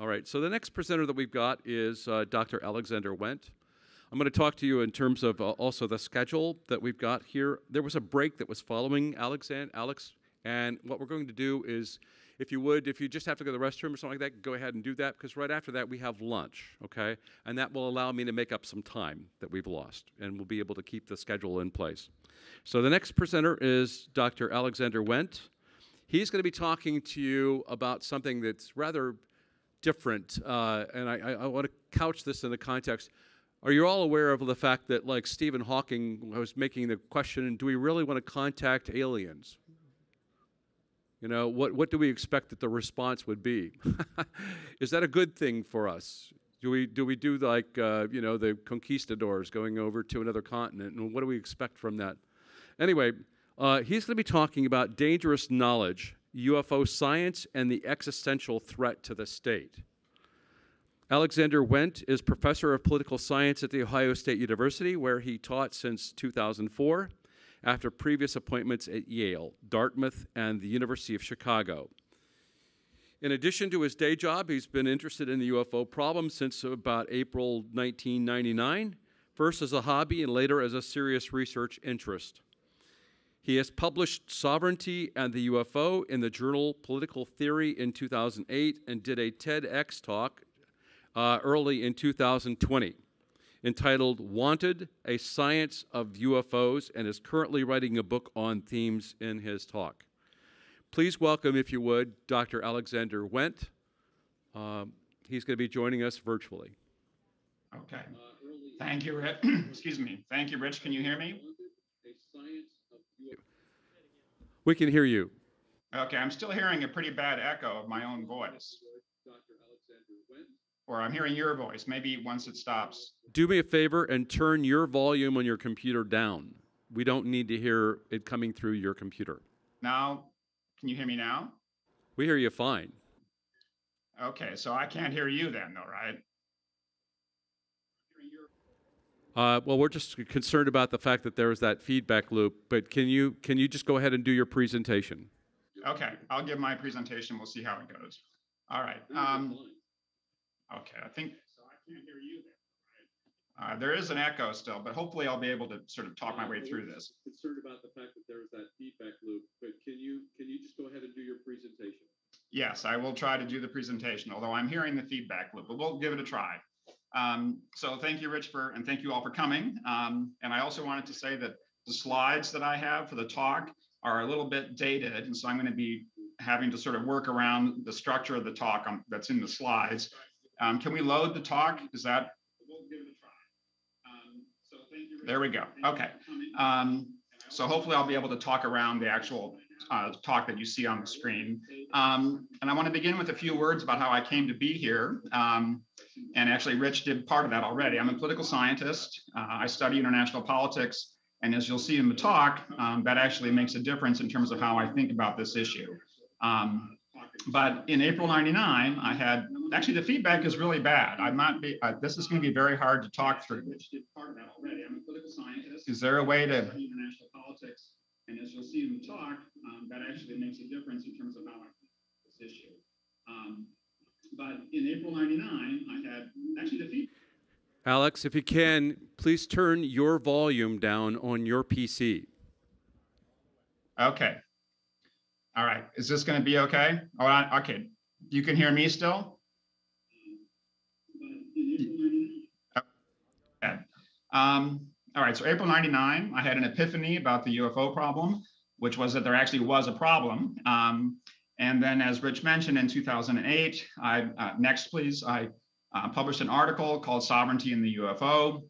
All right. So the next presenter that we've got is uh, Dr. Alexander Wendt. I'm going to talk to you in terms of uh, also the schedule that we've got here. There was a break that was following Alexand- Alex, and what we're going to do is, if you would, if you just have to go to the restroom or something like that, go ahead and do that because right after that we have lunch, okay? And that will allow me to make up some time that we've lost, and we'll be able to keep the schedule in place. So the next presenter is Dr. Alexander Wendt. He's going to be talking to you about something that's rather different, uh, and I, I, want to couch this in the context. Are you all aware of the fact that, like Stephen Hawking was making the question, do we really want to contact aliens? You know, what, what do we expect that the response would be? Is that a good thing for us? Do we do we do like uh, you know the conquistadors going over to another continent, and what do we expect from that? Anyway, uh, he's going to be talking about dangerous knowledge, UFO science, and the existential threat to the state. Alexander Wendt is professor of political science at The Ohio State University, where he taught since 2004 after previous appointments at Yale, Dartmouth, and the University of Chicago. In addition to his day job, he's been interested in the UFO problem since about April 1999, first as a hobby and later as a serious research interest. He has published Sovereignty and the UFO in the journal Political Theory in 2008 and did a TEDx talk uh, early in 2020 entitled Wanted A Science of UFOs and is currently writing a book on themes in his talk. Please welcome, if you would, Dr. Alexander Wendt. Um, he's going to be joining us virtually. Okay. Thank you. Excuse me. Thank you, Rich. Can you hear me? We can hear you. Okay, I'm still hearing a pretty bad echo of my own voice. Or I'm hearing your voice, maybe once it stops. Do me a favor and turn your volume on your computer down. We don't need to hear it coming through your computer. Now, can you hear me now? We hear you fine. Okay, so I can't hear you then, though, right? Uh, well, we're just concerned about the fact that there is that feedback loop. But can you can you just go ahead and do your presentation? Okay, I'll give my presentation. We'll see how it goes. All right. Um, okay, I think so. I can't hear you then. Uh, there is an echo still, but hopefully I'll be able to sort of talk my way through this. Concerned about the fact that there is that feedback loop, but can you can you just go ahead and do your presentation? Yes, I will try to do the presentation, although I'm hearing the feedback loop, but we'll give it a try. Um, so thank you, Rich, for and thank you all for coming. Um, and I also wanted to say that the slides that I have for the talk are a little bit dated, and so I'm going to be having to sort of work around the structure of the talk um, that's in the slides. Um, can we load the talk? Is that? We'll give it a try. Um, so thank you. There we go. Okay. Um, so hopefully I'll be able to talk around the actual uh, talk that you see on the screen. Um, and I want to begin with a few words about how I came to be here. Um, and actually, Rich did part of that already. I'm a political scientist. Uh, I study international politics. And as you'll see in the talk, um, that actually makes a difference in terms of how I think about this issue. Um, but in April 99, I had actually the feedback is really bad. I'm not be, uh, this is going to be very hard to talk through. Rich did part of that already. I'm a political scientist. Is there a way to international politics? And as you'll see in the talk, um, that actually makes a difference in terms of how I think this issue. Um, but in April 99, I had actually the feedback. Alex, if you can, please turn your volume down on your PC. Okay. All right. Is this going to be okay? Oh, I, okay. You can hear me still? Okay. Um, all right. So April 99, I had an epiphany about the UFO problem, which was that there actually was a problem. Um, and then, as Rich mentioned, in 2008, I uh, next, please, I uh, published an article called "Sovereignty in the UFO."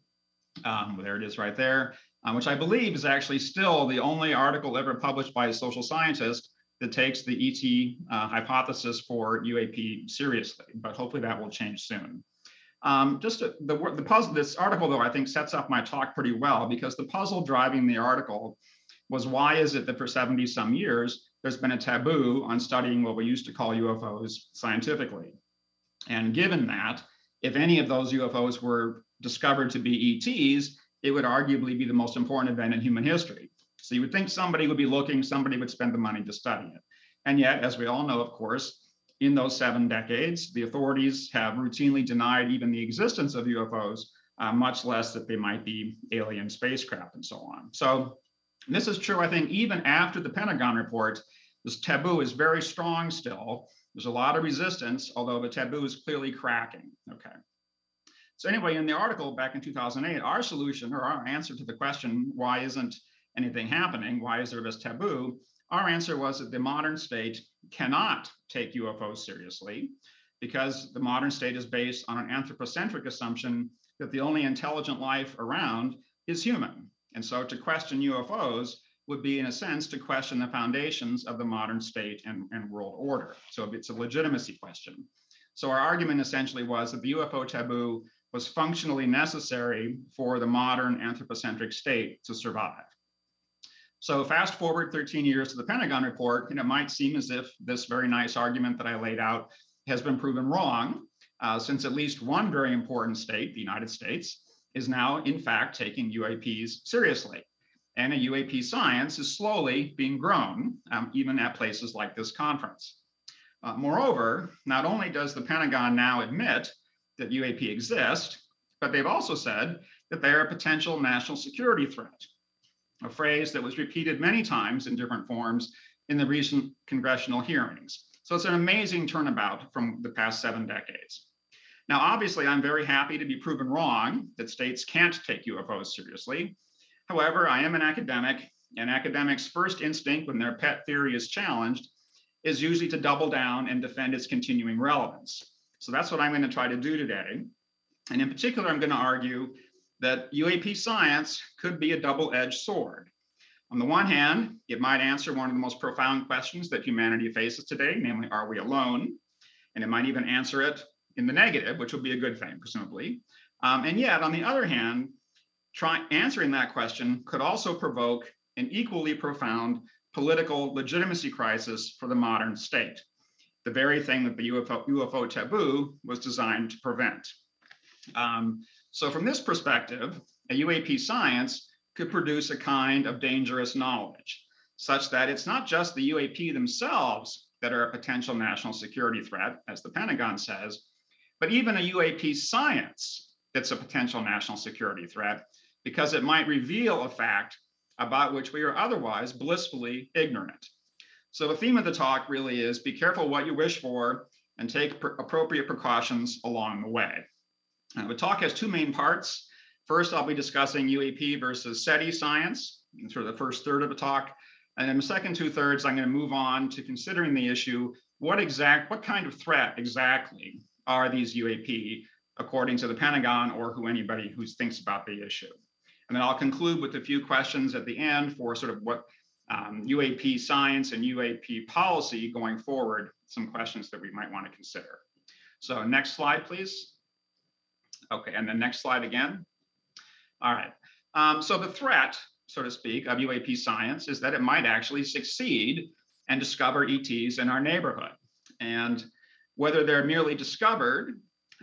Um, there it is, right there, um, which I believe is actually still the only article ever published by a social scientist that takes the ET uh, hypothesis for UAP seriously. But hopefully, that will change soon. Um, just to, the the puzzle. This article, though, I think sets up my talk pretty well because the puzzle driving the article was why is it that for 70 some years there's been a taboo on studying what we used to call UFOs scientifically. And given that, if any of those UFOs were discovered to be ETs, it would arguably be the most important event in human history. So you would think somebody would be looking, somebody would spend the money to study it. And yet, as we all know, of course, in those seven decades, the authorities have routinely denied even the existence of UFOs, uh, much less that they might be alien spacecraft and so on. So this is true, I think, even after the Pentagon report, this taboo is very strong still. There's a lot of resistance, although the taboo is clearly cracking. Okay. So anyway, in the article back in 2008, our solution or our answer to the question, why isn't anything happening? Why is there this taboo? Our answer was that the modern state cannot take UFOs seriously because the modern state is based on an anthropocentric assumption that the only intelligent life around is human. And so to question UFOs would be, in a sense, to question the foundations of the modern state and, and world order. So it's a legitimacy question. So our argument essentially was that the UFO taboo was functionally necessary for the modern anthropocentric state to survive. So fast forward 13 years to the Pentagon report, and it might seem as if this very nice argument that I laid out has been proven wrong, uh, since at least one very important state, the United States, is now in fact taking UAPs seriously. And a UAP science is slowly being grown, um, even at places like this conference. Uh, moreover, not only does the Pentagon now admit that UAP exist, but they've also said that they are a potential national security threat, a phrase that was repeated many times in different forms in the recent congressional hearings. So it's an amazing turnabout from the past seven decades. Now, obviously, I'm very happy to be proven wrong that states can't take UFOs seriously. However, I am an academic, and academics' first instinct when their pet theory is challenged is usually to double down and defend its continuing relevance. So that's what I'm going to try to do today. And in particular, I'm going to argue that UAP science could be a double edged sword. On the one hand, it might answer one of the most profound questions that humanity faces today, namely, are we alone? And it might even answer it in the negative, which would be a good thing, presumably. Um, and yet, on the other hand, try answering that question could also provoke an equally profound political legitimacy crisis for the modern state, the very thing that the UFO, UFO taboo was designed to prevent. Um, so, from this perspective, a UAP science could produce a kind of dangerous knowledge, such that it's not just the UAP themselves that are a potential national security threat, as the Pentagon says, but even a UAP science that's a potential national security threat because it might reveal a fact about which we are otherwise blissfully ignorant. So the theme of the talk really is be careful what you wish for and take pr- appropriate precautions along the way. Uh, the talk has two main parts. First, I'll be discussing UAP versus SETI science, sort of the first third of the talk. And in the second two thirds, I'm going to move on to considering the issue, what exact, what kind of threat exactly are these UAP, according to the Pentagon or who anybody who thinks about the issue. And then I'll conclude with a few questions at the end for sort of what um, UAP science and UAP policy going forward, some questions that we might want to consider. So next slide, please. Okay, and the next slide again. All right. Um, so the threat, so to speak, of UAP science is that it might actually succeed and discover ETs in our neighborhood. And whether they're merely discovered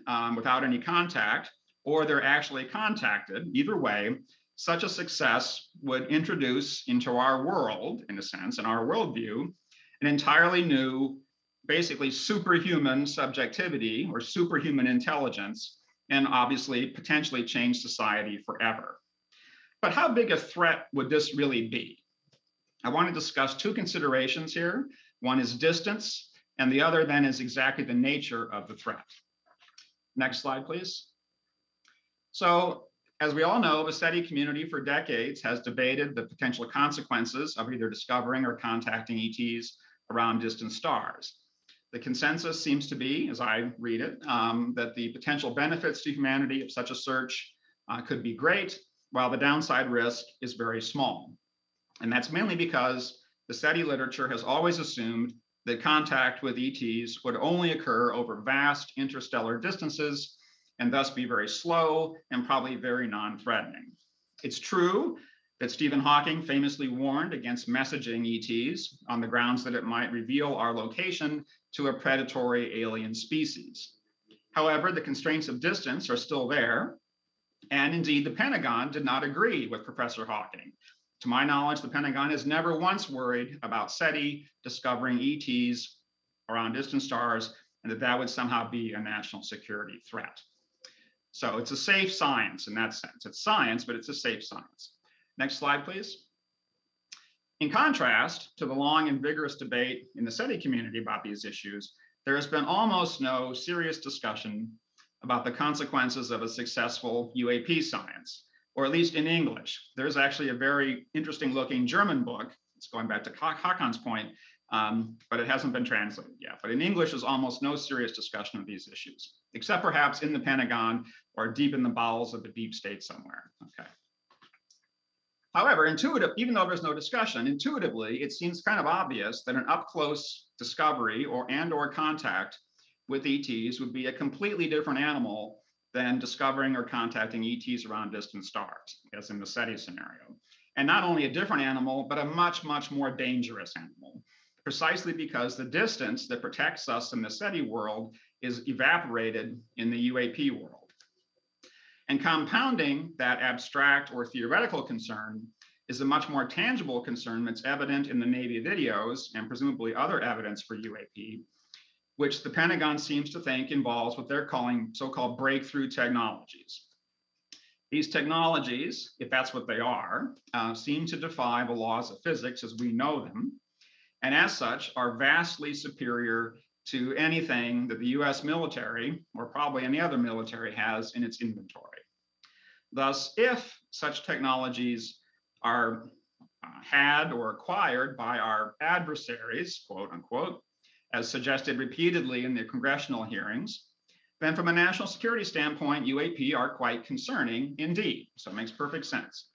um, without any contact or they're actually contacted, either way, such a success would introduce into our world, in a sense, in our worldview, an entirely new, basically superhuman subjectivity or superhuman intelligence, and obviously potentially change society forever. But how big a threat would this really be? I want to discuss two considerations here. One is distance, and the other then is exactly the nature of the threat. Next slide, please. So as we all know, the SETI community for decades has debated the potential consequences of either discovering or contacting ETs around distant stars. The consensus seems to be, as I read it, um, that the potential benefits to humanity of such a search uh, could be great, while the downside risk is very small. And that's mainly because the SETI literature has always assumed that contact with ETs would only occur over vast interstellar distances and thus be very slow and probably very non-threatening. It's true that Stephen Hawking famously warned against messaging ETs on the grounds that it might reveal our location to a predatory alien species. However, the constraints of distance are still there. And indeed, the Pentagon did not agree with Professor Hawking. To my knowledge, the Pentagon has never once worried about SETI discovering ETs around distant stars and that that would somehow be a national security threat. So it's a safe science in that sense. It's science, but it's a safe science. Next slide, please. In contrast to the long and vigorous debate in the SETI community about these issues, there has been almost no serious discussion about the consequences of a successful UAP science, or at least in English. There's actually a very interesting looking German book. It's going back to Hakon's point, um, but it hasn't been translated yet. But in English, there's almost no serious discussion of these issues, except perhaps in the Pentagon or deep in the bowels of the deep state somewhere. Okay. However, intuitive, even though there's no discussion, intuitively, it seems kind of obvious that an up-close discovery or and or contact with ETs would be a completely different animal than discovering or contacting ETs around distant stars, as in the SETI scenario. And not only a different animal, but a much, much more dangerous animal, precisely because the distance that protects us in the SETI world is evaporated in the UAP world. And compounding that abstract or theoretical concern is a much more tangible concern that's evident in the Navy videos and presumably other evidence for UAP, which the Pentagon seems to think involves what they're calling so-called breakthrough technologies. These technologies, if that's what they are, uh, seem to defy the laws of physics as we know them, and as such are vastly superior to anything that the US military, or probably any other military, has in its inventory. Thus, if such technologies are uh, had or acquired by our adversaries, quote unquote, as suggested repeatedly in the congressional hearings, then from a national security standpoint, UAP are quite concerning indeed. So it makes perfect sense.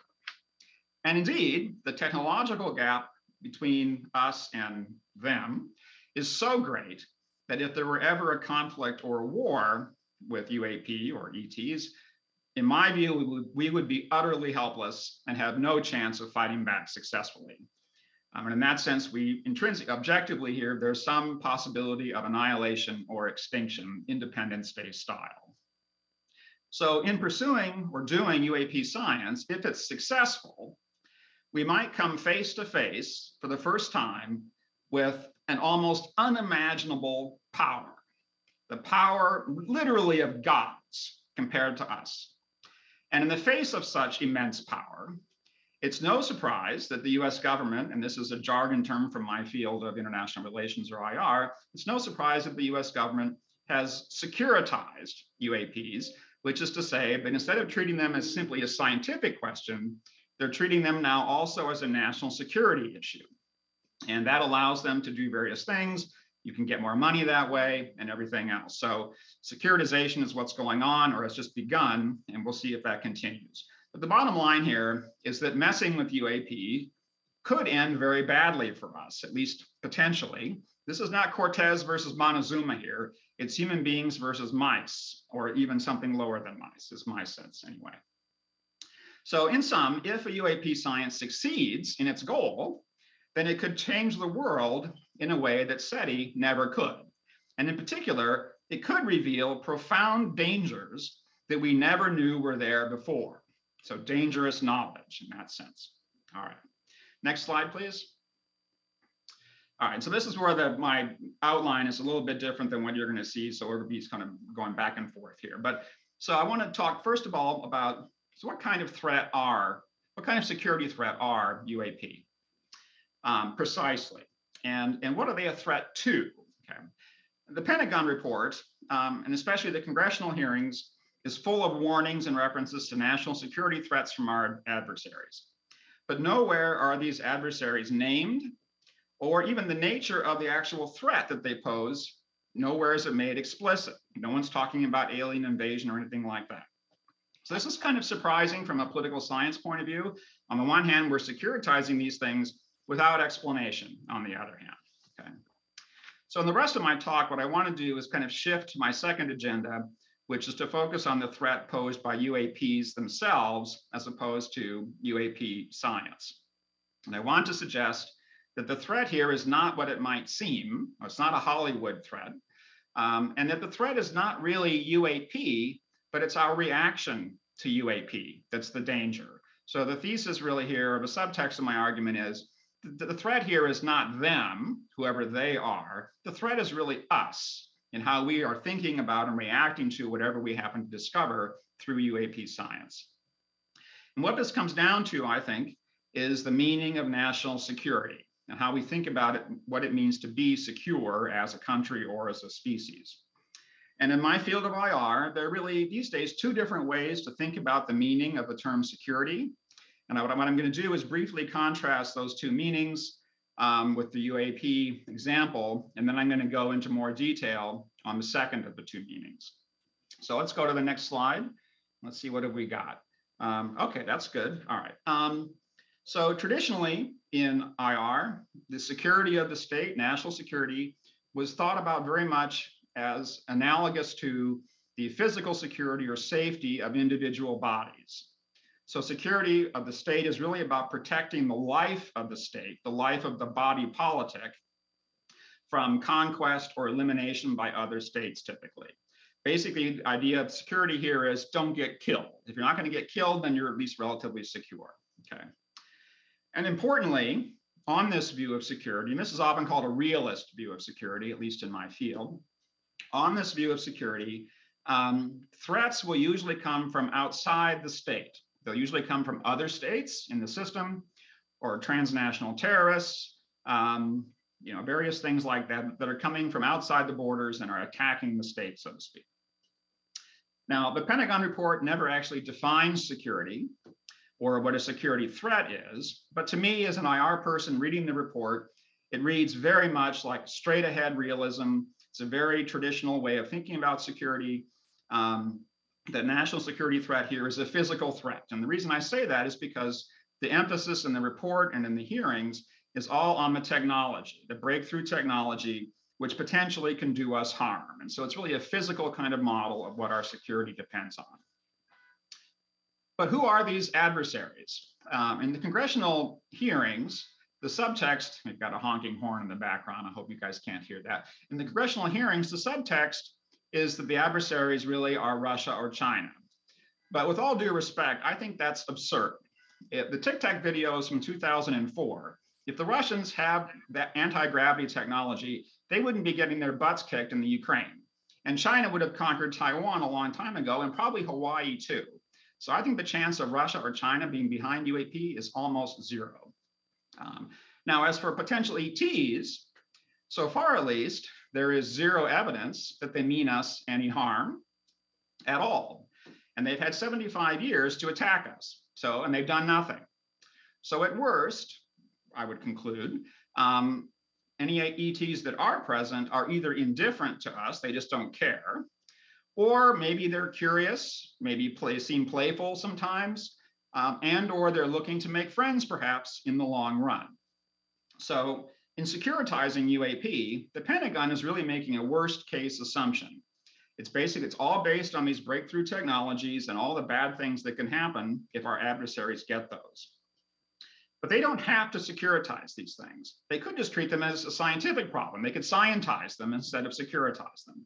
And indeed, the technological gap between us and them is so great that if there were ever a conflict or a war with UAP or ETs, in my view, we would, we would be utterly helpless and have no chance of fighting back successfully. Um, and in that sense, we intrinsic objectively here, there's some possibility of annihilation or extinction, independent space style. So in pursuing or doing UAP science, if it's successful, we might come face to face for the first time with an almost unimaginable power, the power literally of gods compared to us. And in the face of such immense power, it's no surprise that the US government, and this is a jargon term from my field of international relations or IR, it's no surprise that the US government has securitized UAPs, which is to say that instead of treating them as simply a scientific question, they're treating them now also as a national security issue. And that allows them to do various things, you can get more money that way and everything else. So securitization is what's going on or has just begun, and we'll see if that continues. But the bottom line here is that messing with UAP could end very badly for us, at least potentially. This is not Cortez versus Montezuma here. It's human beings versus mice, or even something lower than mice, is my sense anyway. So in sum, if a UAP science succeeds in its goal, then it could change the world in a way that SETI never could. And in particular, it could reveal profound dangers that we never knew were there before. So dangerous knowledge in that sense. All right, next slide, please. All right, so this is where the, my outline is a little bit different than what you're gonna see. So everybody's kind of going back and forth here. But so I wanna talk first of all about, so what kind of threat are, what kind of security threat are UAP? um, precisely. And, and what are they a threat to? Okay. The Pentagon report, um, and especially the congressional hearings, is full of warnings and references to national security threats from our adversaries. But nowhere are these adversaries named or even the nature of the actual threat that they pose. Nowhere is it made explicit. No one's talking about alien invasion or anything like that. So this is kind of surprising from a political science point of view. On the one hand, we're securitizing these things without explanation on the other hand. Okay. So in the rest of my talk, what I want to do is kind of shift to my second agenda, which is to focus on the threat posed by UAPs themselves as opposed to UAP science. And I want to suggest that the threat here is not what it might seem. It's not a Hollywood threat. Um, and that the threat is not really UAP, but it's our reaction to UAP that's the danger. So the thesis really here, or the subtext of my argument is the, the threat here is not them, whoever they are. The threat is really us and how we are thinking about and reacting to whatever we happen to discover through UAP science. And what this comes down to, I think, is the meaning of national security and how we think about it, what it means to be secure as a country or as a species. And in my field of IR, there are really these days two different ways to think about the meaning of the term security. And what I'm going to do is briefly contrast those two meanings um, with the UAP example, and then I'm going to go into more detail on the second of the two meanings. So let's go to the next slide. Let's see what have we got. Um, okay, that's good. All right. Um, so traditionally in IR, the security of the state, national security, was thought about very much as analogous to the physical security or safety of individual bodies. So security of the state is really about protecting the life of the state, the life of the body politic from conquest or elimination by other states typically. Basically, the idea of security here is don't get killed. If you're not going to get killed, then you're at least relatively secure. Okay. And importantly, on this view of security, and this is often called a realist view of security, at least in my field, on this view of security, um, threats will usually come from outside the state. They'll usually come from other states in the system or transnational terrorists, um, you know, various things like that that are coming from outside the borders and are attacking the state, so to speak. Now, the Pentagon report never actually defines security or what a security threat is, but to me, as an IR person reading the report, it reads very much like straight ahead realism. It's a very traditional way of thinking about security. Um, the national security threat here is a physical threat. And the reason I say that is because the emphasis in the report and in the hearings is all on the technology, the breakthrough technology, which potentially can do us harm. And so it's really a physical kind of model of what our security depends on. But who are these adversaries? Um, in the congressional hearings, the subtext, we've got a honking horn in the background. I hope you guys can't hear that. In the congressional hearings, the subtext is that the adversaries really are Russia or China. But with all due respect, I think that's absurd. The Tic Tac videos from 2004, if the Russians have that anti-gravity technology, they wouldn't be getting their butts kicked in the Ukraine. And China would have conquered Taiwan a long time ago and probably Hawaii too. So I think the chance of Russia or China being behind UAP is almost zero. Um, now, as for potential ETs, so far at least, there is zero evidence that they mean us any harm at all. And they've had 75 years to attack us. So, and they've done nothing. So at worst, I would conclude, um, any ETs that are present are either indifferent to us, they just don't care, or maybe they're curious, maybe play, seem playful sometimes, um, and or they're looking to make friends perhaps in the long run. So in securitizing UAP, the Pentagon is really making a worst case assumption. It's basic, it's all based on these breakthrough technologies and all the bad things that can happen if our adversaries get those. But they don't have to securitize these things. They could just treat them as a scientific problem. They could scientize them instead of securitize them.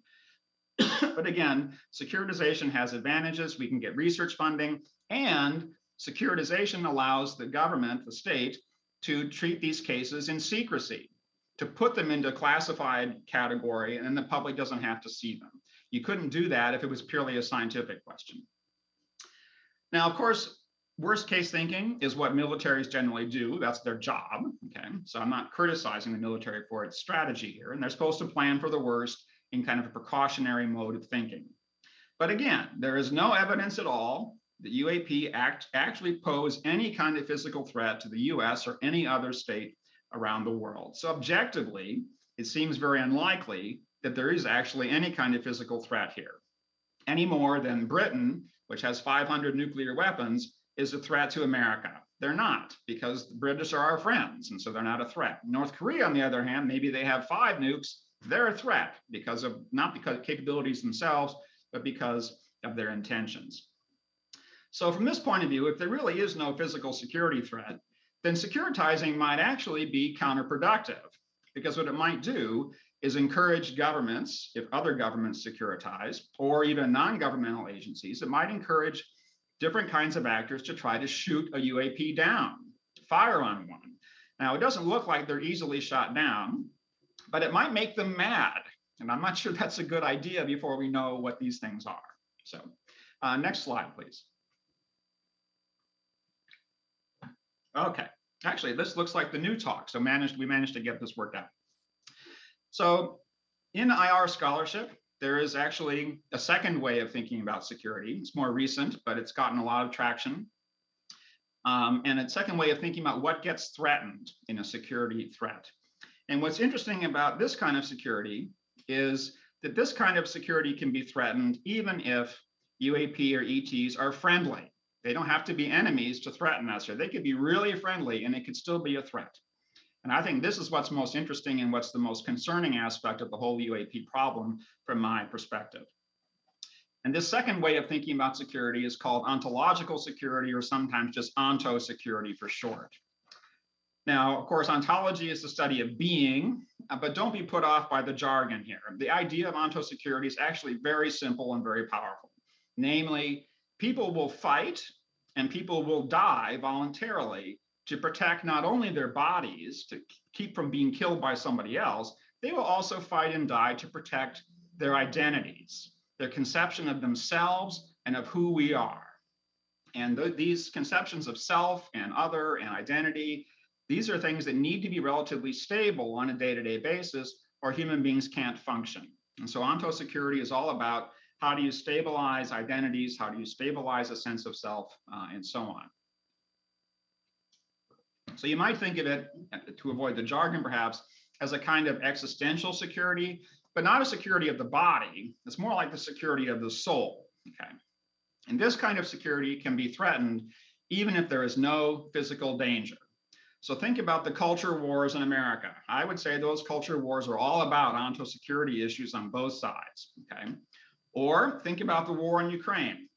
but again, securitization has advantages. We can get research funding, and securitization allows the government, the state, to treat these cases in secrecy, to put them into classified category, and the public doesn't have to see them. You couldn't do that if it was purely a scientific question. Now, of course, worst case thinking is what militaries generally do. That's their job. Okay. So I'm not criticizing the military for its strategy here. And they're supposed to plan for the worst in kind of a precautionary mode of thinking. But again, there is no evidence at all that UAP act, actually pose any kind of physical threat to the US or any other state around the world. So objectively, it seems very unlikely that there is actually any kind of physical threat here, any more than Britain, which has 500 nuclear weapons, is a threat to America. They're not, because the British are our friends, and so they're not a threat. North Korea, on the other hand, maybe they have five nukes, they're a threat because of not because of capabilities themselves, but because of their intentions. So from this point of view, if there really is no physical security threat, then securitizing might actually be counterproductive because what it might do is encourage governments, if other governments securitize, or even non-governmental agencies, it might encourage different kinds of actors to try to shoot a UAP down, fire on one. Now, it doesn't look like they're easily shot down, but it might make them mad. And I'm not sure that's a good idea before we know what these things are. So uh, next slide, please. Okay, actually, this looks like the new talk. So managed, we managed to get this worked out. So in IR scholarship, there is actually a second way of thinking about security. It's more recent, but it's gotten a lot of traction. Um, and a second way of thinking about what gets threatened in a security threat. And what's interesting about this kind of security is that this kind of security can be threatened even if UAP or ETs are friendly. They don't have to be enemies to threaten us, or they could be really friendly and it could still be a threat. And I think this is what's most interesting and what's the most concerning aspect of the whole UAP problem from my perspective. And this second way of thinking about security is called ontological security, or sometimes just onto security for short. Now, of course, ontology is the study of being, uh, but don't be put off by the jargon here. The idea of onto security is actually very simple and very powerful. Namely, people will fight and people will die voluntarily to protect not only their bodies, to keep from being killed by somebody else, they will also fight and die to protect their identities, their conception of themselves and of who we are. And th these conceptions of self and other and identity these are things that need to be relatively stable on a day-to-day basis or human beings can't function. And so ontosecurity is all about how do you stabilize identities, how do you stabilize a sense of self, uh, and so on. So you might think of it, to avoid the jargon perhaps, as a kind of existential security, but not a security of the body. It's more like the security of the soul, okay? And this kind of security can be threatened even if there is no physical danger. So think about the culture wars in America. I would say those culture wars are all about onto security issues on both sides. Okay. Or think about the war in Ukraine.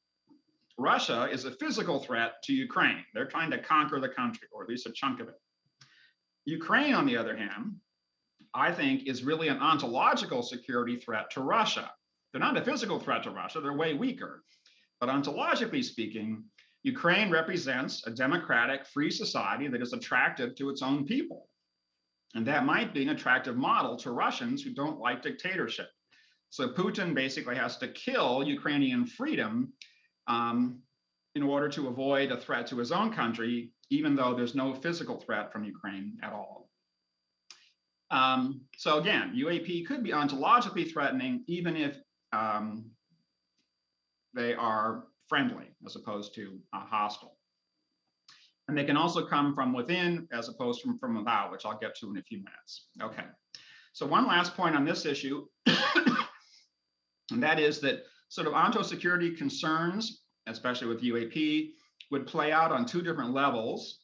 Russia is a physical threat to Ukraine. They're trying to conquer the country, or at least a chunk of it. Ukraine, on the other hand, I think is really an ontological security threat to Russia. They're not a physical threat to Russia, they're way weaker. But ontologically speaking, Ukraine represents a democratic, free society that is attractive to its own people. And that might be an attractive model to Russians who don't like dictatorship. So Putin basically has to kill Ukrainian freedom um, in order to avoid a threat to his own country, even though there's no physical threat from Ukraine at all. Um, so again, UAP could be ontologically threatening, even if um, they are friendly as opposed to uh, hostile. And they can also come from within as opposed from from without, which I'll get to in a few minutes. Okay. So one last point on this issue, and that is that sort of onto security concerns, especially with UAP, would play out on two different levels.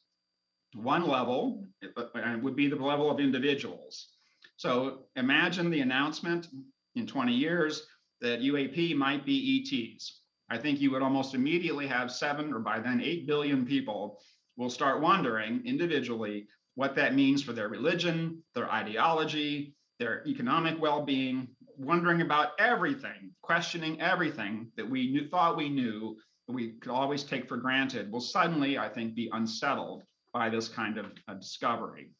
One level uh, would be the level of individuals. So imagine the announcement in 20 years that UAP might be ETs. I think you would almost immediately have seven or by then 8 billion people will start wondering individually what that means for their religion, their ideology, their economic well being, wondering about everything, questioning everything that we knew, thought we knew, that we could always take for granted, will suddenly, I think, be unsettled by this kind of discovery.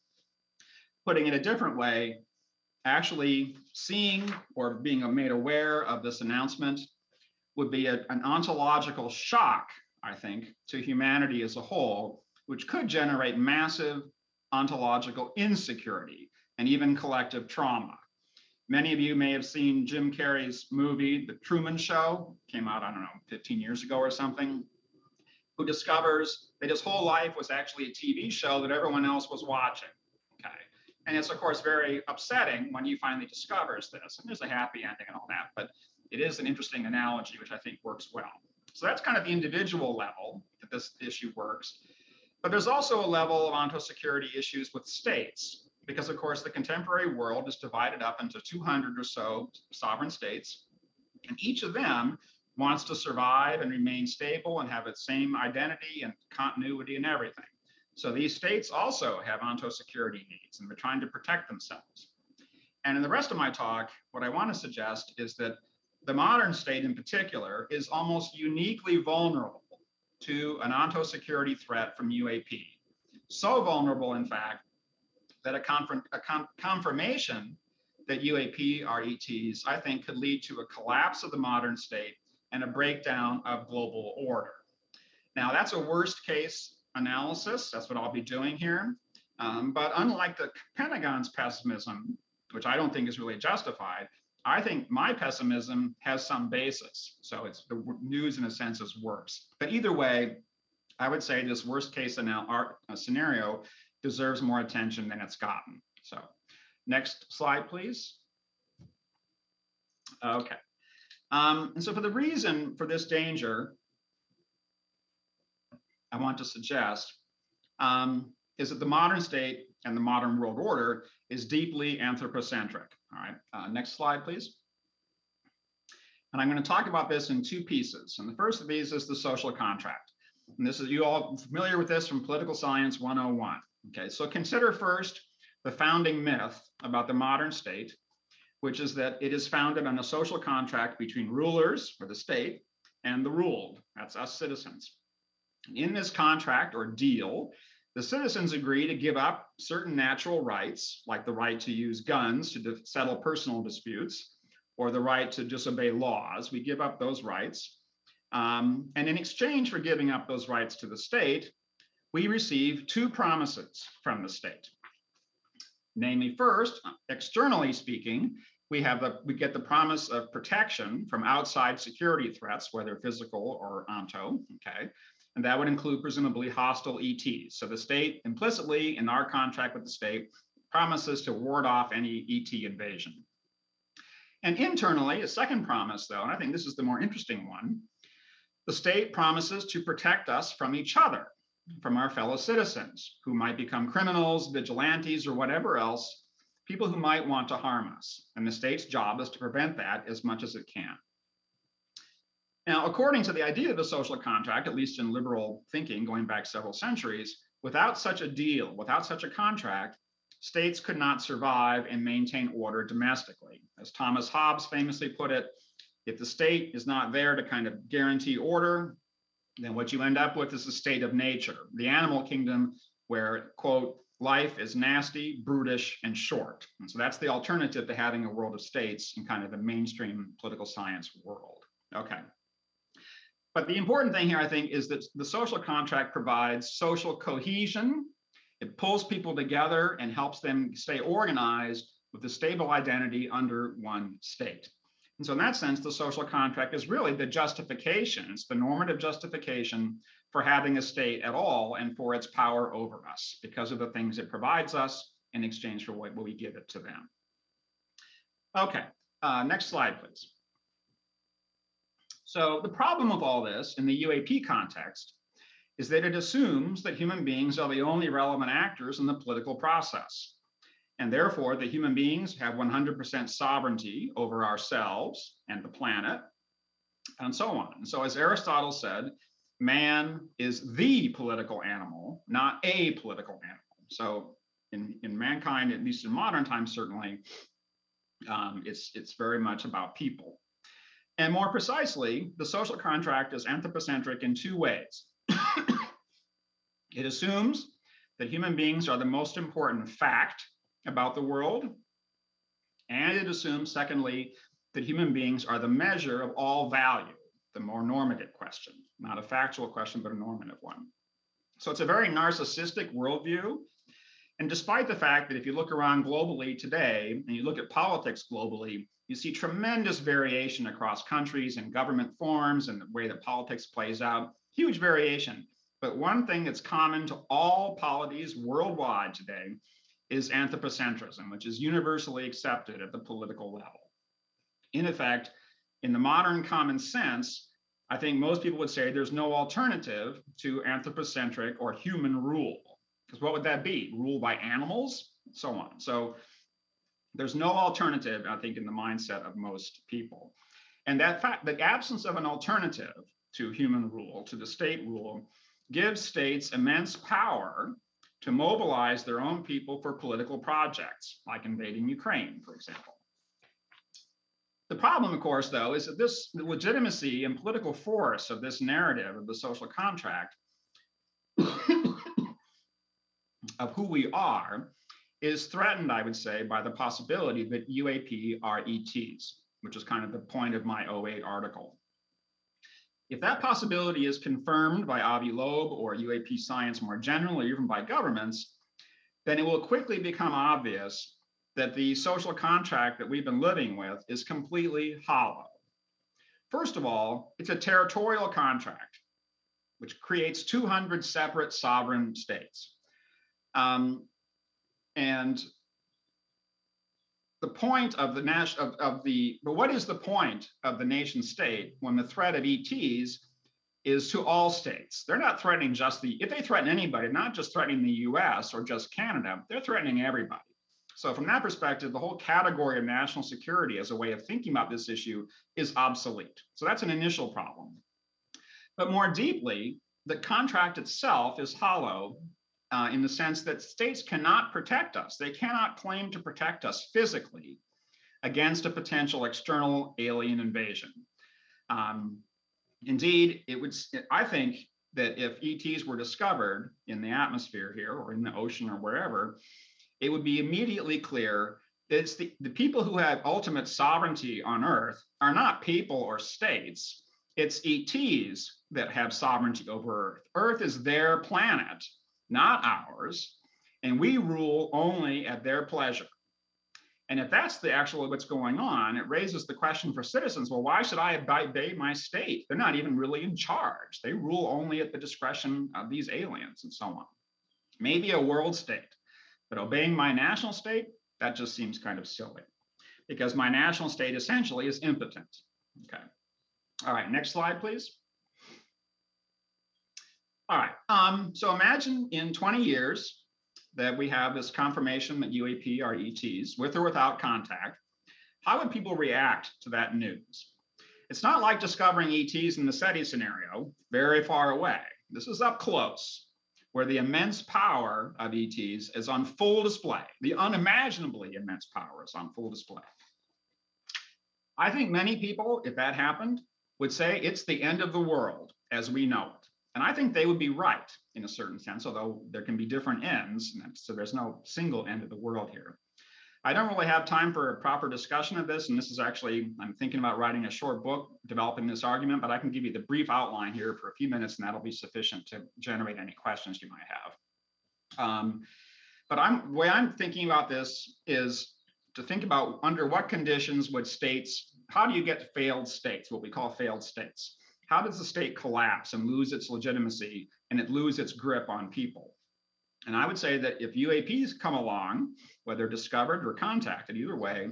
Putting it a different way, actually seeing or being made aware of this announcement would be a, an ontological shock, I think, to humanity as a whole, which could generate massive ontological insecurity and even collective trauma. Many of you may have seen Jim Carrey's movie, The Truman Show, came out, I don't know, 15 years ago or something, who discovers that his whole life was actually a TV show that everyone else was watching. Okay. And it's, of course, very upsetting when he finally discovers this. And there's a happy ending and all that. But it is an interesting analogy, which I think works well. So that's kind of the individual level that this issue works. But there's also a level of ontosecurity issues with states, because of course the contemporary world is divided up into 200 or so sovereign states, and each of them wants to survive and remain stable and have its same identity and continuity and everything. So these states also have ontosecurity needs, and they're trying to protect themselves. And in the rest of my talk, what I want to suggest is that the modern state in particular is almost uniquely vulnerable to an onto security threat from UAP. So vulnerable, in fact, that a, a con- confirmation that UAP are ETs, I think, could lead to a collapse of the modern state and a breakdown of global order. Now, that's a worst case analysis. That's what I'll be doing here. Um, but unlike the Pentagon's pessimism, which I don't think is really justified, I think my pessimism has some basis. So it's the news in a sense is worse. But either way, I would say this worst case uh, scenario deserves more attention than it's gotten. So next slide, please. Okay. Um, and so for the reason for this danger, I want to suggest um, is that the modern state and the modern world order is deeply anthropocentric. All right, uh, next slide, please. And I'm going to talk about this in two pieces. And the first of these is the social contract. And this is you all familiar with this from Political Science 101. Okay, so consider first the founding myth about the modern state, which is that it is founded on a social contract between rulers, or the state, and the ruled, that's us citizens. In this contract or deal, the citizens agree to give up certain natural rights, like the right to use guns to settle personal disputes, or the right to disobey laws. We give up those rights. Um, and in exchange for giving up those rights to the state, we receive two promises from the state. Namely, first, externally speaking, we have the we get the promise of protection from outside security threats, whether physical or onto. Okay, and that would include presumably hostile ETs. So the state implicitly in our contract with the state promises to ward off any ET invasion. And internally, a second promise, though, and I think this is the more interesting one, the state promises to protect us from each other, from our fellow citizens who might become criminals, vigilantes, or whatever else, people who might want to harm us. And the state's job is to prevent that as much as it can. Now, according to the idea of the social contract, at least in liberal thinking going back several centuries, without such a deal, without such a contract, states could not survive and maintain order domestically. As Thomas Hobbes famously put it, if the state is not there to kind of guarantee order, then what you end up with is a state of nature, the animal kingdom, where, quote, life is nasty, brutish, and short. And so that's the alternative to having a world of states in kind of the mainstream political science world. Okay. But the important thing here, I think, is that the social contract provides social cohesion. It pulls people together and helps them stay organized with a stable identity under one state. And so, in that sense, the social contract is really the justification, it's the normative justification for having a state at all and for its power over us because of the things it provides us in exchange for what we give it to them. Okay, uh, next slide, please. So, the problem of all this in the UAP context is that it assumes that human beings are the only relevant actors in the political process and therefore the human beings have 100% sovereignty over ourselves and the planet and so on. And so as Aristotle said, man is the political animal, not a political animal. So in, in mankind, at least in modern times, certainly, um, it's, it's very much about people. And more precisely, the social contract is anthropocentric in two ways. it assumes that human beings are the most important fact about the world. And it assumes, secondly, that human beings are the measure of all value, the more normative question, not a factual question, but a normative one. So it's a very narcissistic worldview. And despite the fact that if you look around globally today and you look at politics globally, you see tremendous variation across countries and government forms and the way that politics plays out, huge variation. But one thing that's common to all polities worldwide today is anthropocentrism, which is universally accepted at the political level. In effect, in the modern common sense, I think most people would say there's no alternative to anthropocentric or human rule. Because what would that be? Rule by animals? So on. So there's no alternative, I think, in the mindset of most people. And that fact, the absence of an alternative to human rule, to the state rule, gives states immense power to mobilize their own people for political projects, like invading Ukraine, for example. The problem, of course, though, is that this the legitimacy and political force of this narrative of the social contract of who we are is threatened, I would say, by the possibility that UAP are ETs, which is kind of the point of my 08 article. If that possibility is confirmed by Avi Loeb or UAP science more generally, or even by governments, then it will quickly become obvious that the social contract that we've been living with is completely hollow. First of all, it's a territorial contract, which creates 200 separate sovereign states. Um, and the point of the national of, of the but what is the point of the nation state when the threat of ETs is to all states? They're not threatening just the if they threaten anybody, not just threatening the US or just Canada, they're threatening everybody. So from that perspective, the whole category of national security as a way of thinking about this issue is obsolete. So that's an initial problem. But more deeply, the contract itself is hollow uh, in the sense that states cannot protect us. They cannot claim to protect us physically against a potential external alien invasion. Um, indeed, it would. I think that if ETs were discovered in the atmosphere here or in the ocean or wherever, it would be immediately clear that it's the, the people who have ultimate sovereignty on Earth are not people or states. It's ETs that have sovereignty over Earth. Earth is their planet not ours, and we rule only at their pleasure. And if that's the actual what's going on, it raises the question for citizens well, why should I obey my state? They're not even really in charge. They rule only at the discretion of these aliens and so on. Maybe a world state, but obeying my national state, that just seems kind of silly because my national state essentially is impotent. Okay. All right, next slide, please. All right. Um, so imagine in 20 years that we have this confirmation that UAP are ETs with or without contact. How would people react to that news? It's not like discovering ETs in the SETI scenario, very far away. This is up close, where the immense power of ETs is on full display. The unimaginably immense power is on full display. I think many people, if that happened, would say it's the end of the world as we know it. And I think they would be right in a certain sense, although there can be different ends. So there's no single end of the world here. I don't really have time for a proper discussion of this. And this is actually, I'm thinking about writing a short book developing this argument, but I can give you the brief outline here for a few minutes, and that'll be sufficient to generate any questions you might have. Um, but I'm the way I'm thinking about this is to think about under what conditions would states, how do you get failed states, what we call failed states? How does the state collapse and lose its legitimacy and it lose its grip on people? And I would say that if UAPs come along, whether discovered or contacted, either way,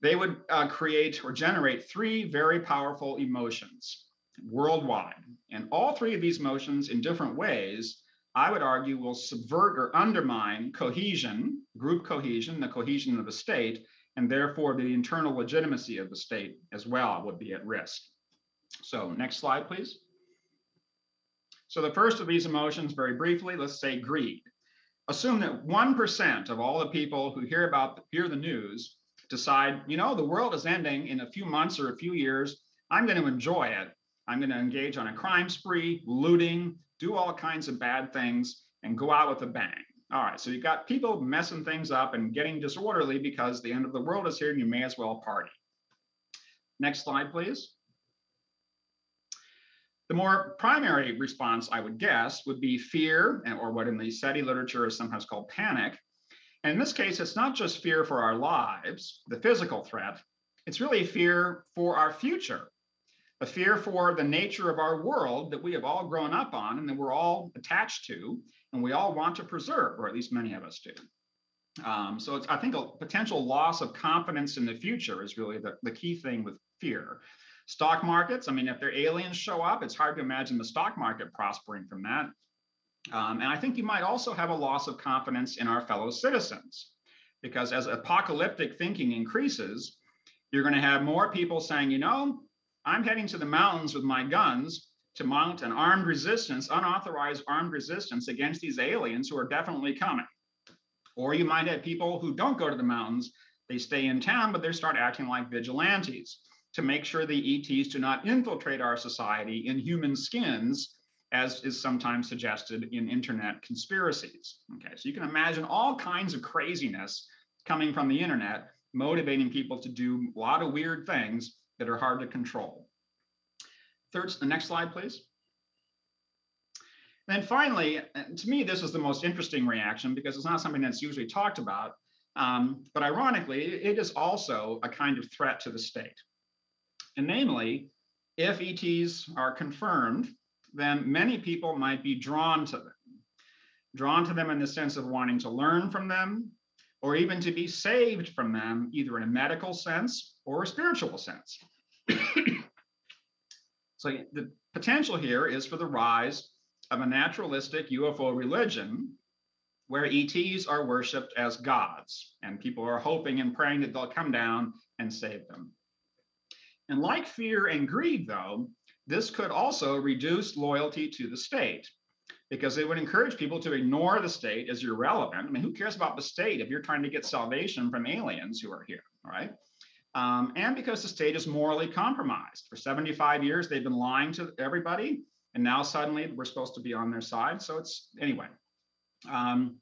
they would uh, create or generate three very powerful emotions worldwide. And all three of these emotions, in different ways, I would argue will subvert or undermine cohesion, group cohesion, the cohesion of the state, and therefore the internal legitimacy of the state as well would be at risk. So next slide, please. So the first of these emotions, very briefly, let's say greed. Assume that 1% of all the people who hear about hear the news decide, you know, the world is ending in a few months or a few years. I'm going to enjoy it. I'm going to engage on a crime spree, looting, do all kinds of bad things, and go out with a bang. All right, so you've got people messing things up and getting disorderly because the end of the world is here and you may as well party. Next slide, please. The more primary response, I would guess, would be fear, or what in the SETI literature is sometimes called panic. And in this case, it's not just fear for our lives, the physical threat, it's really fear for our future, a fear for the nature of our world that we have all grown up on and that we're all attached to, and we all want to preserve, or at least many of us do. Um, so it's, I think a potential loss of confidence in the future is really the, the key thing with fear. Stock markets, I mean, if their aliens show up, it's hard to imagine the stock market prospering from that. Um, and I think you might also have a loss of confidence in our fellow citizens, because as apocalyptic thinking increases, you're going to have more people saying, you know, I'm heading to the mountains with my guns to mount an armed resistance, unauthorized armed resistance against these aliens who are definitely coming. Or you might have people who don't go to the mountains, they stay in town, but they start acting like vigilantes to make sure the ETs do not infiltrate our society in human skins as is sometimes suggested in internet conspiracies. Okay, so you can imagine all kinds of craziness coming from the internet, motivating people to do a lot of weird things that are hard to control. Third, the next slide, please. And then finally, to me, this is the most interesting reaction because it's not something that's usually talked about. Um, but ironically, it is also a kind of threat to the state. And namely, if ETs are confirmed, then many people might be drawn to them, drawn to them in the sense of wanting to learn from them, or even to be saved from them, either in a medical sense or a spiritual sense. so the potential here is for the rise of a naturalistic UFO religion where ETs are worshiped as gods, and people are hoping and praying that they'll come down and save them. And like fear and greed, though, this could also reduce loyalty to the state because it would encourage people to ignore the state as irrelevant. I mean, who cares about the state if you're trying to get salvation from aliens who are here, right? Um, and because the state is morally compromised. For 75 years, they've been lying to everybody, and now suddenly we're supposed to be on their side. So it's anyway. Um,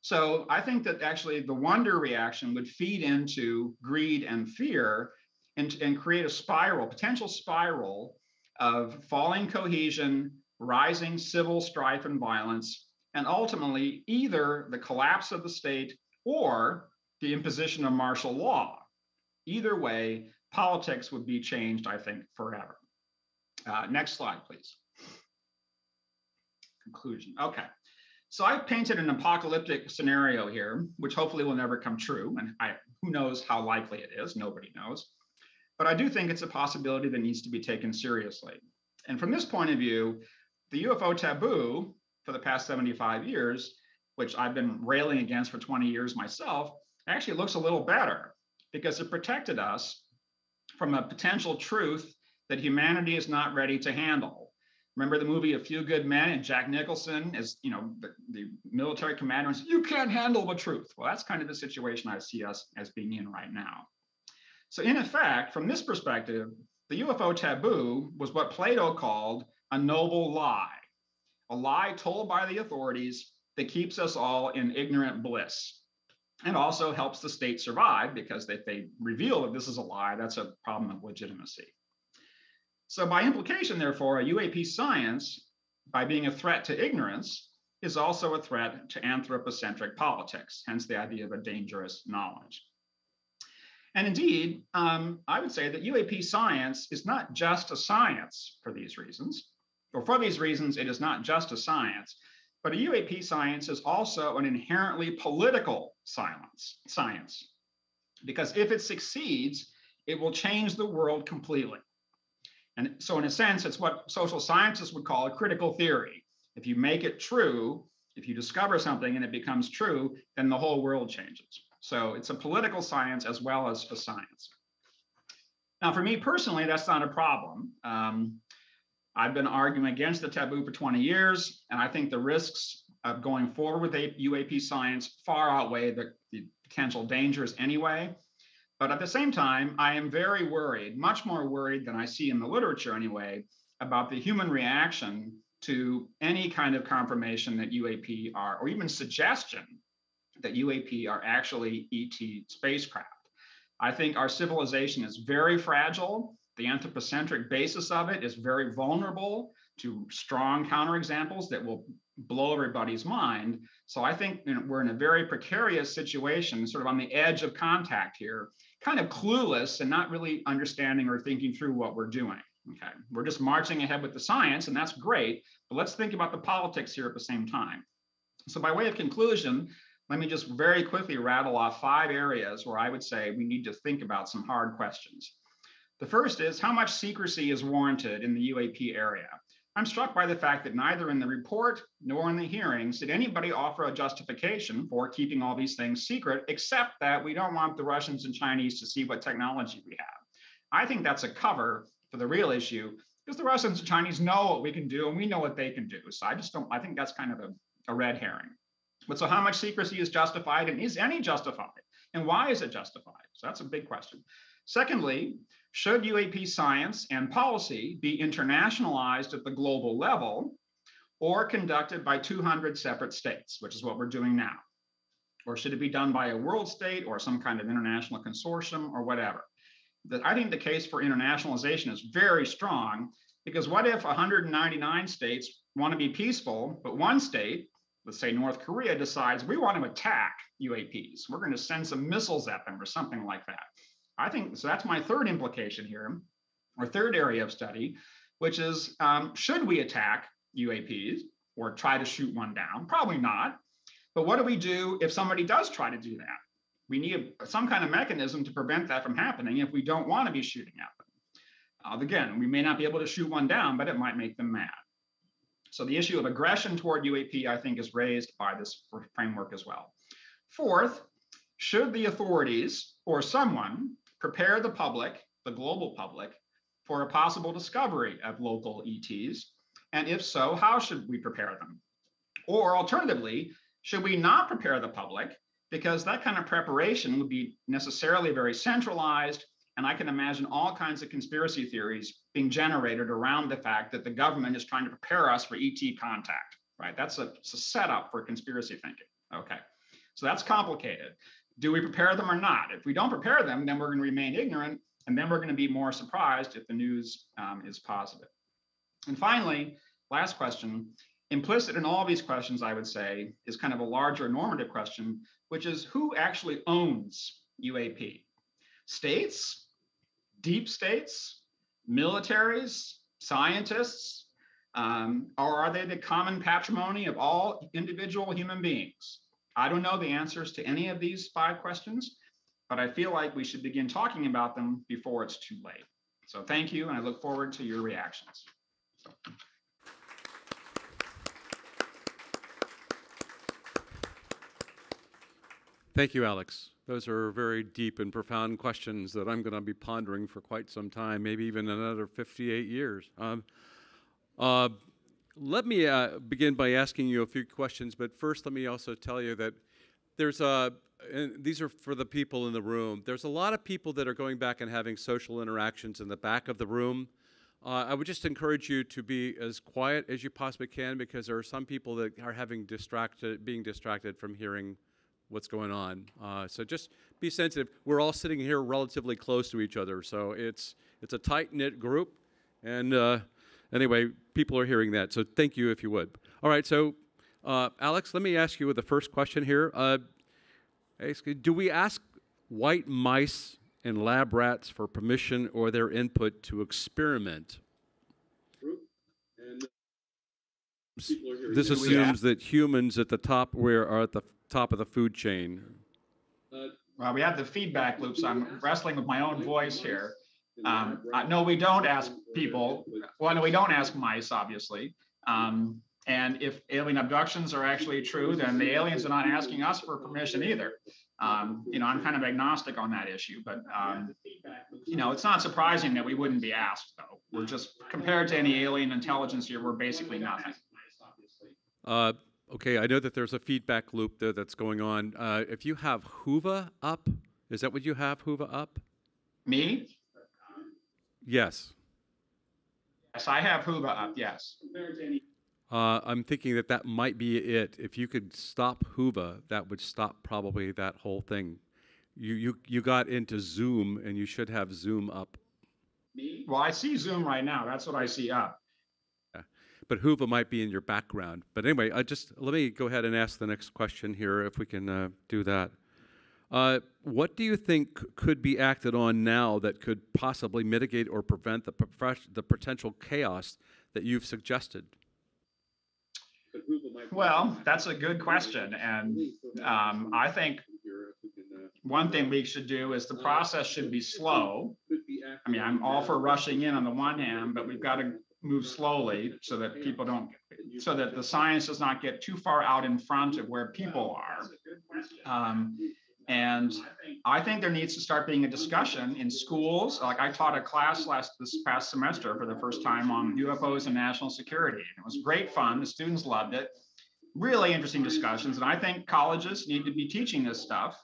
so I think that actually the wonder reaction would feed into greed and fear and, and create a spiral, potential spiral of falling cohesion, rising civil strife and violence, and ultimately either the collapse of the state or the imposition of martial law. Either way, politics would be changed, I think, forever. Uh, next slide, please. Conclusion. Okay. So I painted an apocalyptic scenario here, which hopefully will never come true. And I, who knows how likely it is? Nobody knows. But I do think it's a possibility that needs to be taken seriously. And from this point of view, the UFO taboo for the past 75 years, which I've been railing against for 20 years myself, actually looks a little better because it protected us from a potential truth that humanity is not ready to handle. Remember the movie A Few Good Men and Jack Nicholson as you know the, the military commander says, you can't handle the truth. Well, that's kind of the situation I see us as being in right now. So, in effect, from this perspective, the UFO taboo was what Plato called a noble lie, a lie told by the authorities that keeps us all in ignorant bliss and also helps the state survive because if they reveal that this is a lie, that's a problem of legitimacy. So, by implication, therefore, a UAP science, by being a threat to ignorance, is also a threat to anthropocentric politics, hence the idea of a dangerous knowledge. And indeed, um, I would say that UAP science is not just a science for these reasons, or for these reasons, it is not just a science, but a UAP science is also an inherently political science, science. Because if it succeeds, it will change the world completely. And so, in a sense, it's what social scientists would call a critical theory. If you make it true, if you discover something and it becomes true, then the whole world changes. So it's a political science as well as a science. Now, for me personally, that's not a problem. Um, I've been arguing against the taboo for 20 years, and I think the risks of going forward with UAP science far outweigh the, the potential dangers anyway. But at the same time, I am very worried, much more worried than I see in the literature anyway, about the human reaction to any kind of confirmation that UAP are, or even suggestion that UAP are actually ET spacecraft. I think our civilization is very fragile. The anthropocentric basis of it is very vulnerable to strong counterexamples that will blow everybody's mind. So I think you know, we're in a very precarious situation, sort of on the edge of contact here, kind of clueless and not really understanding or thinking through what we're doing. Okay, we're just marching ahead with the science, and that's great, but let's think about the politics here at the same time. So, by way of conclusion, let me just very quickly rattle off five areas where I would say we need to think about some hard questions. The first is how much secrecy is warranted in the UAP area? I'm struck by the fact that neither in the report nor in the hearings did anybody offer a justification for keeping all these things secret, except that we don't want the Russians and Chinese to see what technology we have. I think that's a cover for the real issue because the Russians and Chinese know what we can do and we know what they can do. So I just don't, I think that's kind of a, a red herring. But so how much secrecy is justified and is any justified? And why is it justified? So that's a big question. Secondly, should UAP science and policy be internationalized at the global level? or conducted by 200 separate states, which is what we're doing now? Or should it be done by a world state or some kind of international consortium or whatever? I think the case for internationalization is very strong because what if 199 states want to be peaceful, but one state, let's say North Korea, decides we want to attack UAPs. We're going to send some missiles at them or something like that. I think so. That's my third implication here, or third area of study, which is um, should we attack UAPs or try to shoot one down? Probably not. But what do we do if somebody does try to do that? We need some kind of mechanism to prevent that from happening if we don't want to be shooting at them. Uh, again, we may not be able to shoot one down, but it might make them mad. So the issue of aggression toward UAP, I think, is raised by this framework as well. Fourth, should the authorities or someone prepare the public, the global public, for a possible discovery of local ETs? And if so, how should we prepare them? Or alternatively, should we not prepare the public? Because that kind of preparation would be necessarily very centralized. And I can imagine all kinds of conspiracy theories being generated around the fact that the government is trying to prepare us for ET contact, right? That's a, a setup for conspiracy thinking. Okay. So that's complicated. Do we prepare them or not? If we don't prepare them, then we're going to remain ignorant, and then we're going to be more surprised if the news um, is positive. And finally, last question implicit in all these questions, I would say, is kind of a larger normative question, which is who actually owns UAP? States, deep states, militaries, scientists, um, or are they the common patrimony of all individual human beings? I don't know the answers to any of these five questions, but I feel like we should begin talking about them before it's too late. So thank you, and I look forward to your reactions. Thank you, Alex. Those are very deep and profound questions that I'm going to be pondering for quite some time, maybe even another 58 years. Um, uh, let me uh, begin by asking you a few questions, but first let me also tell you that there's a, these are for the people in the room, there's a lot of people that are going back and having social interactions in the back of the room. Uh, I would just encourage you to be as quiet as you possibly can because there are some people that are having distracted, being distracted from hearing what's going on. Uh, so just be sensitive. We're all sitting here relatively close to each other, so it's it's a tight knit group. And uh, anyway, people are hearing that. So thank you if you would. All right. So uh, Alex, let me ask you the first question here. Uh, do we ask white mice and lab rats for permission or their input to experiment? This assumes that humans at the top where are at the top of the food chain? Well, we have the feedback loops. I'm wrestling with my own voice here. Um, uh, no, we don't ask people. Well, no, we don't ask mice, obviously. Um, and if alien abductions are actually true, then the aliens are not asking us for permission either. Um, you know, I'm kind of agnostic on that issue, but um, you know, it's not surprising that we wouldn't be asked, though. We're just compared to any alien intelligence here, we're basically nothing. Uh, Okay, I know that there's a feedback loop there that's going on. Uh, if you have Whova up, is that what you have, Whova up? Me? Yes. Yes, I have Whova up, yes. Uh, I'm thinking that that might be it. If you could stop Whova, that would stop probably that whole thing. You, you, you got into Zoom and you should have Zoom up. Me? Well, I see Zoom right now. That's what I see up but Whova might be in your background. But anyway, I just let me go ahead and ask the next question here, if we can uh, do that. Uh, what do you think could be acted on now that could possibly mitigate or prevent the, the potential chaos that you've suggested? Well, that's a good question. And um, I think one thing we should do is the process should be slow. I mean, I'm all for rushing in on the one hand, but we've got to move slowly so that people don't, so that the science does not get too far out in front of where people are. Um, and I think there needs to start being a discussion in schools. Like I taught a class last this past semester for the first time on UFOs and national security. And It was great fun. The students loved it. Really interesting discussions. And I think colleges need to be teaching this stuff.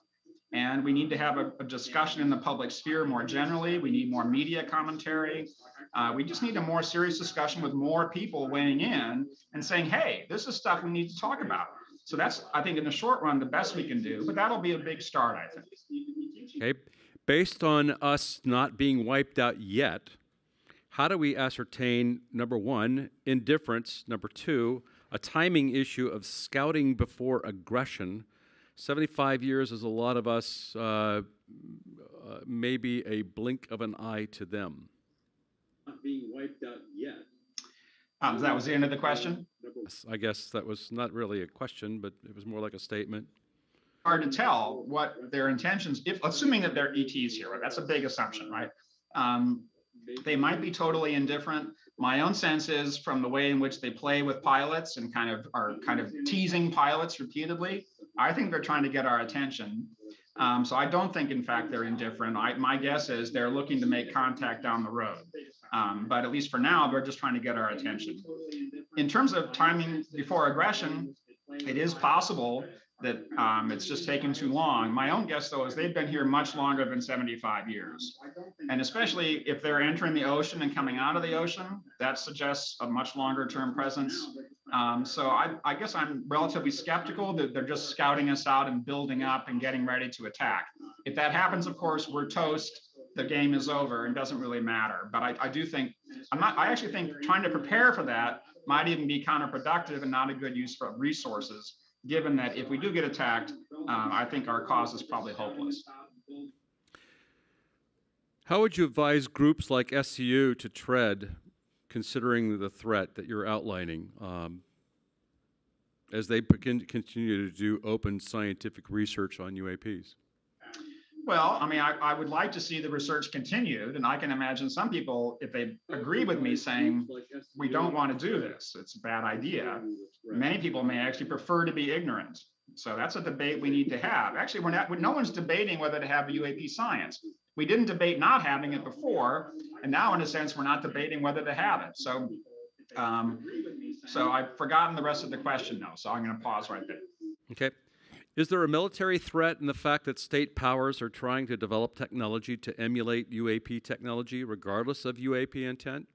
And we need to have a, a discussion in the public sphere more generally. We need more media commentary. Uh, we just need a more serious discussion with more people weighing in and saying, hey, this is stuff we need to talk about. So that's, I think, in the short run, the best we can do, but that'll be a big start, I think. Okay. Based on us not being wiped out yet, how do we ascertain number one, indifference, number two, a timing issue of scouting before aggression? 75 years is a lot of us, uh, uh, maybe a blink of an eye to them. Not being wiped out yet. Um, that was the end of the question. I guess that was not really a question, but it was more like a statement. Hard to tell what their intentions, if assuming that they're ETs here, that's a big assumption, right? Um, they might be totally indifferent. My own sense is from the way in which they play with pilots and kind of are kind of teasing pilots repeatedly. I think they're trying to get our attention. Um, so I don't think, in fact, they're indifferent. I, my guess is they're looking to make contact down the road. Um, but at least for now, they're just trying to get our attention. In terms of timing before aggression, it is possible that um, it's just taken too long. My own guess, though, is they've been here much longer than 75 years. And especially if they're entering the ocean and coming out of the ocean, that suggests a much longer term presence. Um, so I, I, guess I'm relatively skeptical that they're just scouting us out and building up and getting ready to attack. If that happens, of course, we're toast. The game is over and doesn't really matter. But I, I do think I'm not. I actually think trying to prepare for that might even be counterproductive and not a good use of resources given that if we do get attacked, um, I think our cause is probably hopeless. How would you advise groups like SCU to tread, considering the threat that you're outlining, um, as they begin to continue to do open scientific research on UAPs? Well, I mean, I, I, would like to see the research continued, and I can imagine some people, if they agree with me, saying we don't want to do this, it's a bad idea. Many people may actually prefer to be ignorant. So that's a debate we need to have. Actually, we're not. No one's debating whether to have UAP science. We didn't debate not having it before, and now, in a sense, we're not debating whether to have it. So, um, so I've forgotten the rest of the question, though. So I'm going to pause right there. Okay. Is there a military threat in the fact that state powers are trying to develop technology to emulate UAP technology, regardless of UAP intent?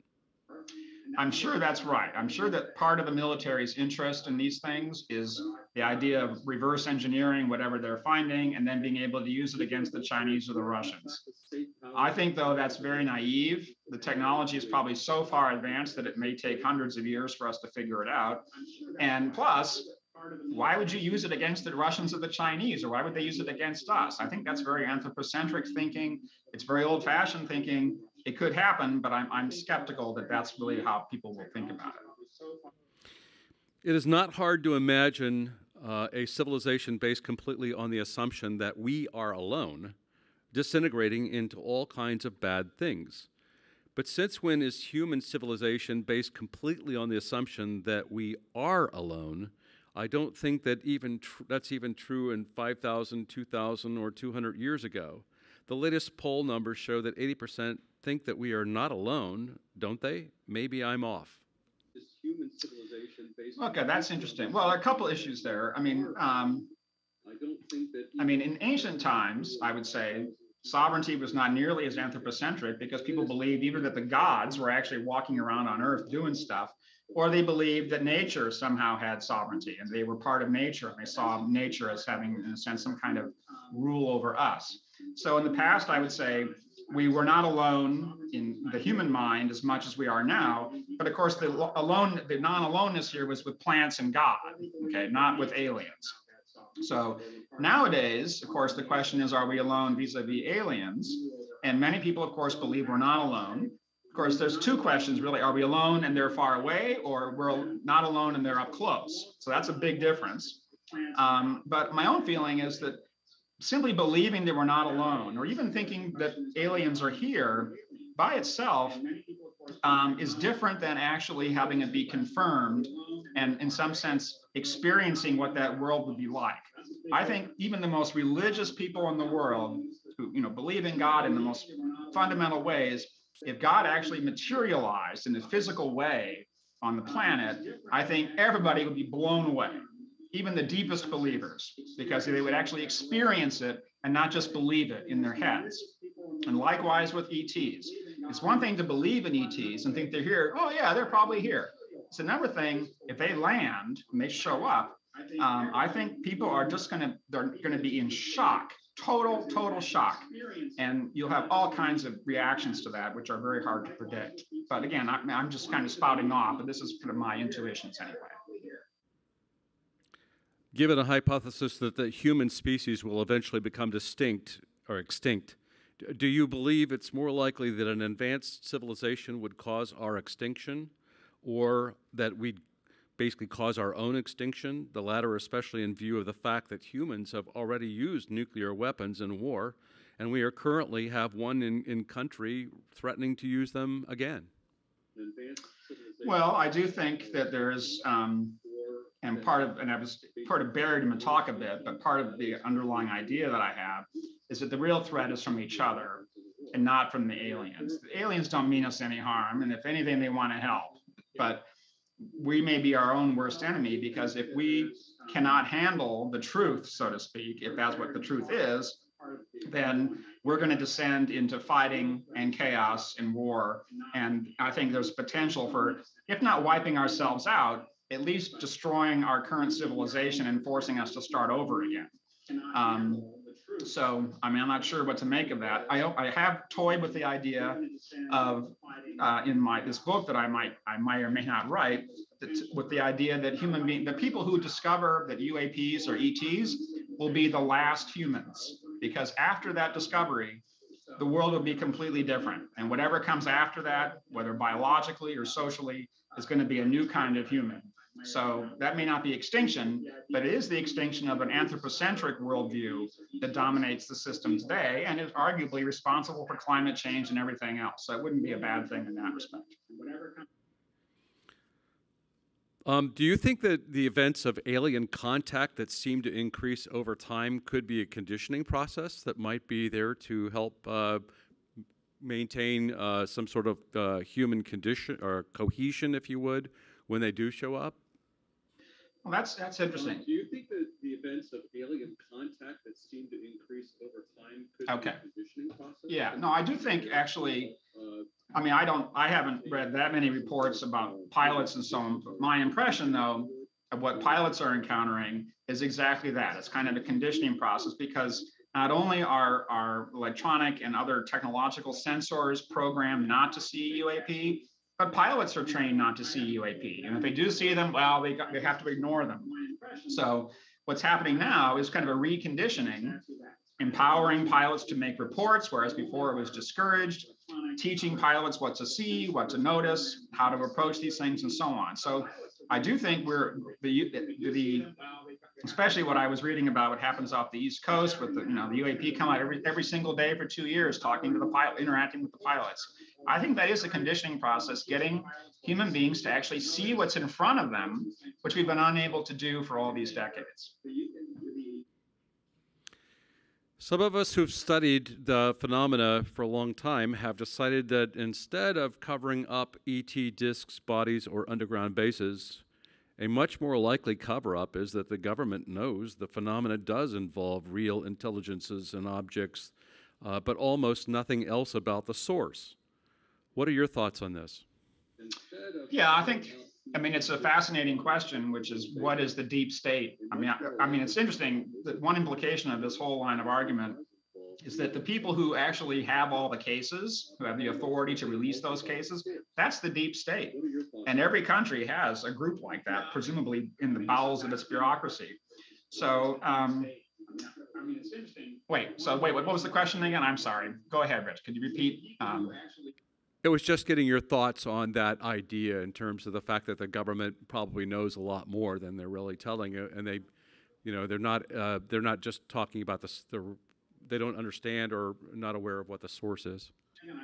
I'm sure that's right. I'm sure that part of the military's interest in these things is the idea of reverse engineering whatever they're finding and then being able to use it against the Chinese or the Russians. I think, though, that's very naive. The technology is probably so far advanced that it may take hundreds of years for us to figure it out. And plus, why would you use it against the Russians or the Chinese, or why would they use it against us? I think that's very anthropocentric thinking. It's very old fashioned thinking. It could happen, but I'm, I'm skeptical that that's really how people will think about it. It is not hard to imagine uh, a civilization based completely on the assumption that we are alone, disintegrating into all kinds of bad things. But since when is human civilization based completely on the assumption that we are alone? I don't think that even tr- that's even true in 5,000, 2,000, or 200 years ago. The latest poll numbers show that 80% think that we are not alone, don't they? Maybe I'm off. Okay, that's interesting. Well, a couple issues there. I mean, um, I mean, in ancient times, I would say sovereignty was not nearly as anthropocentric because people believed either that the gods were actually walking around on earth doing stuff or they believed that nature somehow had sovereignty and they were part of nature and they saw nature as having, in a sense, some kind of rule over us. So in the past, I would say we were not alone in the human mind as much as we are now. But of course, the alone, the non-aloneness here was with plants and God, okay, not with aliens. So nowadays, of course, the question is, are we alone vis-a-vis aliens? And many people, of course, believe we're not alone course, there's two questions really. Are we alone and they're far away, or we're not alone and they're up close? So that's a big difference. Um, but my own feeling is that simply believing that we're not alone, or even thinking that aliens are here by itself, um, is different than actually having it be confirmed and, in some sense, experiencing what that world would be like. I think even the most religious people in the world who you know believe in God in the most fundamental ways if God actually materialized in a physical way on the planet, I think everybody would be blown away, even the deepest believers, because they would actually experience it and not just believe it in their heads. And likewise with ETs. It's one thing to believe in ETs and think they're here. Oh yeah, they're probably here. It's another thing if they land and they show up. Um, I think people are just gonna they're gonna be in shock, total total shock, and you'll have all kinds of reactions to that, which are very hard to predict. But again, I, I'm just kind of spouting off, but this is kind of my intuitions anyway. Given a hypothesis that the human species will eventually become distinct or extinct, do you believe it's more likely that an advanced civilization would cause our extinction or that we'd basically cause our own extinction? The latter, especially in view of the fact that humans have already used nuclear weapons in war, and we are currently have one in, in country threatening to use them again. Well, I do think that there is, um, and part of, and I was part of buried in the talk a bit, but part of the underlying idea that I have is that the real threat is from each other and not from the aliens. The aliens don't mean us any harm, and if anything, they want to help. But we may be our own worst enemy because if we cannot handle the truth, so to speak, if that's what the truth is, then we're going to descend into fighting and chaos and war. And I think there's potential for, if not wiping ourselves out, at least destroying our current civilization and forcing us to start over again. Um, so, I mean, I'm not sure what to make of that. I, I have toyed with the idea of, uh, in my, this book that I might, I might or may not write, that, with the idea that human being, the people who discover that UAPs or ETs will be the last humans. Because after that discovery, the world will be completely different. And whatever comes after that, whether biologically or socially, is going to be a new kind of human. So that may not be extinction, but it is the extinction of an anthropocentric worldview that dominates the system today and is arguably responsible for climate change and everything else. So it wouldn't be a bad thing in that respect. Um, do you think that the events of alien contact that seem to increase over time could be a conditioning process that might be there to help uh, maintain uh, some sort of uh, human condition or cohesion, if you would, when they do show up? Well, that's that's interesting. Do you think that the events of alien contact that seem to increase over time could Okay. be a conditioning process? Yeah, no, I do think actually I mean, I don't, I haven't read that many reports about pilots and so on. But my impression, though, of what pilots are encountering is exactly that. It's kind of a conditioning process because not only are our electronic and other technological sensors programmed not to see UAP, but pilots are trained not to see UAP. And if they do see them, well, they got, they have to ignore them. So what's happening now is kind of a reconditioning, empowering pilots to make reports, whereas before it was discouraged teaching pilots what to see, what to notice, how to approach these things, and so on. So I do think we're the the especially what I was reading about what happens off the East Coast with the you know the UAP come out every every single day for two years talking to the pilot, interacting with the pilots. I think that is a conditioning process, getting human beings to actually see what's in front of them, which we've been unable to do for all these decades. Some of us who've studied the phenomena for a long time have decided that instead of covering up ET disks, bodies, or underground bases, a much more likely cover up is that the government knows the phenomena does involve real intelligences and objects, uh, but almost nothing else about the source. What are your thoughts on this? Yeah, I think- I mean, it's a fascinating question, which is what is the deep state? I mean, I, I mean, it's interesting that one implication of this whole line of argument is that the people who actually have all the cases, who have the authority to release those cases, that's the deep state. And every country has a group like that, presumably in the bowels of its bureaucracy. So, um, wait, so wait, what was the question again? I'm sorry. Go ahead, Rich. Could you repeat? Um, It was just getting your thoughts on that idea in terms of the fact that the government probably knows a lot more than they're really telling you, and they, you know, they're not uh, they're not just talking about the, the they don't understand or not aware of what the source is.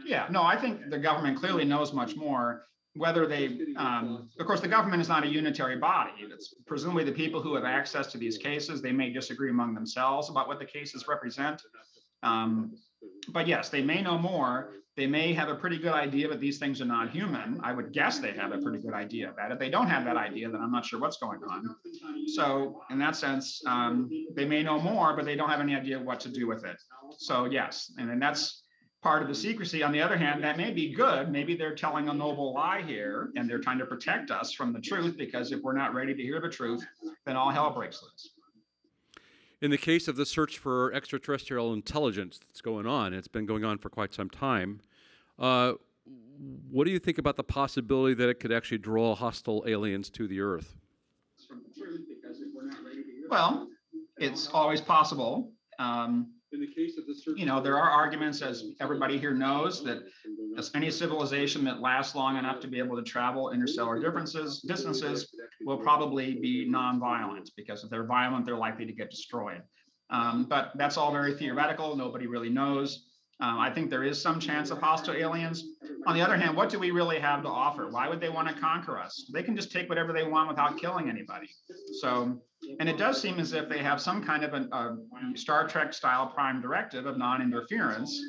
Yeah, no, I think the government clearly knows much more. Whether they, um, of course, the government is not a unitary body. It's presumably the people who have access to these cases. They may disagree among themselves about what the cases represent. Um, but yes, they may know more. They may have a pretty good idea that these things are not human. I would guess they have a pretty good idea of that. If they don't have that idea, then I'm not sure what's going on. So in that sense, um, they may know more, but they don't have any idea what to do with it. So yes, and then that's part of the secrecy. On the other hand, that may be good. Maybe they're telling a noble lie here and they're trying to protect us from the truth because if we're not ready to hear the truth, then all hell breaks loose. In the case of the search for extraterrestrial intelligence that's going on, it's been going on for quite some time. Uh, what do you think about the possibility that it could actually draw hostile aliens to the Earth? Well, it's always possible. Um, In the case of the search. you know, there are arguments, as everybody here knows, that as any civilization that lasts long enough to be able to travel interstellar differences, distances will probably be nonviolent because if they're violent, they're likely to get destroyed. Um, but that's all very theoretical. Nobody really knows. Um, I think there is some chance of hostile aliens. On the other hand, what do we really have to offer? Why would they want to conquer us? They can just take whatever they want without killing anybody. So, and it does seem as if they have some kind of an, a Star Trek style prime directive of non-interference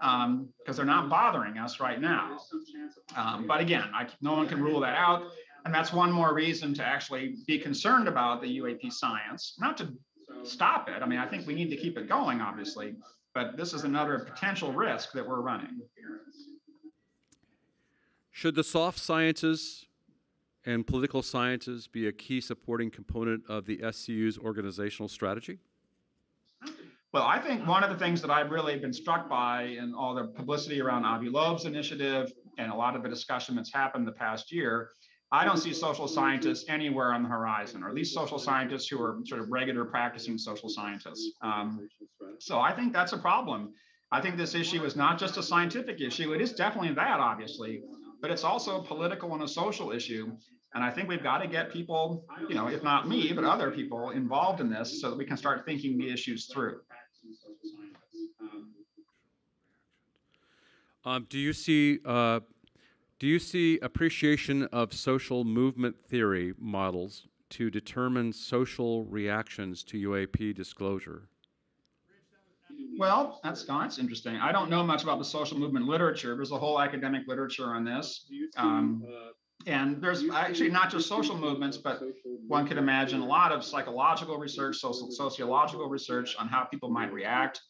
because they're not bothering us right now. Um, but again, I, no one can rule that out. And that's one more reason to actually be concerned about the UAP science, not to stop it. I mean, I think we need to keep it going, obviously, but this is another potential risk that we're running. Should the soft sciences and political sciences be a key supporting component of the SCU's organizational strategy? Well, I think one of the things that I've really been struck by in all the publicity around Avi Loeb's initiative and a lot of the discussion that's happened the past year, I don't see social scientists anywhere on the horizon, or at least social scientists who are sort of regular practicing social scientists. Um, so I think that's a problem. I think this issue is not just a scientific issue. It is definitely that, obviously, but it's also a political and a social issue. And I think we've got to get people, you know, if not me, but other people involved in this so that we can start thinking the issues through. Um, do you see uh, do you see appreciation of social movement theory models to determine social reactions to UAP disclosure? Well, that's that's interesting. I don't know much about the social movement literature. There's a whole academic literature on this. Um, and there's actually not just social movements, but one could imagine a lot of psychological research, social, sociological research on how people might react.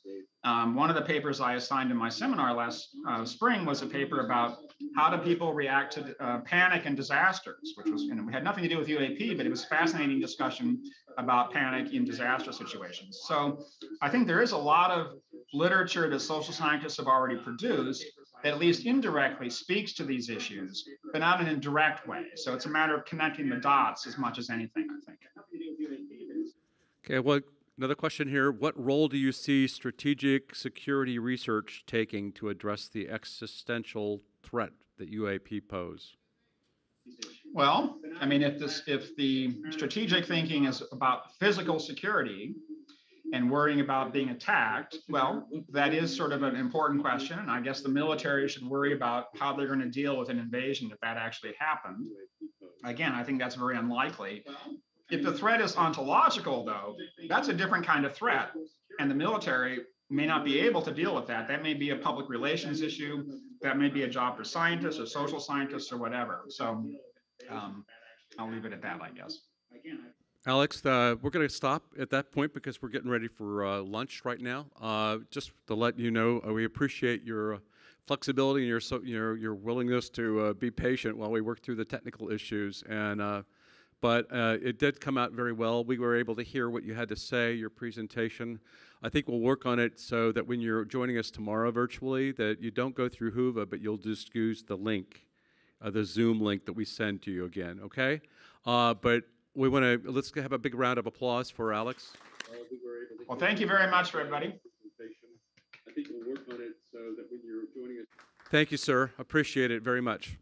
Um, one of the papers I assigned in my seminar last uh, spring was a paper about how do people react to uh, panic and disasters, which was, you know, we had nothing to do with UAP, but it was fascinating discussion about panic in disaster situations. So I think there is a lot of literature that social scientists have already produced that at least indirectly speaks to these issues, but not in a direct way. So it's a matter of connecting the dots as much as anything, I think. Okay, well, another question here. What role do you see strategic security research taking to address the existential threat that UAP pose? Well, I mean, if this, if the strategic thinking is about physical security and worrying about being attacked, well, that is sort of an important question. And I guess the military should worry about how they're going to deal with an invasion if that actually happened. Again, I think that's very unlikely. If the threat is ontological, though, that's a different kind of threat. And the military may not be able to deal with that. That may be a public relations issue. That may be a job for scientists or social scientists or whatever. So um, I'll leave it at that, I guess. Alex, uh, we're going to stop at that point because we're getting ready for uh, lunch right now. Uh, just to let you know, uh, we appreciate your uh, flexibility and your so, your your willingness to uh, be patient while we work through the technical issues. And but uh, it did come out very well. We were able to hear what you had to say, your presentation. I think we'll work on it so that when you're joining us tomorrow virtually, that you don't go through Whova, but you'll just use the link, uh, the Zoom link that we send to you again. Okay, uh, but we want to let's have a big round of applause for Alex. Well, thank you very much for everybody. I think we'll work on it so that when you're joining us. Thank you, sir. Appreciate it very much.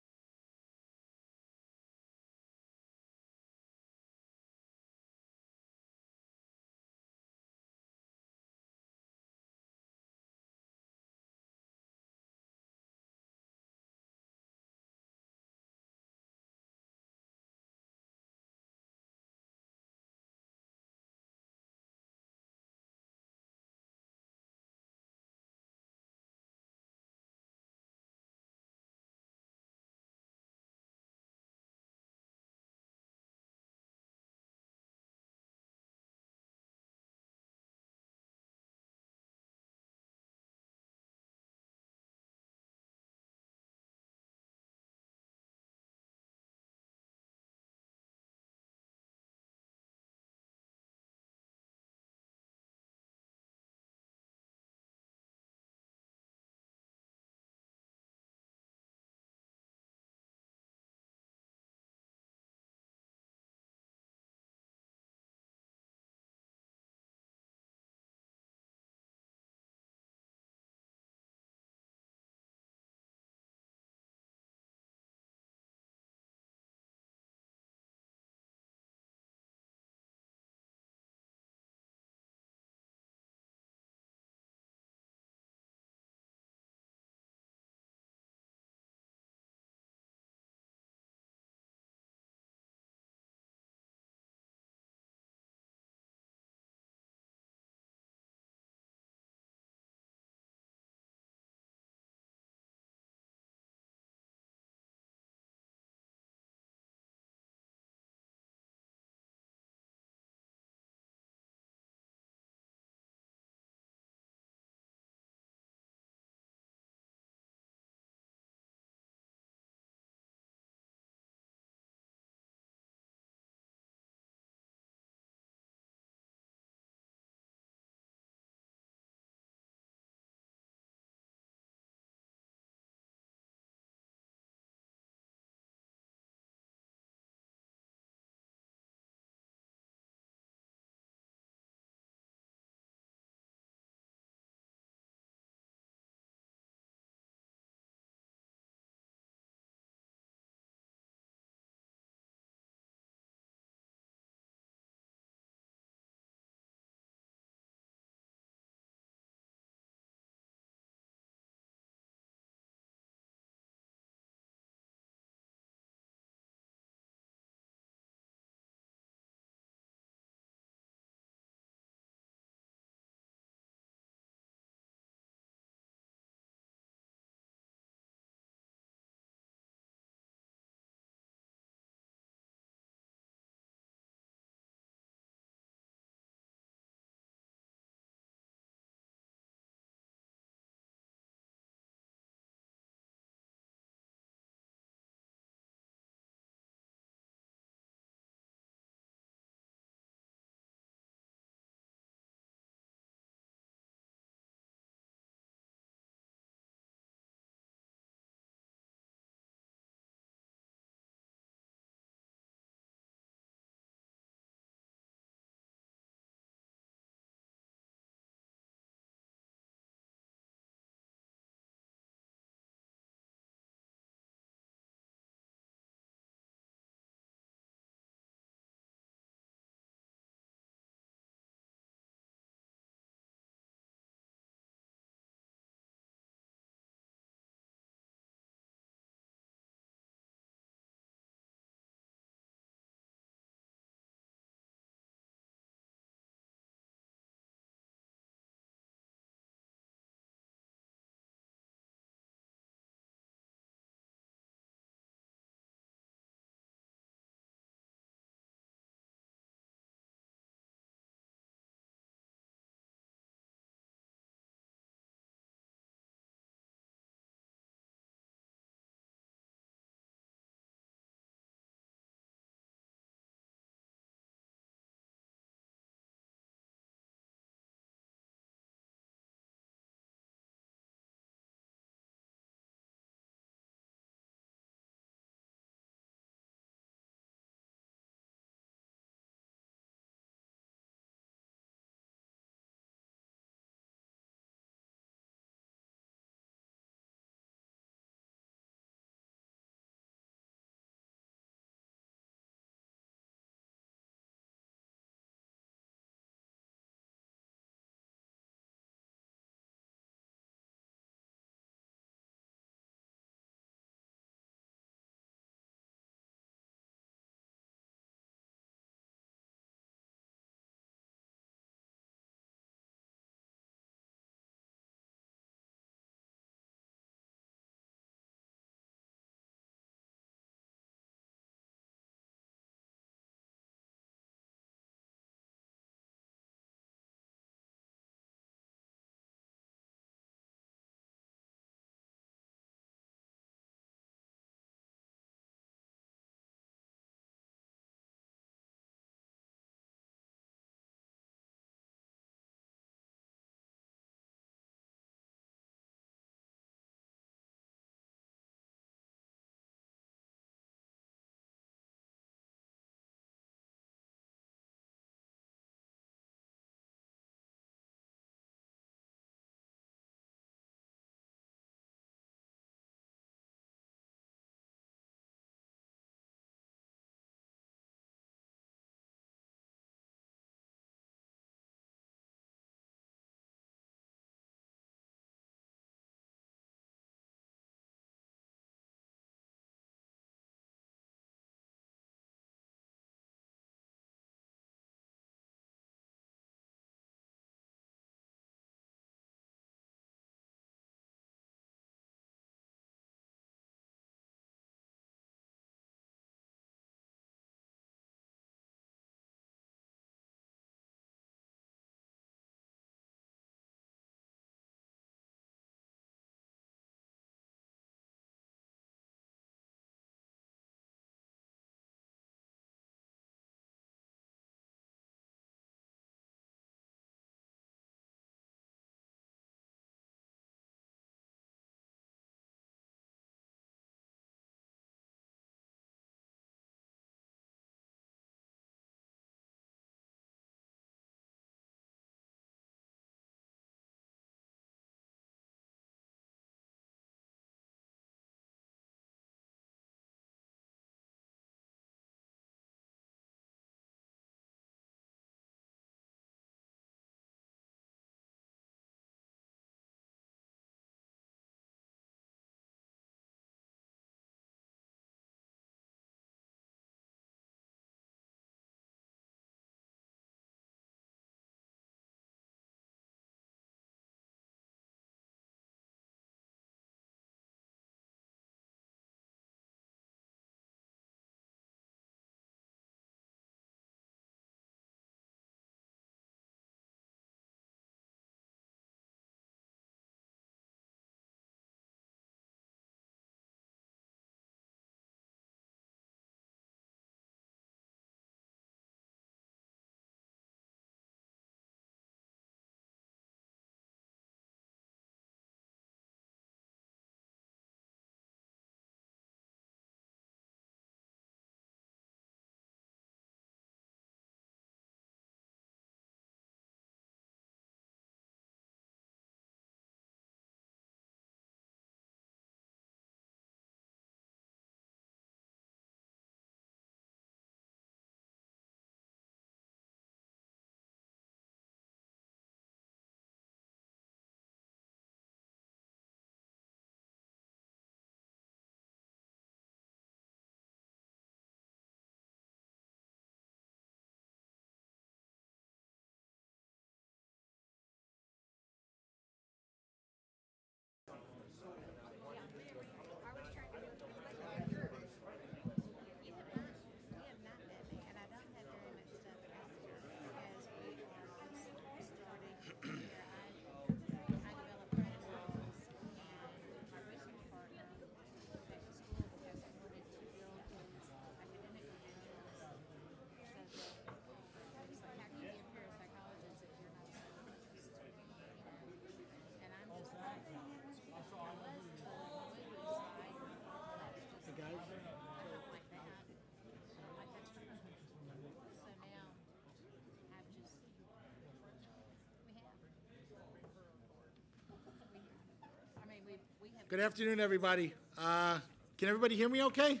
Good afternoon, everybody. Uh, Can everybody hear me okay?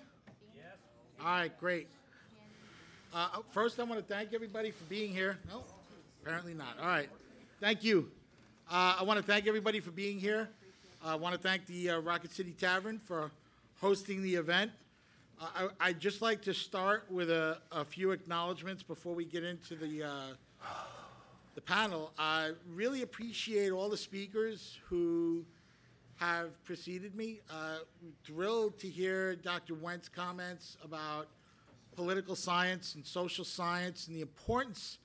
Yes. All right, great. Uh, uh, First, I want to thank everybody for being here. No, apparently not. All right. Thank you. Uh, I want to thank everybody for being here. I want to thank the uh, Rocket City Tavern for hosting the event. Uh, I- I'd just like to start with a a few acknowledgements before we get into the uh, the panel. I really appreciate all the speakers who have preceded me. Uh, thrilled to hear Dr. Wendt comments about political science and social science and the importance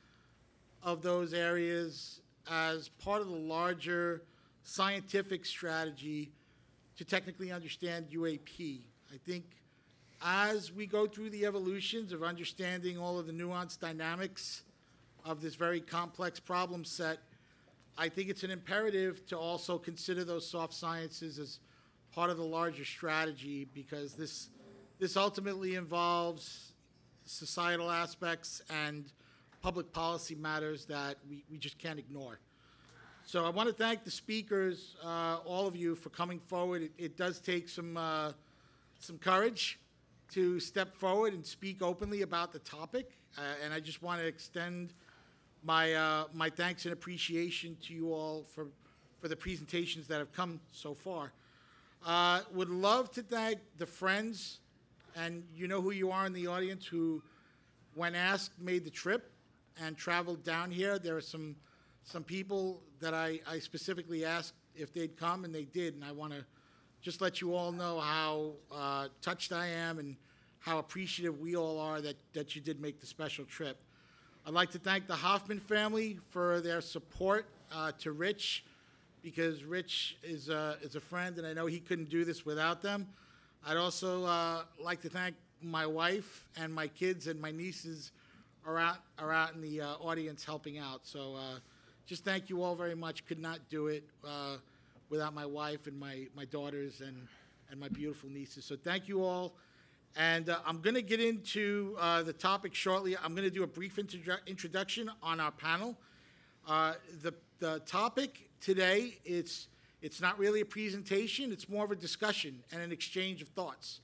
of those areas as part of the larger scientific strategy to technically understand UAP. I think as we go through the evolutions of understanding all of the nuanced dynamics of this very complex problem set, I think it's an imperative to also consider those soft sciences as part of the larger strategy because this, this ultimately involves societal aspects and public policy matters that we, we just can't ignore. So I want to thank the speakers, uh, all of you, for coming forward. It, it does take some, uh, some courage to step forward and speak openly about the topic. Uh, and I just want to extend my, uh, my thanks and appreciation to you all for, for the presentations that have come so far. Uh, would love to thank the friends, and you know who you are in the audience, who, when asked, made the trip and traveled down here. There are some, some people that I, I specifically asked if they'd come, and they did. And I want to just let you all know how uh, touched I am and how appreciative we all are that, that you did make the special trip. I'd like to thank the Hoffman family for their support uh, to Rich, because Rich is a, is a friend, and I know he couldn't do this without them. I'd also uh, like to thank my wife and my kids and my nieces are out, are out in the uh, audience helping out. So uh, just thank you all very much. Could not do it uh, without my wife and my, my daughters and, and my beautiful nieces. So thank you all. And uh, I'm going to get into uh, the topic shortly. I'm going to do a brief introdu- introduction on our panel. Uh, the, the topic today, it's, it's not really a presentation, it's more of a discussion and an exchange of thoughts.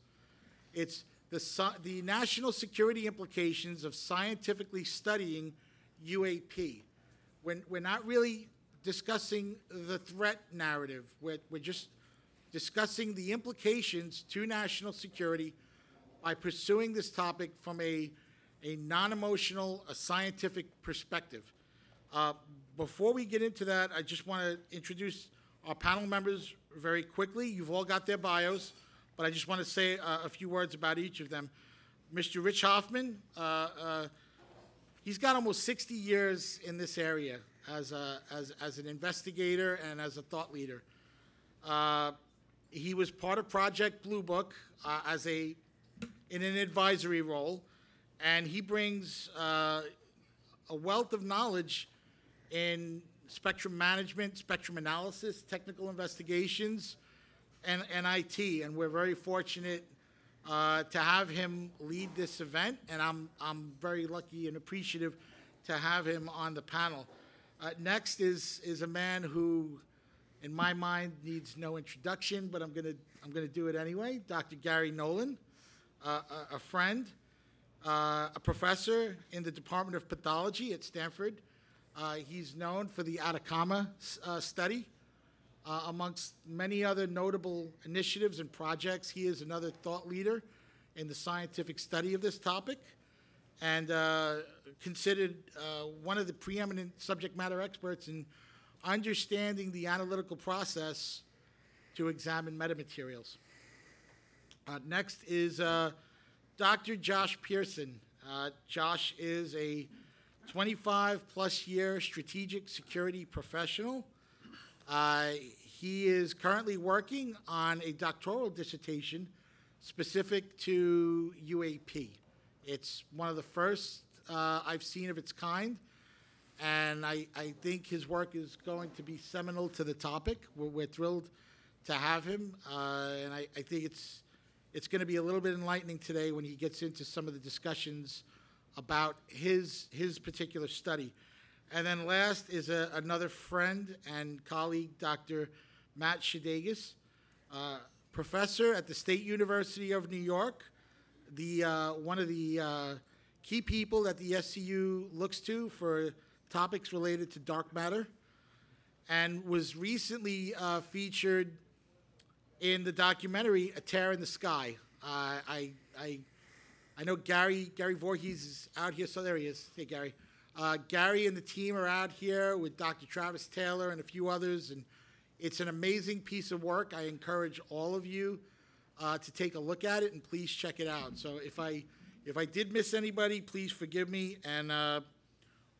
It's the, the national security implications of scientifically studying UAP. When, we're not really discussing the threat narrative, we're, we're just discussing the implications to national security by pursuing this topic from a, a non emotional, a scientific perspective. Uh, before we get into that, I just want to introduce our panel members very quickly. You've all got their bios, but I just want to say uh, a few words about each of them. Mr. Rich Hoffman, uh, uh, he's got almost 60 years in this area as, a, as, as an investigator and as a thought leader. Uh, he was part of Project Blue Book uh, as a in an advisory role, and he brings uh, a wealth of knowledge in spectrum management, spectrum analysis, technical investigations, and, and IT. And we're very fortunate uh, to have him lead this event, and I'm, I'm very lucky and appreciative to have him on the panel. Uh, next is, is a man who, in my mind, needs no introduction, but I'm going to I'm gonna do it anyway, Dr. Gary Nolan uh, a, friend, uh, a professor in the Department of Pathology at Stanford. Uh, he's known for the Atacama uh, study. Uh, amongst many other notable initiatives and projects, he is another thought leader in the scientific study of this topic and considered one of the preeminent subject matter experts in understanding the analytical process to examine metamaterials. Uh, next is uh, Dr. Josh Pearson. Uh, Josh is a 25 plus year strategic security professional. Uh, he is currently working on a doctoral dissertation specific to UAP. It's one of the first uh, I've seen of its kind, and I, I think his work is going to be seminal to the topic. We're, we're thrilled to have him, uh, and I, I think it's it's going to be a little bit enlightening today when he gets into some of the discussions about his, his particular study. And then last is a, another friend and colleague, Dr. Matt Szydagis. uh, professor at the State University of New York, the, uh, one of the uh, key people that the SCU looks to for topics related to dark matter, and was recently uh, featured in the documentary A Tear in the Sky. Uh, I, I, I know Gary, Gary Voorhees is out here, so there he is. Hey, Gary. Uh, Gary and the team are out here with Dr. Travis Taylor and a few others, and it's an amazing piece of work. I encourage all of you uh, to take a look at it and please check it out. So if I, if I did miss anybody, please forgive me. And uh,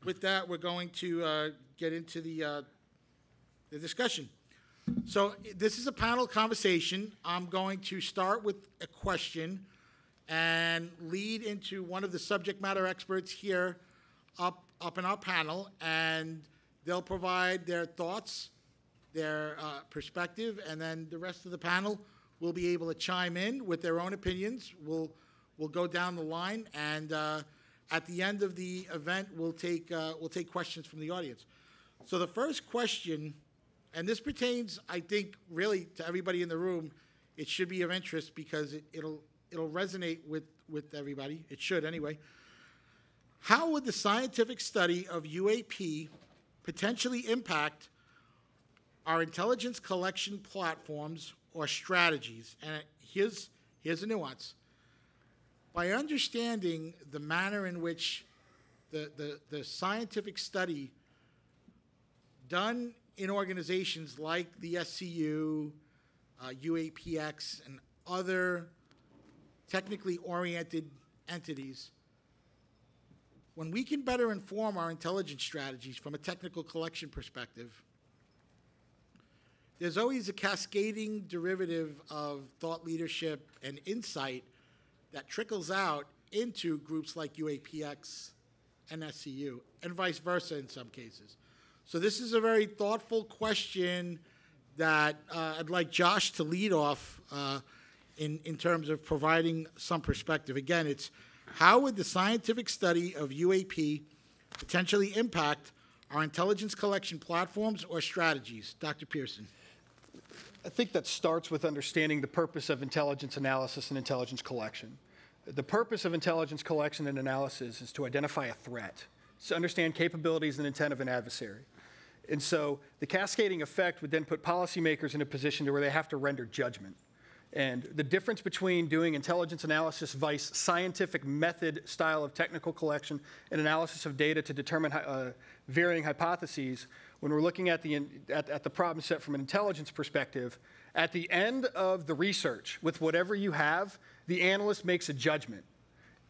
with that, we're going to uh, get into the, uh, the discussion. So this is a panel conversation. I'm going to start with a question and lead into one of the subject matter experts here up, up in our panel, and they'll provide their thoughts, their uh, perspective, and then the rest of the panel will be able to chime in with their own opinions. We'll, we'll go down the line, and uh, at the end of the event, we'll take, uh, we'll take questions from the audience. So the first question, and this pertains, I think, really to everybody in the room, it should be of interest because it, it'll, it'll resonate with, with everybody. It should anyway. How would the scientific study of UAP potentially impact our intelligence collection platforms or strategies? And here's, here's a nuance. By understanding the manner in which the, the, the scientific study done in organizations like the SCU, uh, UAPX, and other technically oriented entities, when we can better inform our intelligence strategies from a technical collection perspective, there's always a cascading derivative of thought leadership and insight that trickles out into groups like UAPX and SCU, and vice versa in some cases. So this is a very thoughtful question that uh, I'd like Josh to lead off uh, in, in terms of providing some perspective. Again, it's how would the scientific study of UAP potentially impact our intelligence collection platforms or strategies? Dr. Pearson. I think that starts with understanding the purpose of intelligence analysis and intelligence collection. The purpose of intelligence collection and analysis is to identify a threat, to understand capabilities and intent of an adversary. And so the cascading effect would then put policymakers in a position to where they have to render judgment. And the difference between doing intelligence analysis vice scientific method style of technical collection and analysis of data to determine uh, varying hypotheses, when we're looking at the, at, at the problem set from an intelligence perspective, at the end of the research, with whatever you have, the analyst makes a judgment.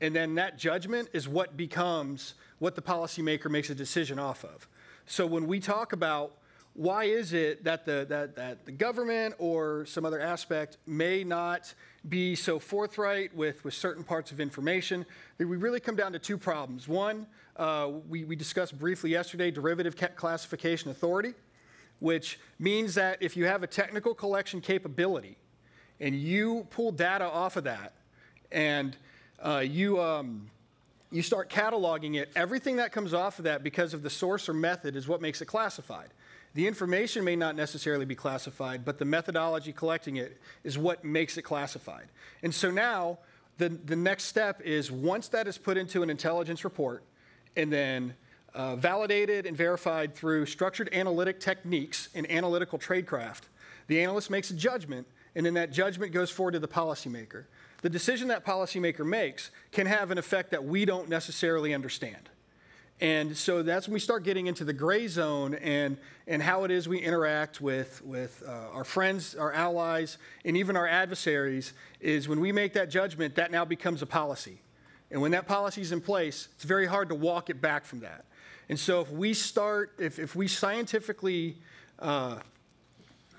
And then that judgment is what becomes what the policymaker makes a decision off of. So when we talk about why is it that the, that, that the government or some other aspect may not be so forthright with, with certain parts of information? We really come down to two problems. One, uh, we, we discussed briefly yesterday derivative classification authority, which means that if you have a technical collection capability and you pull data off of that and uh, you, um, you start cataloging it, everything that comes off of that because of the source or method is what makes it classified. The information may not necessarily be classified, but the methodology collecting it is what makes it classified. And so now the, the next step is once that is put into an intelligence report and then uh, validated and verified through structured analytic techniques and analytical tradecraft, the analyst makes a judgment, and then that judgment goes forward to the policymaker. The decision that policymaker makes can have an effect that we don't necessarily understand. And so that's when we start getting into the gray zone and, and how it is we interact with, with uh, our friends, our allies, and even our adversaries, is when we make that judgment, that now becomes a policy. And when that policy is in place, it's very hard to walk it back from that. And so if we start, if, if we scientifically uh,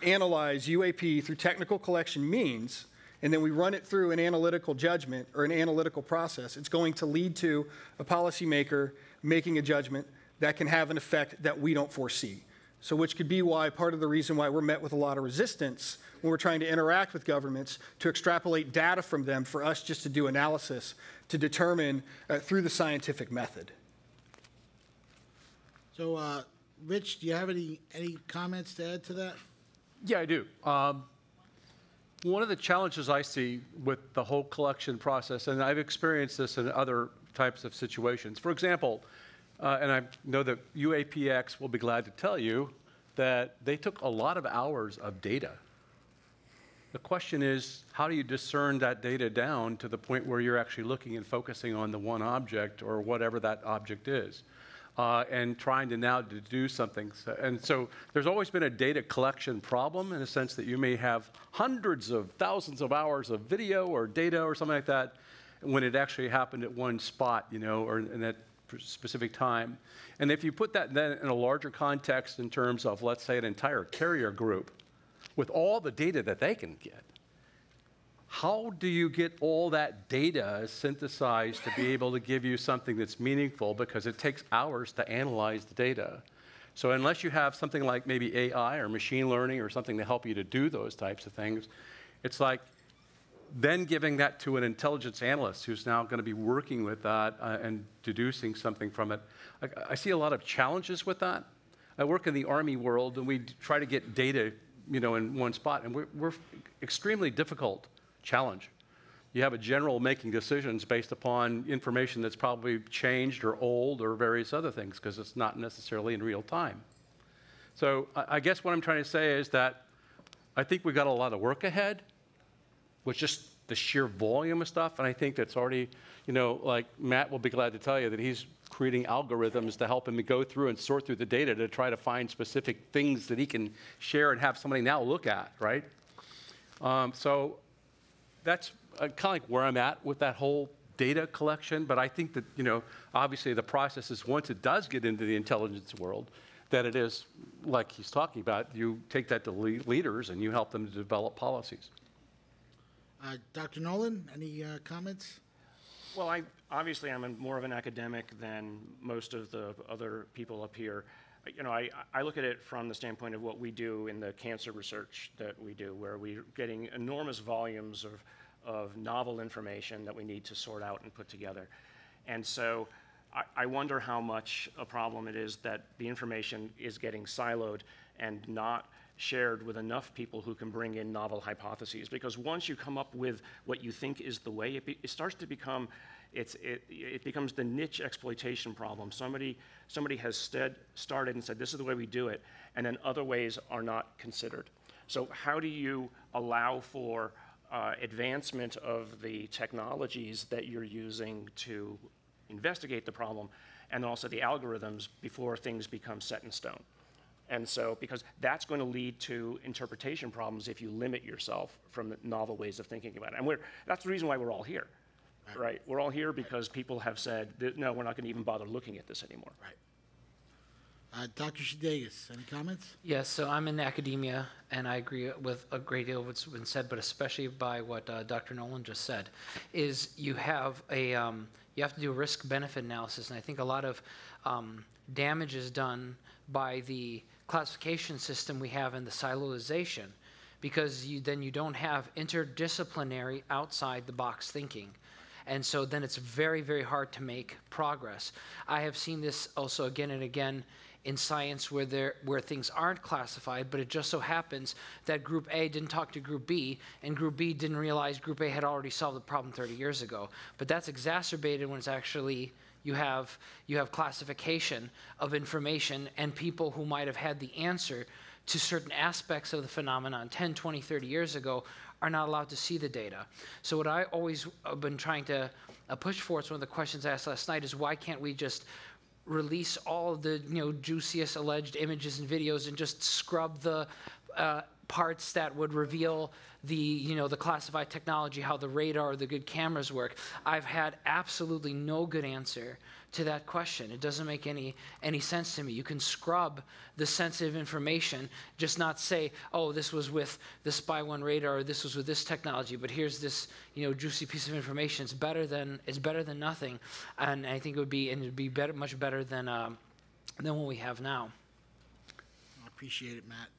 analyze UAP through technical collection means, and then we run it through an analytical judgment or an analytical process, it's going to lead to a policymaker making a judgment that can have an effect that we don't foresee. So, which could be why part of the reason why we're met with a lot of resistance when we're trying to interact with governments to extrapolate data from them for us just to do analysis to determine uh, through the scientific method. So, uh, Rich, do you have any, any comments to add to that? Yeah, I do. Um, One of the challenges I see with the whole collection process, and I've experienced this in other types of situations. For example, uh, and I know that UAPX will be glad to tell you that they took a lot of hours of data. The question is, how do you discern that data down to the point where you're actually looking and focusing on the one object or whatever that object is? Uh, and trying to now to do something. So- And so there's always been a data collection problem in a sense that you may have hundreds of thousands of hours of video or data or something like that when it actually happened at one spot, you know, or in that specific time. And if you put that then in a larger context in terms of, let's say, an entire carrier group with all the data that they can get, how do you get all that data synthesized to be able to give you something that's meaningful? Because it takes hours to analyze the data. So unless you have something like maybe ai or machine learning or something to help you to do those types of things it's like then giving that to an intelligence analyst who's now going to be working with that uh, and deducing something from it. I, I see a lot of challenges with that. I work in the army world and we try to get data you know in one spot and we're, we're extremely difficult challenge. You have a general making decisions based upon information that's probably changed or old or various other things because it's not necessarily in real time. So I, I guess what I'm trying to say is that I think we've got a lot of work ahead with just the sheer volume of stuff. And I think that's already, you know, like Matt will be glad to tell you that he's creating algorithms to help him go through and sort through the data to try to find specific things that he can share and have somebody now look at, right? Um, so that's uh, kind of like where I'm at with that whole data collection. But I think that, you know, obviously the process is once it does get into the intelligence world, that it is, like he's talking about, you take that to le- leaders and you help them to develop policies. Uh, Dr. Nolan, any uh, comments? Well, I, obviously, I'm a- more of an academic than most of the other people up here. You know, I, I look at it from the standpoint of what we do in the cancer research that we do, where we're getting enormous volumes of, of novel information that we need to sort out and put together. And so I, I wonder how much a problem it is that the information is getting siloed and not shared with enough people who can bring in novel hypotheses. Because once you come up with what you think is the way, it, it starts to become, it's, it, it becomes the niche exploitation problem. Somebody, somebody has stead, started and said, this is the way we do it, and then other ways are not considered. So how do you allow for uh, advancement of the technologies that you're using to investigate the problem, and also the algorithms before things become set in stone? And so, because that's going to lead to interpretation problems if you limit yourself from novel ways of thinking about it. And that's the reason why we're all here, right? We're all here because people have said, that, no, we're not going to even bother looking at this anymore. Uh, Dr. Szydagis, any comments? Yes, so I'm in academia, and I agree with a great deal of what's been said, but especially by what uh, Dr. Nolan just said, is you have a um, you have to do a risk-benefit analysis, and I think a lot of um, damage is done by the classification system we have and the siloization, because you then you don't have interdisciplinary outside-the-box thinking. And so then it's very, very hard to make progress. I have seen this also again and again in science where there where things aren't classified, but it just so happens that group A didn't talk to group B, and group B didn't realize group A had already solved the problem 30 years ago. But that's exacerbated when it's actually you have you have classification of information and people who might have had the answer to certain aspects of the phenomenon 10, 20, 30 years ago are not allowed to see the data. So what I always have been trying to uh, push for, it's one of the questions I asked last night, is why can't we just release all the you know juiciest alleged images and videos and just scrub the uh, parts that would reveal the you know the classified technology how the radar the good cameras work i've had absolutely no good answer to that question. It doesn't make any any sense to me. You can scrub the sensitive information just not say oh this was with the spy one radar or this was with this technology but here's this you know juicy piece of information. It's better than it's better than nothing and i think it would be and it'd be better much better than um, than what we have now. I appreciate it, Matt.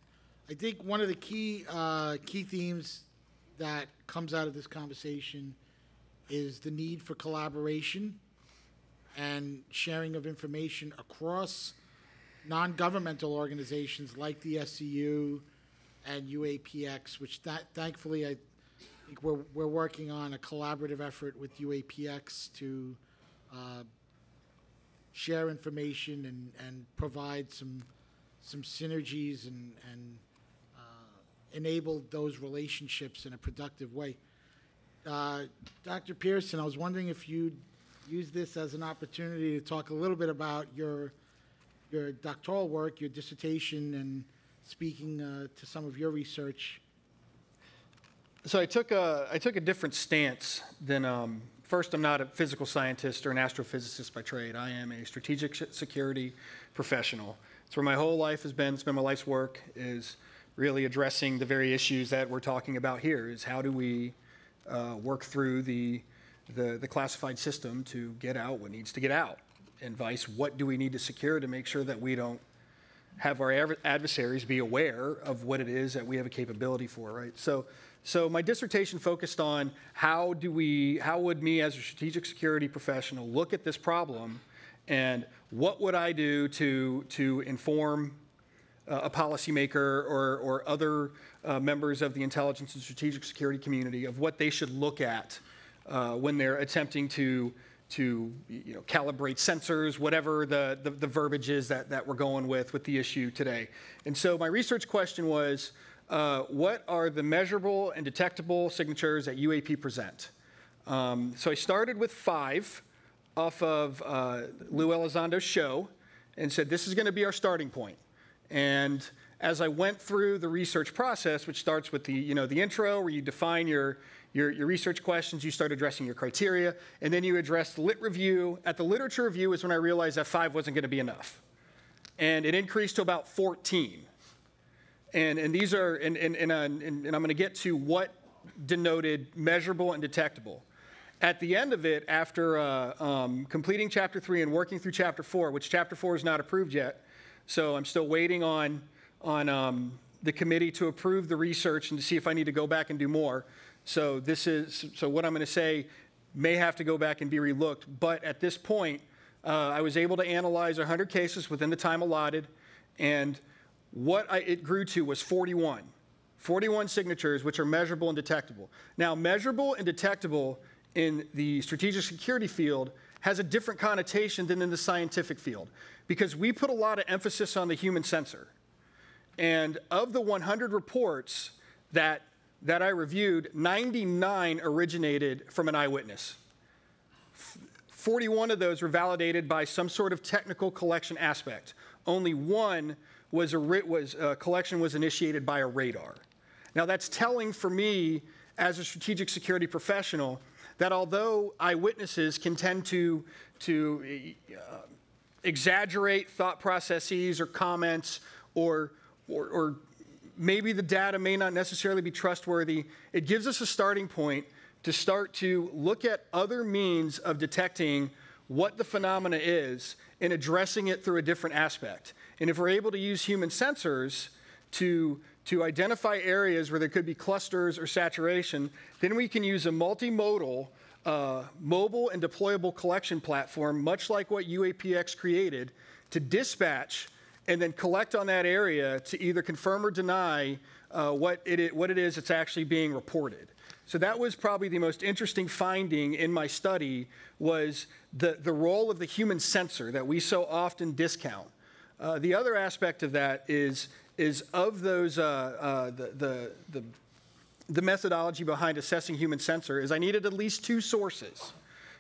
I think one of the key uh, key themes that comes out of this conversation is the need for collaboration and sharing of information across non-governmental organizations like the SCU and UAPX, which that, thankfully I, think we're, we're working on a collaborative effort with UAPX to uh, share information and, and provide some, some synergies and, and enable those relationships in a productive way. Uh, Dr. Pearson, I was wondering if you'd use this as an opportunity to talk a little bit about your, your doctoral work, your dissertation, and speaking uh, to some of your research. So I took a, I took a different stance than, um, first, I'm not a physical scientist or an astrophysicist by trade. I am a strategic security professional. It's where my whole life has been, it's been my life's work, is really addressing the very issues that we're talking about here, is how do we uh, work through the, the, the classified system to get out what needs to get out? And vice, what do we need to secure to make sure that we don't have our adver- adversaries be aware of what it is that we have a capability for, right? So, so my dissertation focused on how do we, how would me as a strategic security professional look at this problem, and what would I do to to inform uh, a policymaker or or other uh, members of the intelligence and strategic security community of what they should look at uh, when they're attempting to to you know calibrate sensors, whatever the, the, the verbiage is that, that we're going with with the issue today. And so my research question was, uh, what are the measurable and detectable signatures that UAP present? Um, so I started with five off of uh, Lou Elizondo's show and said, this is going to be our starting point. And as I went through the research process, which starts with the, you know, the intro where you define your, your, your research questions, you start addressing your criteria, and then you address the lit review. At the literature review is when I realized that five wasn't going to be enough. And it increased to about 14. And, and these are, and, and, and, uh, and, and I'm going to get to what denoted measurable and detectable. At the end of it, after uh, um, completing chapter three and working through chapter four, which chapter four is not approved yet, so I'm still waiting on, on um, the committee to approve the research and to see if I need to go back and do more. So this is, so what I'm going to say may have to go back and be relooked. But at this point, uh, I was able to analyze 100 cases within the time allotted, and what I, it grew to was 41. 41 signatures, which are measurable and detectable. Now, measurable and detectable in the strategic security field has a different connotation than in the scientific field because we put a lot of emphasis on the human sensor. And of the 100 reports that, that I reviewed, 99 originated from an eyewitness. 41 of those were validated by some sort of technical collection aspect. Only one was a was a collection was initiated by a radar. Now that's telling for me as a strategic security professional that although eyewitnesses can tend to to uh, exaggerate thought processes or comments or, or or maybe the data may not necessarily be trustworthy, it gives us a starting point to start to look at other means of detecting what the phenomena is and addressing it through a different aspect. And if we're able to use human sensors to, to identify areas where there could be clusters or saturation, then we can use a multimodal, uh, mobile and deployable collection platform, much like what UAPX created, to dispatch and then collect on that area to either confirm or deny uh, what, it, what it is that's actually being reported. So that was probably the most interesting finding in my study was the, the role of the human sensor that we so often discount. Uh, the other aspect of that is, is of those, uh, uh, the, the, the, the methodology behind assessing human sensor is I needed at least two sources.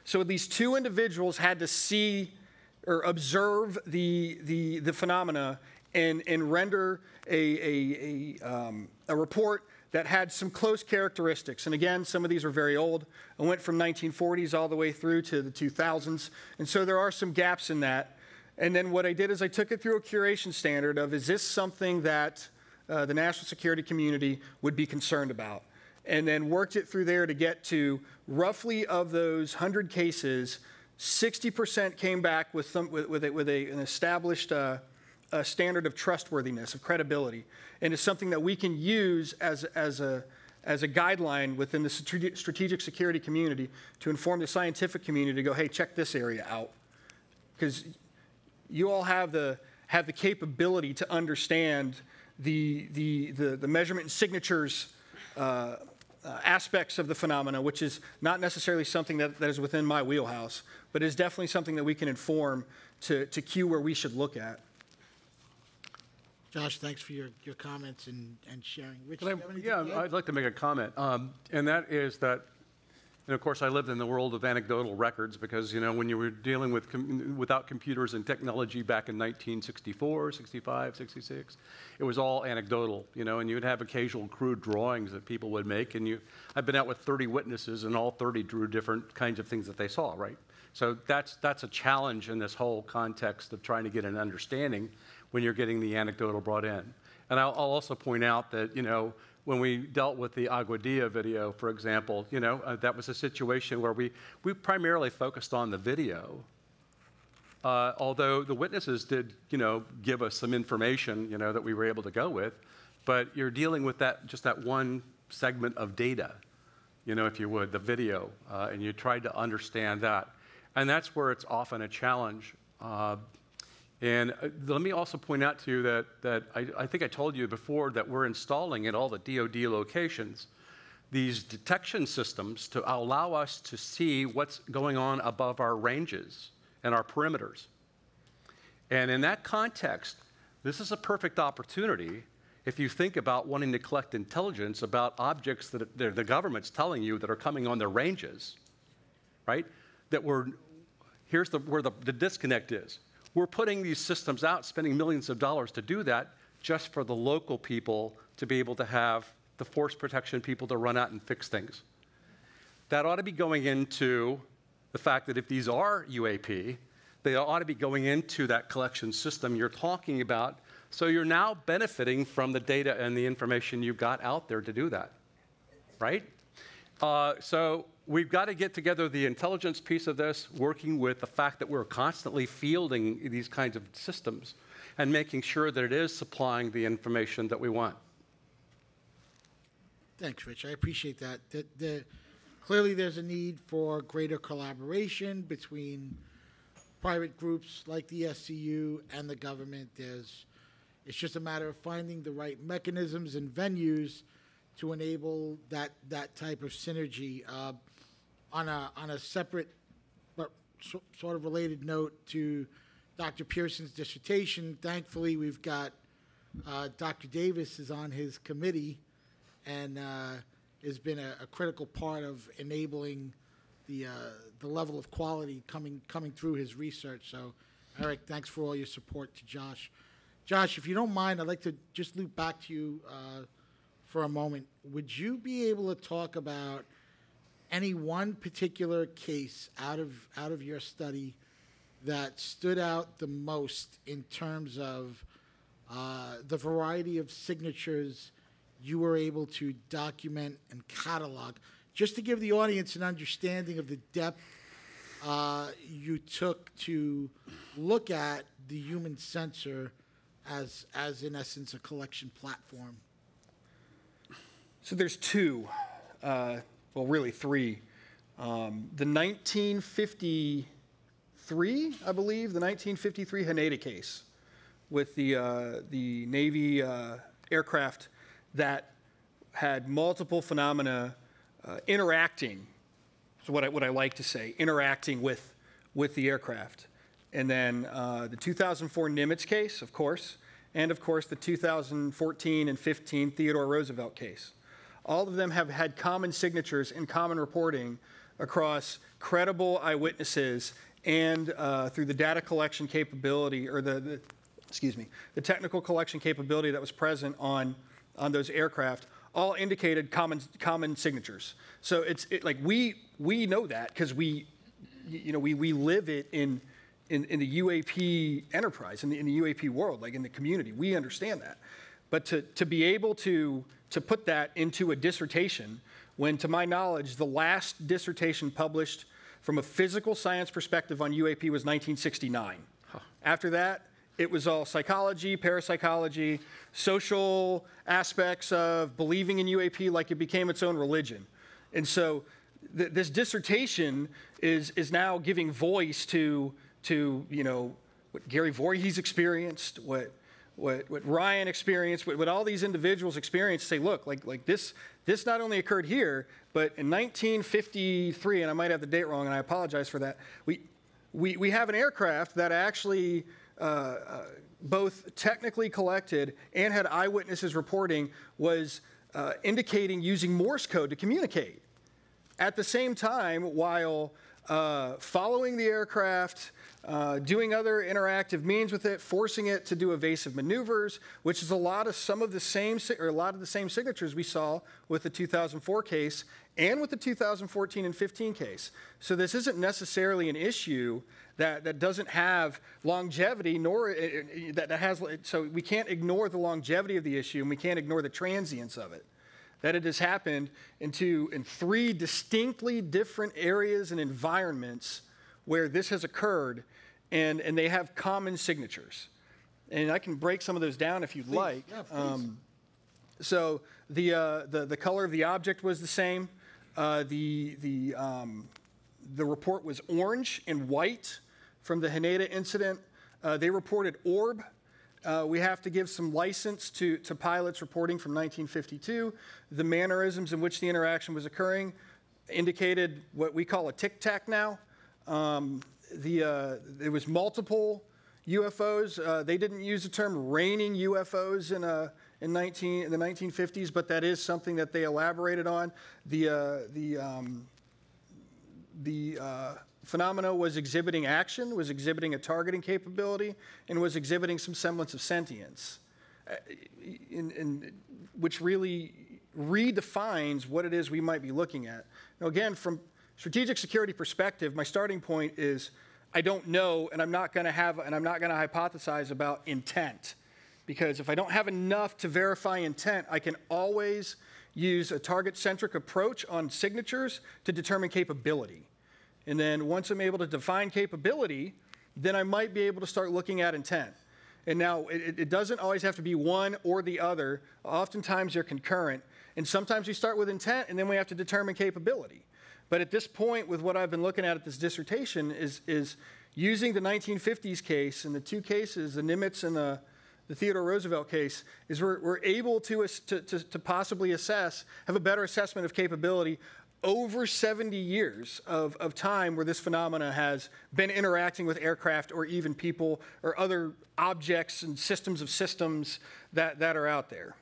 So at least two individuals had to see or observe the, the, the phenomena and, and render a, a, a, um, a report that had some close characteristics. And again, some of these are very old. I went from 1940s all the way through to the 2000s. And so there are some gaps in that. And then what I did is I took it through a curation standard of is this something that uh, the national security community would be concerned about? And then worked it through there to get to roughly of those 100 cases, 60% came back with, some, with, with, a, with a, an established uh, a standard of trustworthiness, of credibility, and it's something that we can use as, as, a, as a guideline within the strategic security community to inform the scientific community to go, hey, check this area out. Because you all have the, have the capability to understand the, the, the, the measurement and signatures uh, uh, aspects of the phenomena, which is not necessarily something that, that is within my wheelhouse, but is definitely something that we can inform to, to cue where we should look at. Josh, thanks for your, your comments and, and sharing. Rich, do I- Yeah. I'd like to make a comment, um, and that is that, and of course, I lived in the world of anecdotal records because, you know, when you were dealing with, com- without computers and technology back in 1964, 65, 66, it was all anecdotal, you know, and you'd have occasional crude drawings that people would make, and you, I've been out with 30 witnesses, and all 30 drew different kinds of things that they saw, right? So that's, that's a challenge in this whole context of trying to get an understanding when you're getting the anecdotal brought in. And I'll, I'll also point out that, you know, when we dealt with the Aguadilla video, for example, you know, uh, that was a situation where we, we primarily focused on the video. Uh, although the witnesses did, you know, give us some information, you know, that we were able to go with, but you're dealing with that, just that one segment of data, you know, if you would, the video, uh, and you tried to understand that. And that's where it's often a challenge. And uh, let me also point out to you that, that I, I think I told you before that we're installing at all the DoD locations these detection systems to allow us to see what's going on above our ranges and our perimeters. And in that context, this is a perfect opportunity if you think about wanting to collect intelligence about objects that the the government's telling you that are coming on their ranges, right? That we're, here's the, where the, the disconnect is. We're putting these systems out, spending millions of dollars to do that, just for the local people to be able to have the force protection people to run out and fix things. That ought to be going into the fact that if these are UAP, they ought to be going into that collection system you're talking about. So you're now benefiting from the data and the information you've got out there to do that, right? Uh, so we've got to get together the intelligence piece of this, working with the fact that we're constantly fielding these kinds of systems and making sure that it is supplying the information that we want. Thanks, Rich. I appreciate that. The, the, clearly, there's a need for greater collaboration between private groups like the SCU and the government. There's, it's just a matter of finding the right mechanisms and venues to enable that that type of synergy. Uh, on a on a separate but so, sort of related note to Dr. Pearson's dissertation, thankfully we've got uh, Dr. Davis is on his committee and uh, has been a, a critical part of enabling the uh, the level of quality coming coming through his research. So, Eric, thanks for all your support to Josh. Josh, if you don't mind, I'd like to just loop back to you uh, for a moment. Would you be able to talk about any one particular case out of out of your study that stood out the most in terms of uh, the variety of signatures you were able to document and catalog, just to give the audience an understanding of the depth uh, you took to look at the human sensor as, as in essence, a collection platform. So there's two, uh, well, really three. Um, the 1953, I believe, the 1953 Haneda case with the, uh, the Navy uh, aircraft that had multiple phenomena uh, interacting, so what I, what I like to say, interacting with, with the aircraft. And then uh, the 2004 Nimitz case, of course, and of course the 2014 and 15 Theodore Roosevelt case. All of them have had common signatures and common reporting across credible eyewitnesses and uh, through the data collection capability or the, the, excuse me, the technical collection capability that was present on, on those aircraft all indicated common, common signatures. So it's it, like we, we know that because we, you know, we, we live it in, in, in the UAP enterprise, in the, in the UAP world, like in the community. We understand that. But to, to be able to, to put that into a dissertation, when to my knowledge, the last dissertation published from a physical science perspective on UAP was 1969. After that, it was all psychology, parapsychology, social aspects of believing in UAP like it became its own religion. And so th- this dissertation is, is now giving voice to, to, you know, what Gary Voorhees experienced, what, what, what Ryan experienced, what, what all these individuals experienced, say, look, like, like this, This not only occurred here, but in 1953, and I might have the date wrong, and I apologize for that, we, we, we have an aircraft that actually uh, uh, both technically collected and had eyewitnesses reporting was uh, indicating using Morse code to communicate. At the same time, while uh, following the aircraft, uh, doing other interactive means with it, forcing it to do evasive maneuvers, which is a lot of some of the same or a lot of the same signatures we saw with the 2004 case and with the 2014 and 15 case. So this isn't necessarily an issue that, that doesn't have longevity, nor uh, uh, that, that has. So we can't ignore the longevity of the issue, and we can't ignore the transience of it that it has happened in, two, in three distinctly different areas and environments where this has occurred, and, and they have common signatures. And I can break some of those down if you'd like. yeah, please. Um, so the, uh, the, the color of the object was the same. Uh, the, the, um, the report was orange and white from the Haneda incident. Uh, they reported orb. Uh, we have to give some license to, to pilots reporting from 1952. The mannerisms in which the interaction was occurring indicated what we call a tic tac now. Um, the, uh, there was multiple UFOs. Uh, they didn't use the term raining UFOs in, uh, in, 19, in the 1950s, but that is something that they elaborated on. The, uh, the, um, the uh, phenomena was exhibiting action, was exhibiting a targeting capability, and was exhibiting some semblance of sentience, uh, in, in, which really redefines what it is we might be looking at. Now, again, from strategic security perspective, my starting point is I don't know, and I'm not going to have, and I'm not going to hypothesize about intent, because if I don't have enough to verify intent, I can always use a target-centric approach on signatures to determine capability. And then once I'm able to define capability, then I might be able to start looking at intent. And now it, it doesn't always have to be one or the other. Oftentimes they're concurrent. And sometimes we start with intent and then we have to determine capability. But at this point, with what I've been looking at at this dissertation, is, is using the 1950s case and the two cases, the Nimitz and the, the Theodore Roosevelt case, is we're, we're able to, to, to, to possibly assess, have a better assessment of capability over 70 years of, of time where this phenomena has been interacting with aircraft or even people or other objects and systems of systems that, that are out there.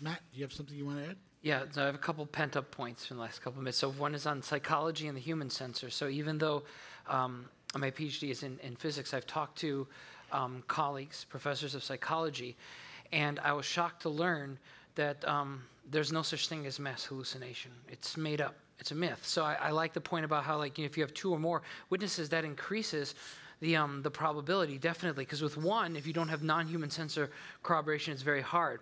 Matt, do you have something you want to add? Yeah, so I have a couple pent up points from the last couple of minutes. So one is on psychology and the human sensor. So even though um, my PhD is in, in physics, I've talked to um, colleagues, professors of psychology, and I was shocked to learn that um, there's no such thing as mass hallucination. It's made up. It's a myth. So I, I like the point about how, like, you know, if you have two or more witnesses, that increases the um, the probability definitely. Because with one, if you don't have non-human sensor corroboration, it's very hard.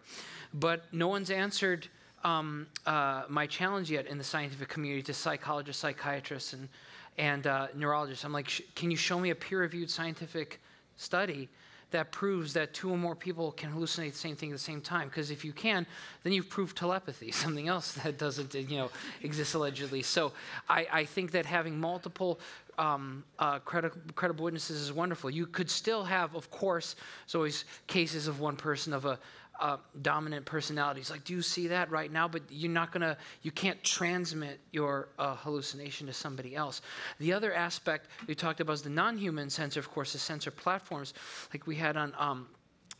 But no one's answered um, uh, my challenge yet in the scientific community to psychologists, psychiatrists, and and uh, neurologists. I'm like, can you show me a peer-reviewed scientific study that proves that two or more people can hallucinate the same thing at the same time? Because if you can, then you've proved telepathy, something else that doesn't, you know, exist allegedly. So I, I think that having multiple um, uh, credi- credible witnesses is wonderful. You could still have, of course, there's always cases of one person of a uh, dominant personalities. Like, do you see that right now? But you're not gonna, you can't transmit your uh, hallucination to somebody else. The other aspect we talked about is the non-human sensor, of course, the sensor platforms, like we had on um,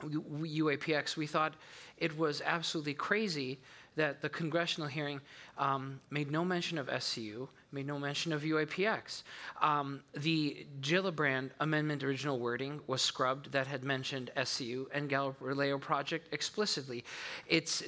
UAPX. We thought it was absolutely crazy that the congressional hearing um, made no mention of SCU, made no mention of UAPX. Um, the Gillibrand amendment original wording was scrubbed that had mentioned SCU and Galileo Project explicitly. It's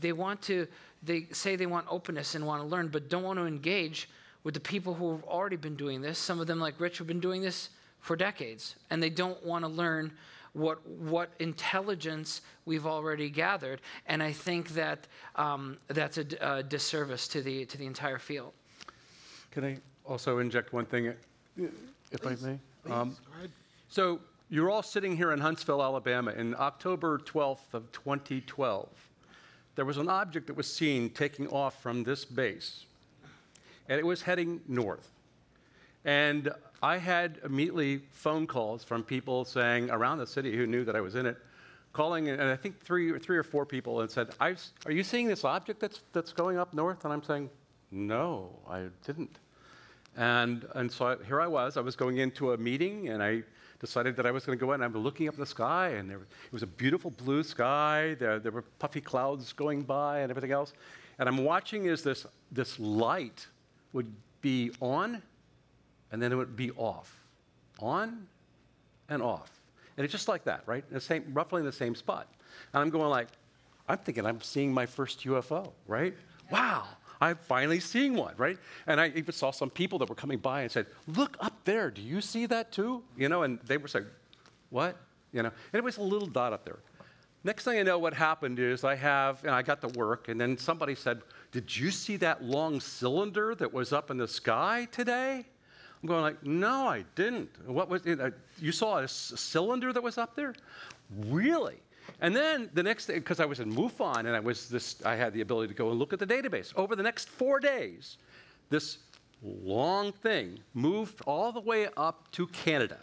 they, want to they say they want openness and want to learn, but don't want to engage with the people who have already been doing this. Some of them, like Rich, have been doing this for decades, and they don't want to learn what what intelligence we've already gathered. And I think that um, that's a disservice to the to the entire field. Can I also inject one thing, if I may? Um, go ahead. So you're all sitting here in Huntsville, Alabama, in October 12th of 2012. There was an object that was seen taking off from this base, and it was heading north. And I had immediately phone calls from people saying around the city who knew that I was in it, calling, and I think three, three or four people, and said, I, s- "Are you seeing this object that's that's going up north?" And I'm saying, "No, I didn't." And, and so I, here I was, I was going into a meeting and I decided that I was going to go in and I'm looking up in the sky and there, it was a beautiful blue sky. There, there were puffy clouds going by and everything else. And I'm watching as this, this light would be on and then it would be off. On and off. And it's just like that, right? In the same, roughly in the same spot. And I'm going like, I'm thinking I'm seeing my first UFO, right? Wow, I'm finally seeing one, right? And I even saw some people that were coming by and said, look up there, do you see that too? You know, and they were saying, what? You know, and it was a little dot up there. Next thing I know, what happened is I have, and I got to work, and then somebody said, Did you see that long cylinder that was up in the sky today? I'm going like, No, I didn't. What was it? You saw a cylinder that was up there? Really? And then the next day, because I was in MUFON and I was this, I had the ability to go and look at the database. Over the next four days, this long thing moved all the way up to Canada.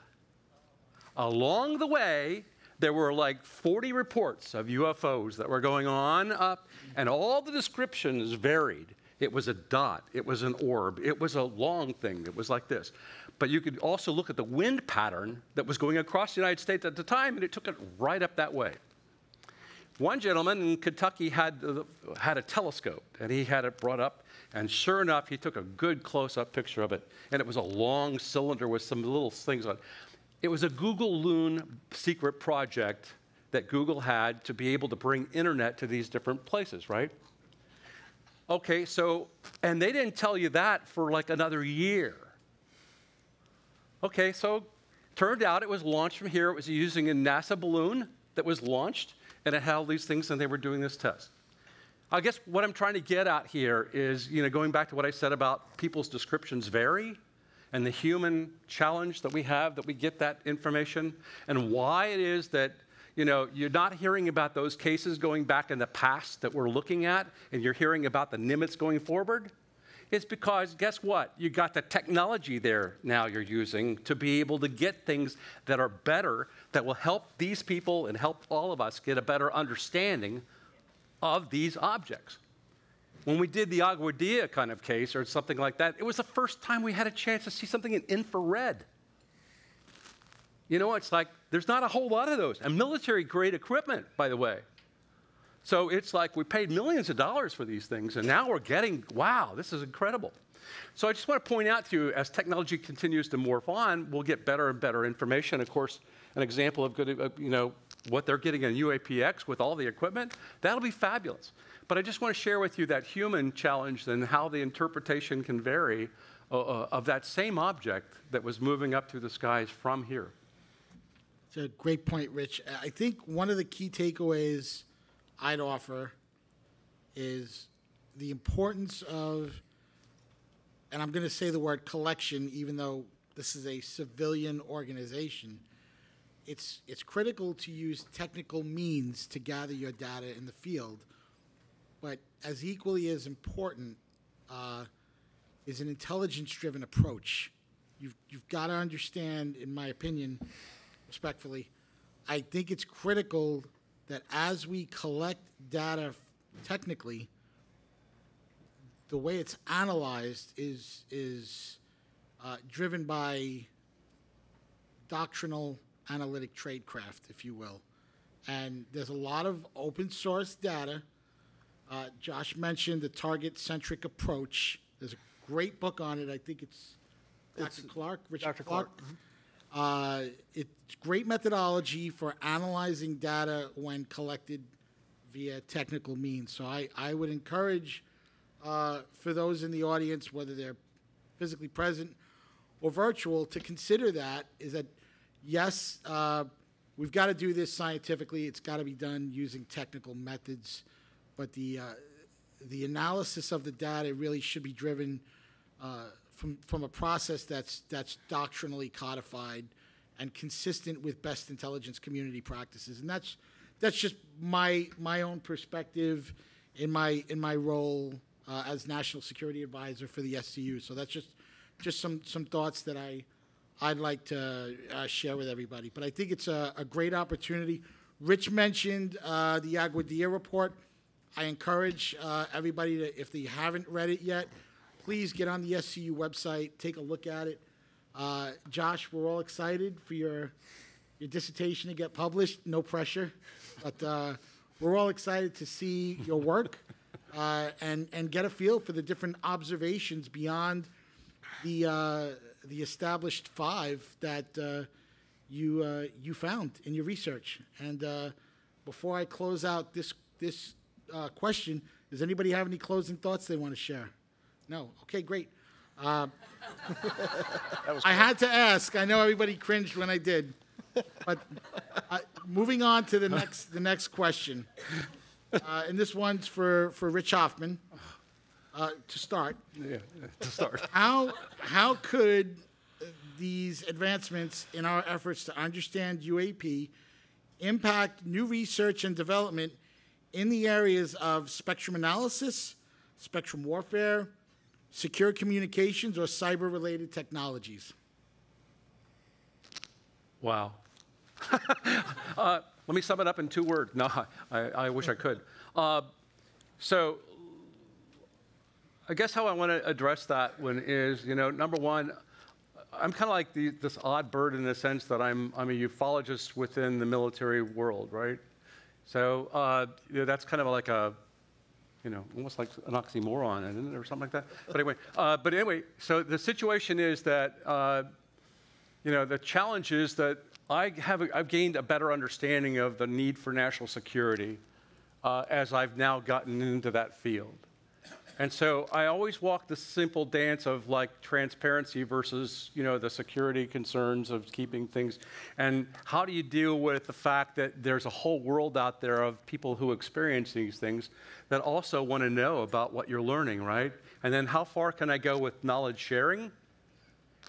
Along the way, there were like 40 reports of UFOs that were going on up, and all the descriptions varied. It was a dot, it was an orb, it was a long thing, it was like this. But you could also look at the wind pattern that was going across the United States at the time, and it took it right up that way. One gentleman in Kentucky had, uh, had a telescope, and he had it brought up, and sure enough, he took a good close-up picture of it, and it was a long cylinder with some little things on it. It was a Google Loon secret project that Google had to be able to bring internet to these different places, right? Okay, so, and they didn't tell you that for like another year. Okay, so turned out it was launched from here. It was using a NASA balloon that was launched, and it had all these things, and they were doing this test. I guess what I'm trying to get at here is, you know, going back to what I said about people's descriptions vary, and the human challenge that we have that we get that information, and why it is that, you know, you're not hearing about those cases going back in the past that we're looking at, and you're hearing about the Nimitz going forward. It's because, guess what? You got the technology there now you're using to be able to get things that are better, that will help these people and help all of us get a better understanding of these objects. When we did the Aguadilla kind of case or something like that, it was the first time we had a chance to see something in infrared. You know, it's like there's not a whole lot of those. And military grade equipment, by the way. So it's like we paid millions of dollars for these things, and now we're getting, wow, this is incredible. So I just want to point out to you, as technology continues to morph on, we'll get better and better information. Of course, an example of good, uh, you know, what they're getting in UAPX with all the equipment, that'll be fabulous. But I just want to share with you that human challenge and how the interpretation can vary uh, uh, of that same object that was moving up through the skies from here. It's a great point, Rich. I think one of the key takeaways I'd offer is the importance of, and I'm going to say the word collection, even though this is a civilian organization. It's, it's critical to use technical means to gather your data in the field, but as equally as important uh, is an intelligence-driven approach. You've, you've got to understand, in my opinion, respectfully, I think it's critical that as we collect data technically, the way it's analyzed is is uh, driven by doctrinal analytic tradecraft, if you will. And there's a lot of open source data. Uh, Josh mentioned the target centric approach. There's a great book on it. I think it's Dr. Clark, Richard Dr. Clark. Clark, Uh, it's great methodology for analyzing data when collected via technical means. So I, I would encourage uh, for those in the audience, whether they're physically present or virtual, to consider that is that yes, uh, we've got to do this scientifically. It's got to be done using technical methods, but the uh, the analysis of the data really should be driven uh, from from a process that's that's doctrinally codified and consistent with best intelligence community practices, and that's that's just my my own perspective in my in my role uh, as national security advisor for the SCU. So that's just just some some thoughts that I I'd like to uh, share with everybody. But I think it's a, a great opportunity. Rich mentioned uh, the Aguadilla report. I encourage uh, everybody to, if they haven't read it yet, please get on the SCU website, take a look at it. Uh, Josh, we're all excited for your your dissertation to get published. No pressure, but uh, we're all excited to see your work uh, and and get a feel for the different observations beyond the uh, the established five that uh, you uh, you found in your research. And before I close out this this question, does anybody have any closing thoughts they want to share? No. Okay, great. Uh, I had to ask. I know everybody cringed when I did, but uh, moving on to the next the next question, uh, and this one's for for Rich Hoffman. Uh, to start, Yeah, to start. how how could uh, these advancements in our efforts to understand UAP impact new research and development in the areas of spectrum analysis, spectrum warfare, secure communications, or cyber-related technologies? Wow. uh, let me sum it up in two words. No, I, I wish I could. Uh, so, I guess how I want to address that one is, you know, number one, I'm kind of like the, this odd bird in the sense that I'm, I'm a ufologist within the military world, right? So, uh, you know, that's kind of like a, you know, almost like an oxymoron, isn't it, or something like that? But anyway, uh, but anyway, so the situation is that, uh, you know, the challenge is that I have, a, I've gained a better understanding of the need for national security uh, as I've now gotten into that field. And so I always walk the simple dance of like transparency versus, you know, the security concerns of keeping things. And how do you deal with the fact that there's a whole world out there of people who experience these things that also want to know about what you're learning, right? And then how far can I go with knowledge sharing?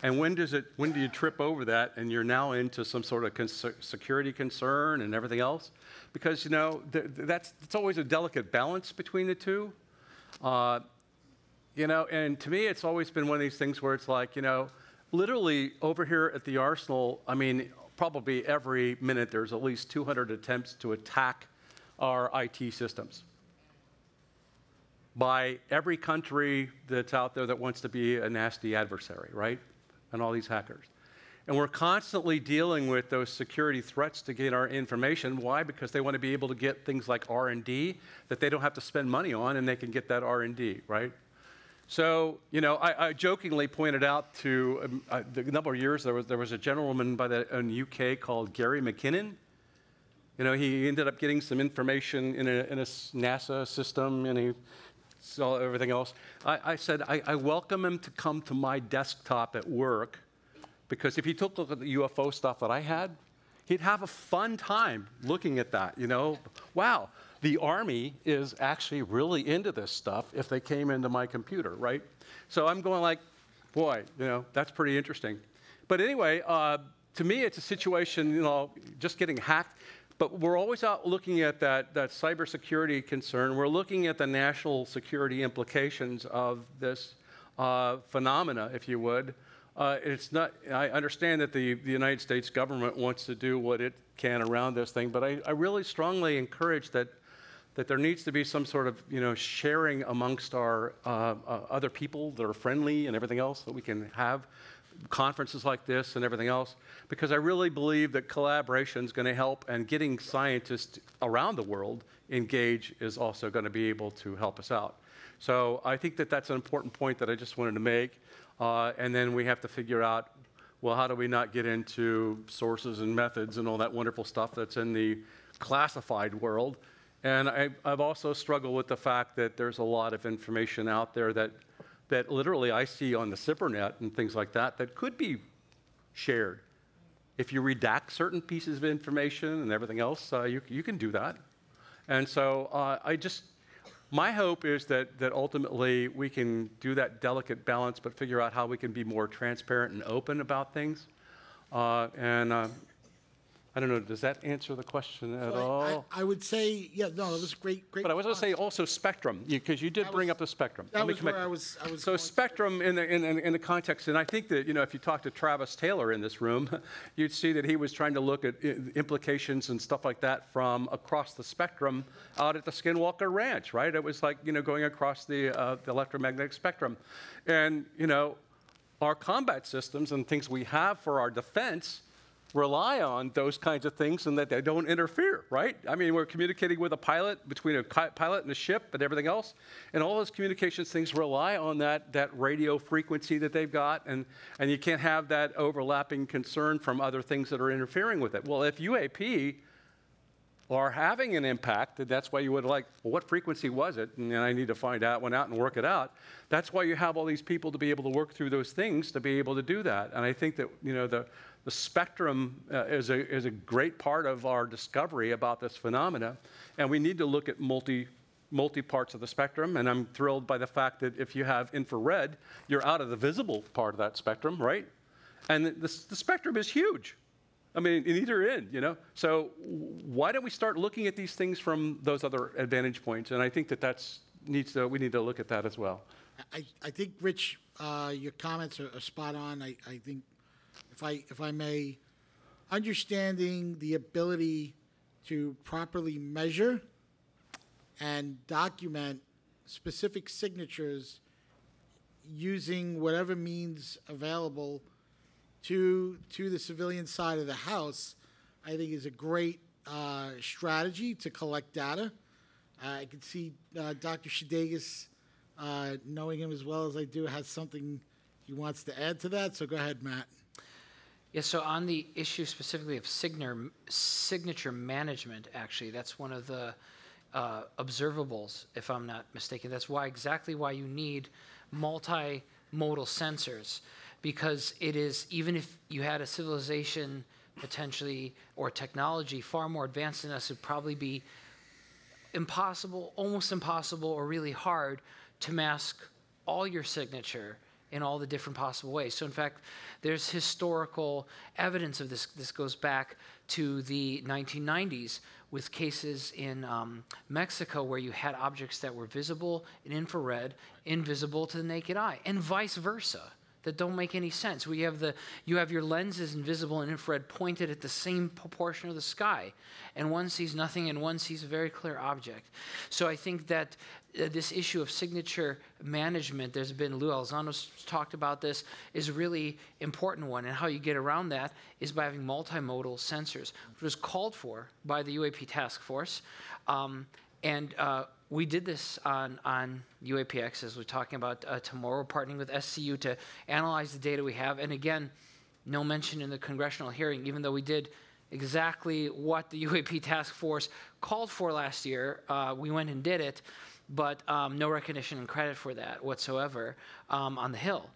And when does it, when do you trip over that and you're now into some sort of cons- security concern and everything else? Because, you know, th- th- that's, it's always a delicate balance between the two. Uh, you know, and to me, it's always been one of these things where it's like, you know, literally over here at the Arsenal, I mean, probably every minute there's at least 200 attempts to attack our IT systems by every country that's out there that wants to be a nasty adversary, right? And all these hackers. And we're constantly dealing with those security threats to get our information. Why? Because they want to be able to get things like R&D that they don't have to spend money on, and they can get that R&D, right? So, you know, I, I jokingly pointed out to um, uh, the number of years there was there was a gentleman by the in UK called Gary McKinnon. You know, he ended up getting some information in a, in a NASA system, and he saw everything else. I, I said I, I welcome him to come to my desktop at work because if he took a look at the UFO stuff that I had, he'd have a fun time looking at that. You know, wow, the Army is actually really into this stuff if they came into my computer, right? So I'm going like, boy, you know, that's pretty interesting. But anyway, uh, to me, it's a situation, you know, just getting hacked. But we're always out looking at that, that cybersecurity concern. We're looking at the national security implications of this uh, phenomena, if you would. Uh, it's not, I understand that the, the United States government wants to do what it can around this thing, but I, I really strongly encourage that, that there needs to be some sort of, you know, sharing amongst our uh, uh, other people that are friendly and everything else that we can have conferences like this and everything else, because I really believe that collaboration is going to help, and getting scientists around the world engage is also going to be able to help us out. So I think that that's an important point that I just wanted to make. Uh, and then we have to figure out, well, how do we not get into sources and methods and all that wonderful stuff that's in the classified world? And I, I've also struggled with the fact that there's a lot of information out there that, that literally I see on the SIPRNet and things like that that could be shared. If you redact certain pieces of information and everything else, uh, you, you can do that. And so uh, I just, my hope is that, that ultimately we can do that delicate balance, but figure out how we can be more transparent and open about things. Uh, and uh, I don't know, does that answer the question at So I- all? I, I would say, yeah, no, it was great, great. But I was going to say response. also spectrum, because you did That bring was- up the spectrum. that Let me was come back- where I was- I was So going. spectrum in the, in, the- in the context, and I think that, you know, if you talk to Travis Taylor in this room, you'd see that he was trying to look at i- implications and stuff like that from across the spectrum out at the Skinwalker Ranch, right? It was like, you know, going across the, uh, the electromagnetic spectrum. And, you know, our combat systems and things we have for our defense rely on those kinds of things and that they don't interfere, right? I mean, we're communicating with a pilot, between a pilot and a ship and everything else, and all those communications things rely on that, that radio frequency that they've got, and, and you can't have that overlapping concern from other things that are interfering with it. Well, if UAP are having an impact, that's why you would like, well, what frequency was it? And I need to find out one out and work it out. That's why you have all these people to be able to work through those things to be able to do that. And I think that, you know, the, the spectrum uh, is, a, is a great part of our discovery about this phenomena. And we need to look at multi, multi parts of the spectrum. And I'm thrilled by the fact that if you have infrared, you're out of the visible part of that spectrum, right? And the, the, spectrum is huge. I mean, in either end, you know? So why don't we start looking at these things from those other advantage points? And I think that that's needs to, we need to look at that as well. I, I think, Rich, uh, your comments are, are spot on. I, I think, if I, if I may, understanding the ability to properly measure and document specific signatures using whatever means available to, to the civilian side of the house, I think is a great uh, strategy to collect data. Uh, I can see uh, Dr. Szydagis, uh, knowing him as well as I do, has something he wants to add to that. So go ahead, Matt. Yeah, so on the issue specifically of signature, signature management, actually, that's one of the uh, observables, if I'm not mistaken. That's why exactly why you need multimodal sensors, because it is even if you had a civilization potentially or technology far more advanced than us, it'd probably be impossible, almost impossible, or really hard to mask all your signature in all the different possible ways. So, in fact, there's historical evidence of this. This goes back to the 1990s with cases in um, Mexico where you had objects that were visible in infrared, invisible to the naked eye, and vice versa. That don't make any sense. We have the you have your lenses invisible and infrared pointed at the same proportion of the sky, and one sees nothing and one sees a very clear object. So I think that uh, this issue of signature management, there's been Lue Elizondo's talked about this, is a really important one. And how you get around that is by having multimodal sensors, which was called for by the UAP task force. Um, and uh, we did this on, on UAPX, as we're talking about uh, tomorrow, partnering with SCU to analyze the data we have. And again, no mention in the congressional hearing, even though we did exactly what the UAP task force called for last year. Uh, we went and did it, but um, no recognition and credit for that whatsoever um, on the Hill.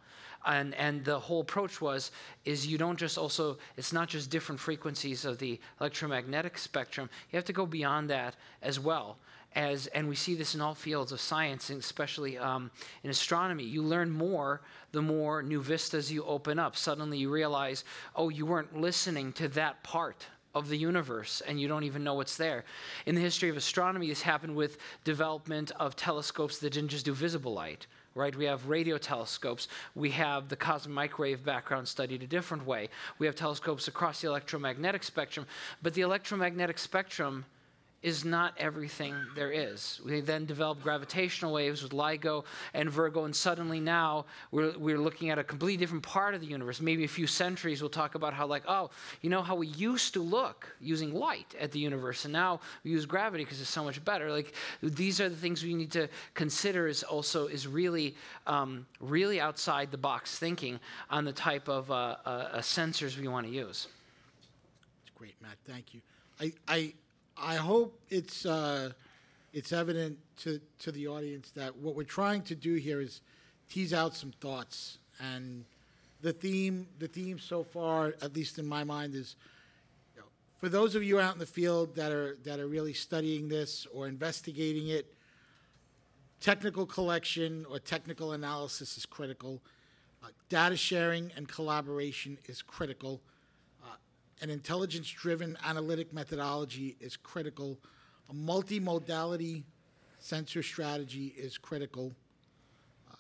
And, and the whole approach was is you don't just also it's not just different frequencies of the electromagnetic spectrum you have to go beyond that as well as and we see this in all fields of science and especially um, in astronomy you learn more the more new vistas you open up suddenly you realize oh you weren't listening to that part of the universe and you don't even know what's there in the history of astronomy this happened with development of telescopes that didn't just do visible light right? We have radio telescopes. We have the cosmic microwave background studied a different way. We have telescopes across the electromagnetic spectrum, but the electromagnetic spectrum is not everything there is. We then developed gravitational waves with LIGO and Virgo, and suddenly now we're, we're looking at a completely different part of the universe. Maybe a few centuries we'll talk about how, like, oh, you know how we used to look using light at the universe, and now we use gravity because it's so much better. Like, these are the things we need to consider. Is also is really, um, really outside the box thinking on the type of uh, uh, sensors we want to use. It's great, Matt. Thank you. I, I, I hope it's uh, it's evident to to the audience that what we're trying to do here is tease out some thoughts, and the theme the theme so far, at least in my mind, is you know, for those of you out in the field that are that are really studying this or investigating it. Technical collection or technical analysis is critical. Uh, data sharing and collaboration is critical. An intelligence-driven analytic methodology is critical. A multimodality sensor strategy is critical. Uh,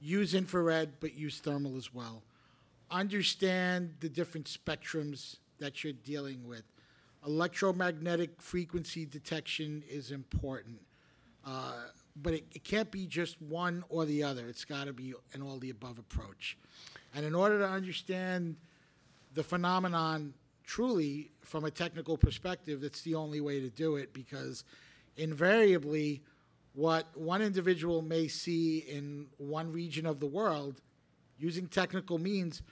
Use infrared, but use thermal as well. Understand the different spectrums that you're dealing with. Electromagnetic frequency detection is important. Uh, but it, it can't be just one or the other. It's got to be an all the above approach. And in order to understand the phenomenon truly from a technical perspective, that's the only way to do it because invariably, what one individual may see in one region of the world using technical means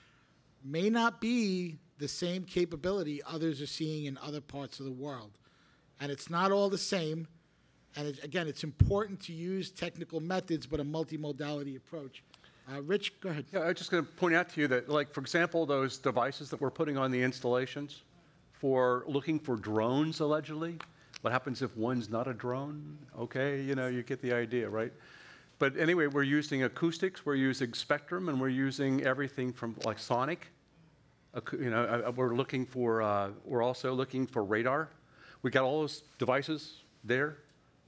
may not be the same capability others are seeing in other parts of the world. And it's not all the same. And it, again, it's important to use technical methods, but a multimodality approach. Uh, Rich, go ahead. Yeah, I was just going to point out to you that, like, for example, those devices that we're putting on the installations for looking for drones allegedly, what happens if one's not a drone? Okay, you know, you get the idea, right? But anyway, we're using acoustics, we're using spectrum, and we're using everything from like sonic. You know, uh, uh, we're looking for, uh, we're also looking for radar. We got all those devices there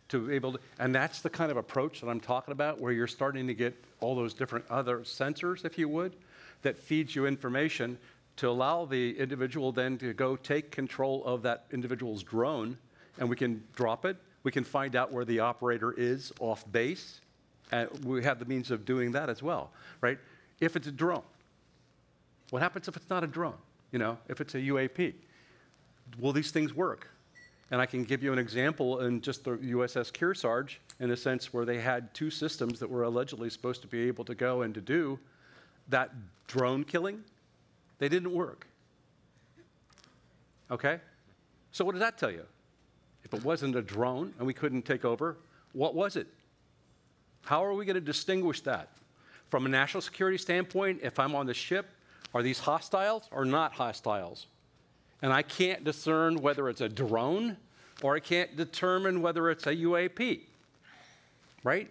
to be able to, and that's the kind of approach that I'm talking about, where you're starting to get all those different other sensors, if you would, that feeds you information to allow the individual then to go take control of that individual's drone, and we can drop it. We can find out where the operator is off base, and we have the means of doing that as well, right? If it's a drone, what happens if it's not a drone? You know, if it's a UAP? Will these things work? And I can give you an example in just the USS Kearsarge, in a sense where they had two systems that were allegedly supposed to be able to go and to do that drone killing. They didn't work. Okay? So what does that tell you? If it wasn't a drone and we couldn't take over, what was it? How are we going to distinguish that? From a national security standpoint, if I'm on the ship, are these hostiles or not hostiles? And I can't discern whether it's a drone or I can't determine whether it's a UAP. Right?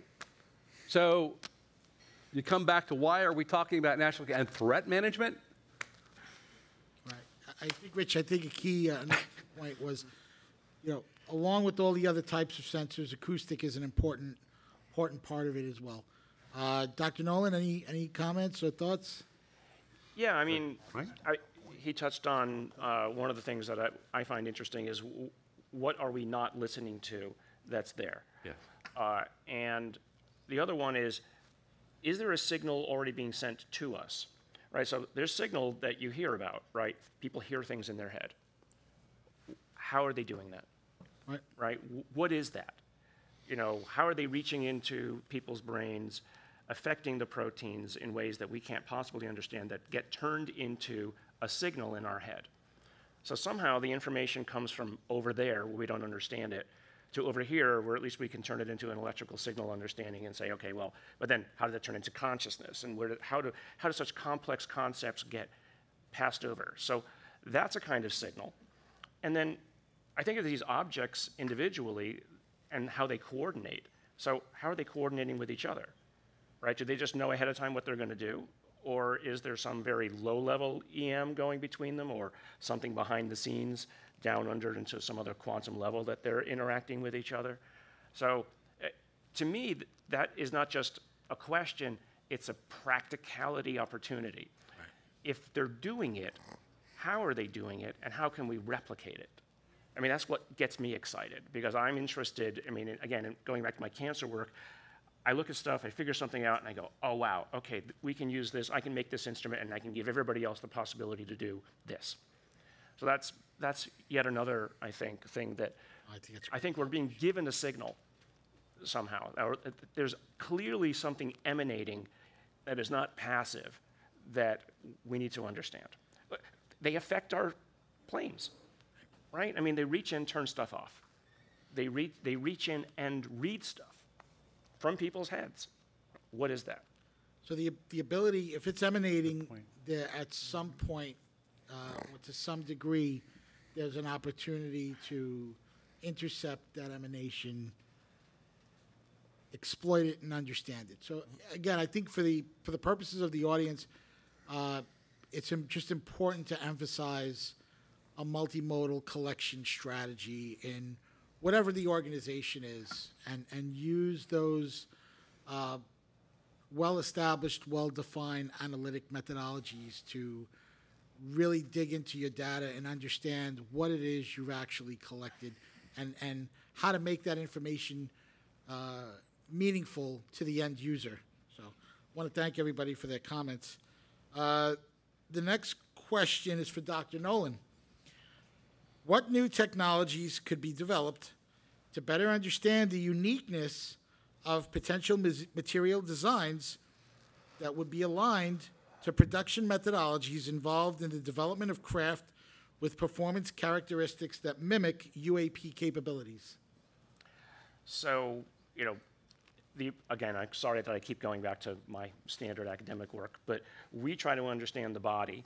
So you come back to why are we talking about national and threat management? Right. I I think, Rich, I think a key uh, point was, you know, along with all the other types of sensors, acoustic is an important, important part of it as well. Uh, Dr. Nolan, any, any comments or thoughts? Yeah, I mean, right? I, he touched on uh, one of the things that I, I find interesting is w- what are we not listening to that's there? Yes. Uh, and the other one is, is there a signal already being sent to us? Right, so there's signal that you hear about, right? People hear things in their head. How are they doing that? Right. Right? W- What is that? You know, how are they reaching into people's brains, affecting the proteins in ways that we can't possibly understand that get turned into a signal in our head? So somehow the information comes from over there where we don't understand it to over here where at least we can turn it into an electrical signal understanding and say, okay, well, but then how did that turn into consciousness? And where do, how, do, how do such complex concepts get passed over? So that's a kind of signal. And then I think of these objects individually and how they coordinate. So how are they coordinating with each other? Right? Do they just know ahead of time what they're going to do? Or is there some very low level EM going between them or something behind the scenes down under into some other quantum level that they're interacting with each other? So eh, to me, th- that is not just a question, it's a practicality opportunity. If they're doing it, how are they doing it and how can we replicate it? I mean, that's what gets me excited because I'm interested. I mean, again, going back to my cancer work, I look at stuff, I figure something out, and I go, oh, wow, okay, we can use this. I can make this instrument, and I can give everybody else the possibility to do this. So that's, that's yet another, I think, thing that I think I think we're being given a signal somehow. Or, uh, there's clearly something emanating that is not passive that we need to understand. They affect our planes, right? I mean, they reach in, turn stuff off. They, re- they reach in and read stuff from people's heads. What is that? So the, the ability, if it's emanating, there, at some point, uh, or to some degree, there's an opportunity to intercept that emanation, exploit it and understand it. So again, I think for the, for the purposes of the audience, uh, it's im- just important to emphasize a multimodal collection strategy in whatever the organization is, and and use those uh, well-established, well-defined analytic methodologies to really dig into your data and understand what it is you've actually collected and, and how to make that information uh, meaningful to the end user. So I want to thank everybody for their comments. Uh, the next question is for Dr. Nolan. What new technologies could be developed to better understand the uniqueness of potential material designs that would be aligned to production methodologies involved in the development of craft with performance characteristics that mimic UAP capabilities. So, you know, the, again, I'm sorry that I keep going back to my standard academic work, but we try to understand the body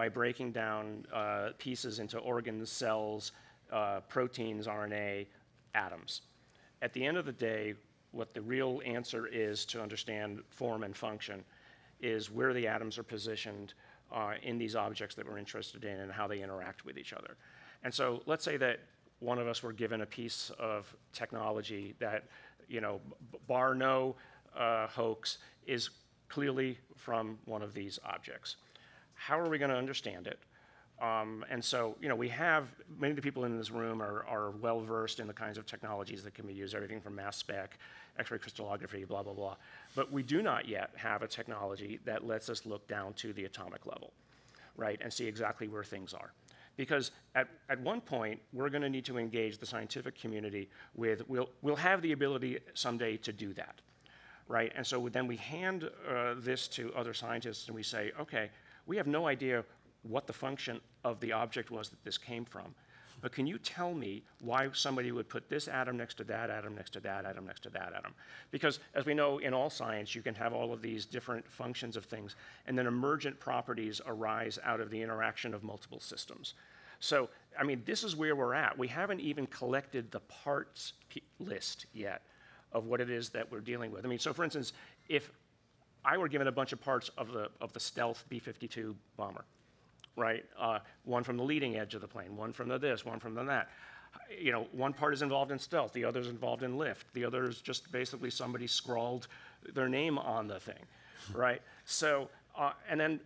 by breaking down uh, pieces into organs, cells, uh, proteins, RNA, atoms. At the end of the day, what the real answer is to understand form and function is where the atoms are positioned uh, in these objects that we're interested in and how they interact with each other. And so let's say that one of us were given a piece of technology that, you know, bar no uh, hoax, is clearly from one of these objects. How are we going to understand it? Um, and so, you know, we have, many of the people in this room are, are well versed in the kinds of technologies that can be used, everything from mass spec, X ray crystallography, blah, blah, blah. But we do not yet have a technology that lets us look down to the atomic level, right, and see exactly where things are. Because at, at one point, we're going to need to engage the scientific community with, we'll, we'll have the ability someday to do that, right? And so then we hand uh, this to other scientists and we say, okay, we have no idea what the function of the object was that this came from. But can you tell me why somebody would put this atom next to that atom, next to that atom, next to that atom? Because as we know in all science, you can have all of these different functions of things, and then emergent properties arise out of the interaction of multiple systems. So, I mean, this is where we're at. We haven't even collected the parts list yet of what it is that we're dealing with. I mean, so for instance, if I were given a bunch of parts of the, of the stealth B 52 bomber, right? Uh, one from the leading edge of the plane, one from the this, one from the that. You know, one part is involved in stealth, the other is involved in lift, the other is just basically somebody scrawled their name on the thing, right? So, uh, and then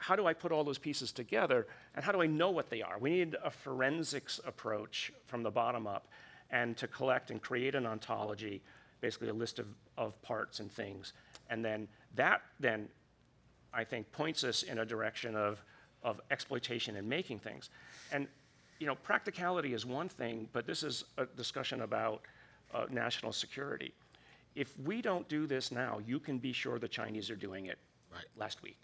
how do I put all those pieces together and how do I know what they are? We need a forensics approach from the bottom up and to collect and create an ontology, basically a list of, of parts and things. And then that then, I think, points us in a direction of, of exploitation and making things. And, you know, practicality is one thing, but this is a discussion about uh, national security. If we don't do this now, you can be sure the Chinese are doing it Right. last week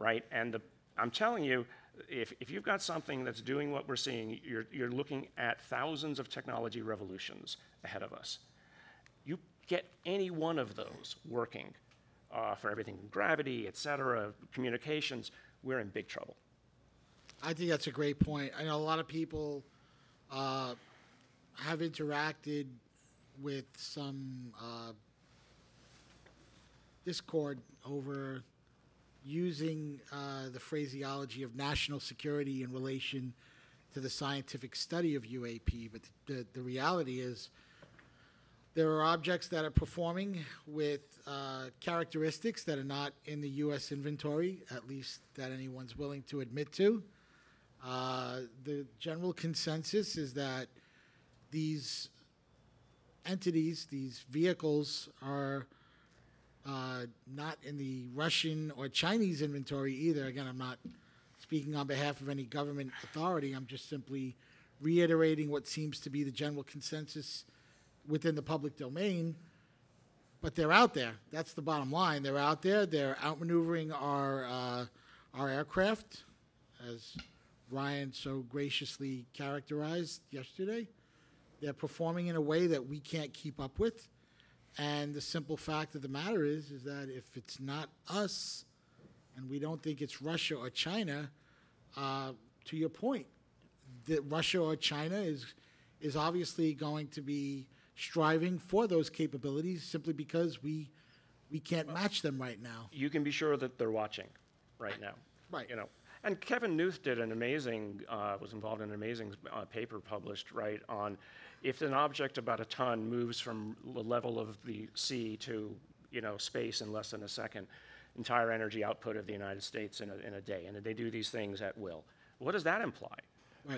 right? And the, I'm telling you, if, if you've got something that's doing what we're seeing, you're, you're looking at thousands of technology revolutions ahead of us. Get any one of those working uh, for everything from gravity, et cetera, communications, we're in big trouble. I think that's a great point. I know a lot of people uh, have interacted with some uh, discord over using uh, the phraseology of national security in relation to the scientific study of UAP. But the, the reality is, there are objects that are performing with uh, characteristics that are not in the U.S. inventory, at least that anyone's willing to admit to. Uh, the general consensus is that these entities, these vehicles, are uh, not in the Russian or Chinese inventory either. Again, I'm not speaking on behalf of any government authority. I'm just simply reiterating what seems to be the general consensus within the public domain. But they're out there. That's the bottom line. They're out there. They're outmaneuvering our uh, our aircraft, as Ryan so graciously characterized yesterday. They're performing in a way that we can't keep up with. And the simple fact of the matter is, is that if it's not us, and we don't think it's Russia or China, uh, to your point, that Russia or China is is obviously going to be striving for those capabilities simply because we we can't match them right now. You can be sure that they're watching right now. Right. You know, and Kevin Knuth did an amazing, uh, was involved in an amazing uh, paper published, right, on if an object about a ton moves from the level of the sea to, you know, space in less than a second, entire energy output of the United States in a, in a day. And they do these things at will. What does that imply?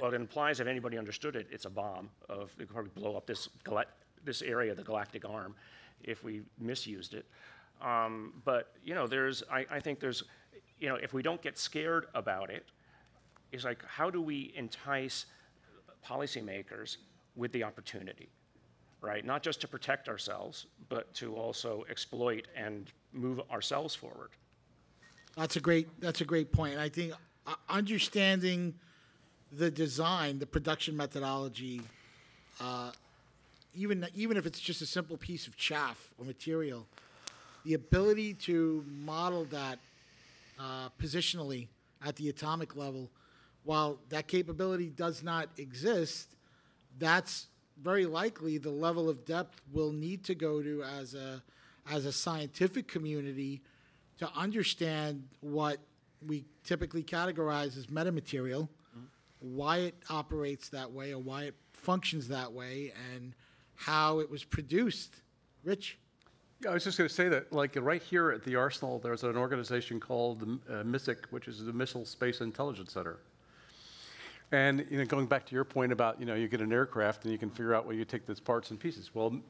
Well, it implies, if anybody understood it, it's a bomb of, it could probably blow up this, this area, of the galactic arm, if we misused it. Um, but, you know, there's, I, I think there's, you know, if we don't get scared about it, it's like, how do we entice policymakers with the opportunity? Right? Not just to protect ourselves, but to also exploit and move ourselves forward. That's a great, that's a great point. I think uh, understanding the design, the production methodology, uh, even, even if it's just a simple piece of chaff or material, the ability to model that uh, positionally at the atomic level, while that capability does not exist, that's very likely the level of depth we'll need to go to as a as a scientific community to understand what we typically categorize as metamaterial, why it operates that way or why it functions that way, and how it was produced. Rich? Yeah, I was just going to say that, like, right here at the Arsenal, there's an organization called uh, MSIC, which is the Missile Space Intelligence Center. And, you know, going back to your point about, you know, you get an aircraft and you can figure out where you take those parts and pieces. Well,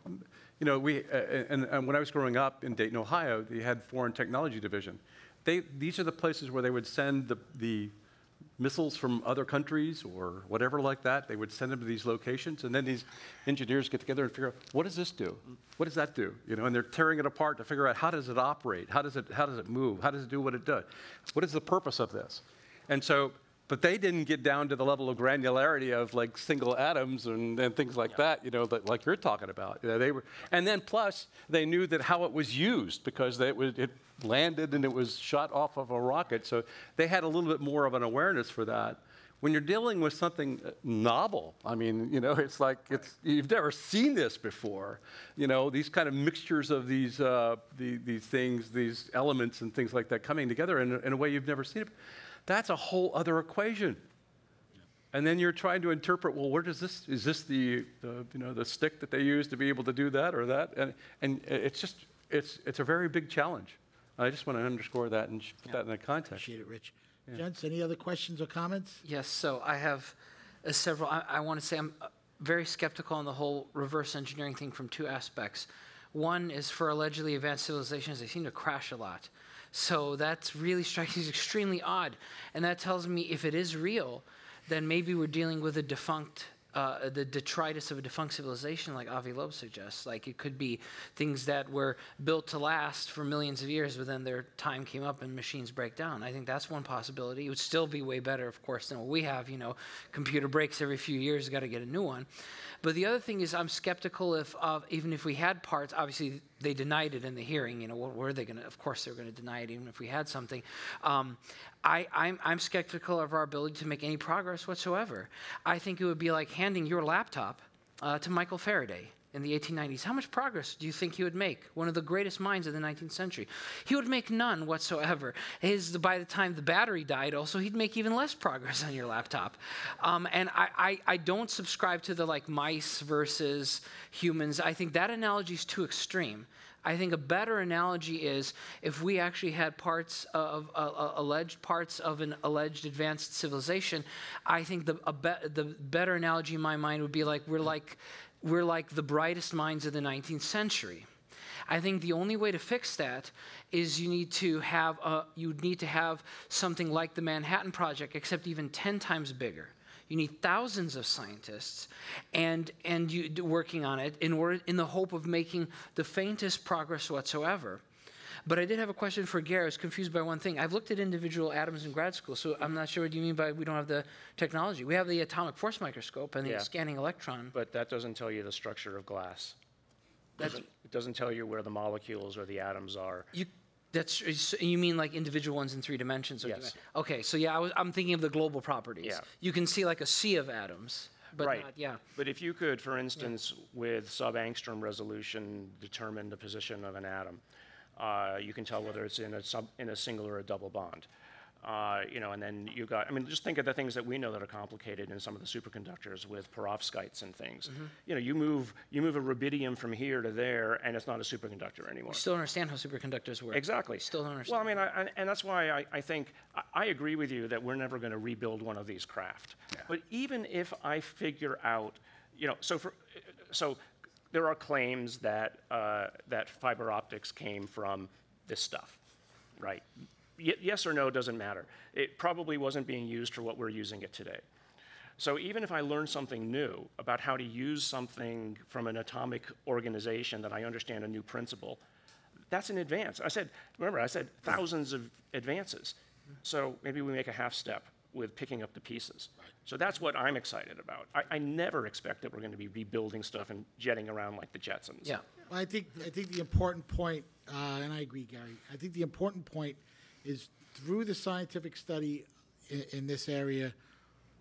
you know, we, uh, and, and when I was growing up in Dayton, Ohio, they had Foreign Technology Division. They, these are the places where they would send the, the missiles from other countries or whatever like that. They would send them to these locations, and then these engineers get together and figure out what does this do, what does that do, you know? And they're tearing it apart to figure out how does it operate, how does it how does it move, how does it do what it does, what is the purpose of this, and so. But they didn't get down to the level of granularity of like single atoms and, and things like that, you know, that, like you're talking about. You know, they were, and then plus they knew that how it was used because they, it, was, it landed and it was shot off of a rocket. So they had a little bit more of an awareness for that. When you're dealing with something uh, novel, I mean, you know, it's like it's you've never seen this before. You know, these kind of mixtures of these uh, the, these things, these elements and things like that coming together in, a- in a way you've never seen it. That's a whole other equation. And then you're trying to interpret, well, where does this, is this the, the, you know, the stick that they use to be able to do that or that? And, and it's just, it's, it's a very big challenge. I just want to underscore that and sh- put that in a context. Appreciate it, Rich. Gents, any other questions or comments? Yes, so I have uh, several, I, I want to say I'm uh, very skeptical on the whole reverse engineering thing from two aspects. One is for allegedly advanced civilizations, they seem to crash a lot. So that's really striking, it's extremely odd. And that tells me if it is real, then maybe we're dealing with a defunct, uh, the detritus of a defunct civilization, like Avi Loeb suggests. Like it could be things that were built to last for millions of years, but then their time came up and machines break down. I think that's one possibility. It would still be way better, of course, than what we have. You know, computer breaks every few years, got to get a new one. But the other thing is, I'm skeptical if, uh, even if we had parts, obviously they denied it in the hearing. You know, what were they going to? Of course, they were going to deny it, even if we had something. Um, I, I'm, I'm skeptical of our ability to make any progress whatsoever. I think it would be like handing your laptop uh, to Michael Faraday in the 1890s. How much progress do you think he would make? One of the greatest minds of the 19th century. He would make none whatsoever. His, by the time the battery died, also, he'd make even less progress on your laptop. Um, and I, I, I don't subscribe to the like mice versus humans. I think that analogy is too extreme. I think a better analogy is if we actually had parts of uh, uh, alleged parts of an alleged advanced civilization. I think the be- the better analogy in my mind would be like we're like we're like the brightest minds of the 19th century. I think the only way to fix that is you need to have a, you need to have something like the Manhattan Project, except even 10 times bigger. You need thousands of scientists and, and you working on it in, order, in the hope of making the faintest progress whatsoever. But I did have a question for Gary. I was confused by one thing. I've looked at individual atoms in grad school, so I'm not sure what you mean by we don't have the technology. We have the atomic force microscope and the Yeah. scanning electron. But that doesn't tell you the structure of glass. Doesn't- It doesn't tell you where the molecules or the atoms are. You, that's you mean like individual ones in three dimensions? Or Yes. Okay, so yeah, I was, I'm thinking of the global properties. Yeah. You can see like a sea of atoms, but Right. not yeah. But if you could, for instance, with sub-angstrom resolution, determine the position of an atom, uh, you can tell whether it's in a sub, in a single or a double bond. Uh, you know, and then you got, I mean, just think of the things that we know that are complicated in some of the superconductors with perovskites and things. You know, you move, you move a rubidium from here to there, and it's not a superconductor anymore. Still don't understand how superconductors work. Exactly. Still don't understand. Well, I mean, I, I- and that's why I, I think, I, I agree with you that we're never going to rebuild one of these craft. But even if I figure out, you know, so for, so there are claims that, uh, that fiber optics came from this stuff, right? Ye- yes or no doesn't matter. It probably wasn't being used for what we're using it today. So even if I learn something new about how to use something from an atomic organization that I understand a new principle, that's an advance. I said, remember, I said thousands of advances. So maybe we make a half step with picking up the pieces. So that's what I'm excited about. I, I never expect that we're going to be rebuilding stuff and jetting around like the Jetsons. yeah. Well, I think, I think the important point, uh, and I agree, Gary, I think the important point is through the scientific study in, in this area,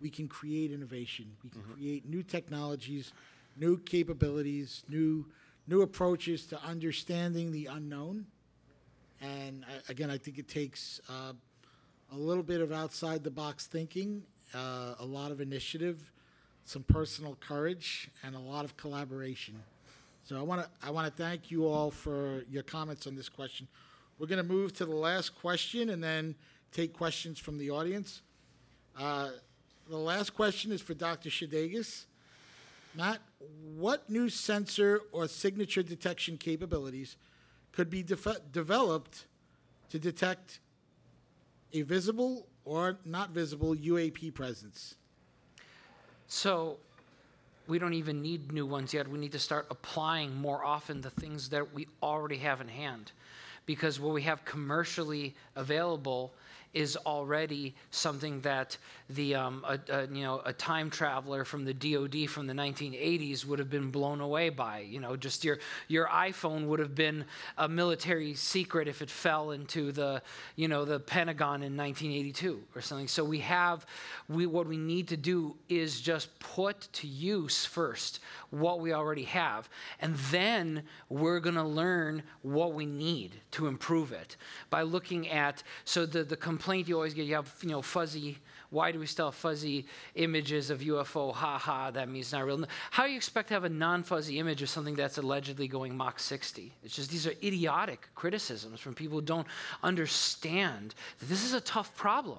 we can create innovation. We can create new technologies, new capabilities, new, new approaches to understanding the unknown. And I, again, I think it takes uh, a little bit of outside the box thinking, uh, a lot of initiative, some personal courage, and a lot of collaboration. So I want to I want to thank you all for your comments on this question. We're going to move to the last question and then take questions from the audience. Uh, the last question is for Dr. Szydagis. Matt, what new sensor or signature detection capabilities could be defe- developed to detect a visible or not visible UAP presence? So we don't even need new ones yet. We need to start applying more often the things that we already have in hand. Because what we have commercially available is already something that the um, a, a, you know a time traveler from the DoD from the 1980s would have been blown away by. You know, just your your iPhone would have been a military secret if it fell into the you know the Pentagon in 1982 or something. So we have we what we need to do is just put to use first what we already have, and then we're going to learn what we need to improve it by looking at so the the complaint you always get you have you know fuzzy why do we still have fuzzy images of UFO? Ha ha, that means not real. How do you expect to have a non fuzzy image of something that's allegedly going Mach 60? It's just these are idiotic criticisms from people who don't understand that this is a tough problem.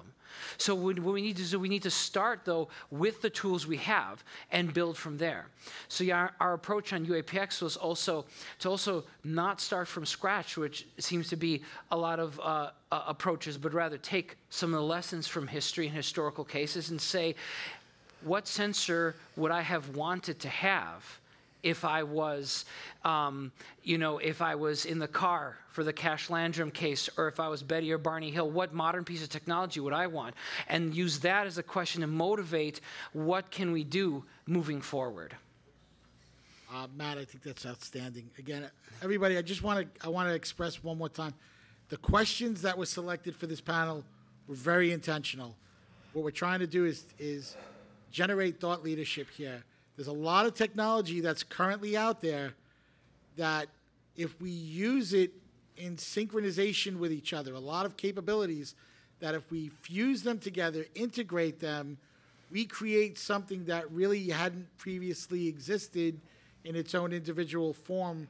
So what we need to do, we need to start though with the tools we have and build from there. So yeah, our, our approach on UAPX was also to also not start from scratch, which seems to be a lot of uh, uh, approaches, but rather take some of the lessons from history and historical cases and say, what sensor would I have wanted to have if I was, um, you know, if I was in the car for the Cash Landrum case, or if I was Betty or Barney Hill, what modern piece of technology would I want? And use that as a question to motivate what can we do moving forward. Uh, Matt, I think that's outstanding. Again, everybody, I just want to I want to express one more time, the questions that were selected for this panel were very intentional. What we're trying to do is is generate thought leadership here. There's a lot of technology that's currently out there that if we use it in synchronization with each other, a lot of capabilities that if we fuse them together, integrate them, we create something that really hadn't previously existed in its own individual form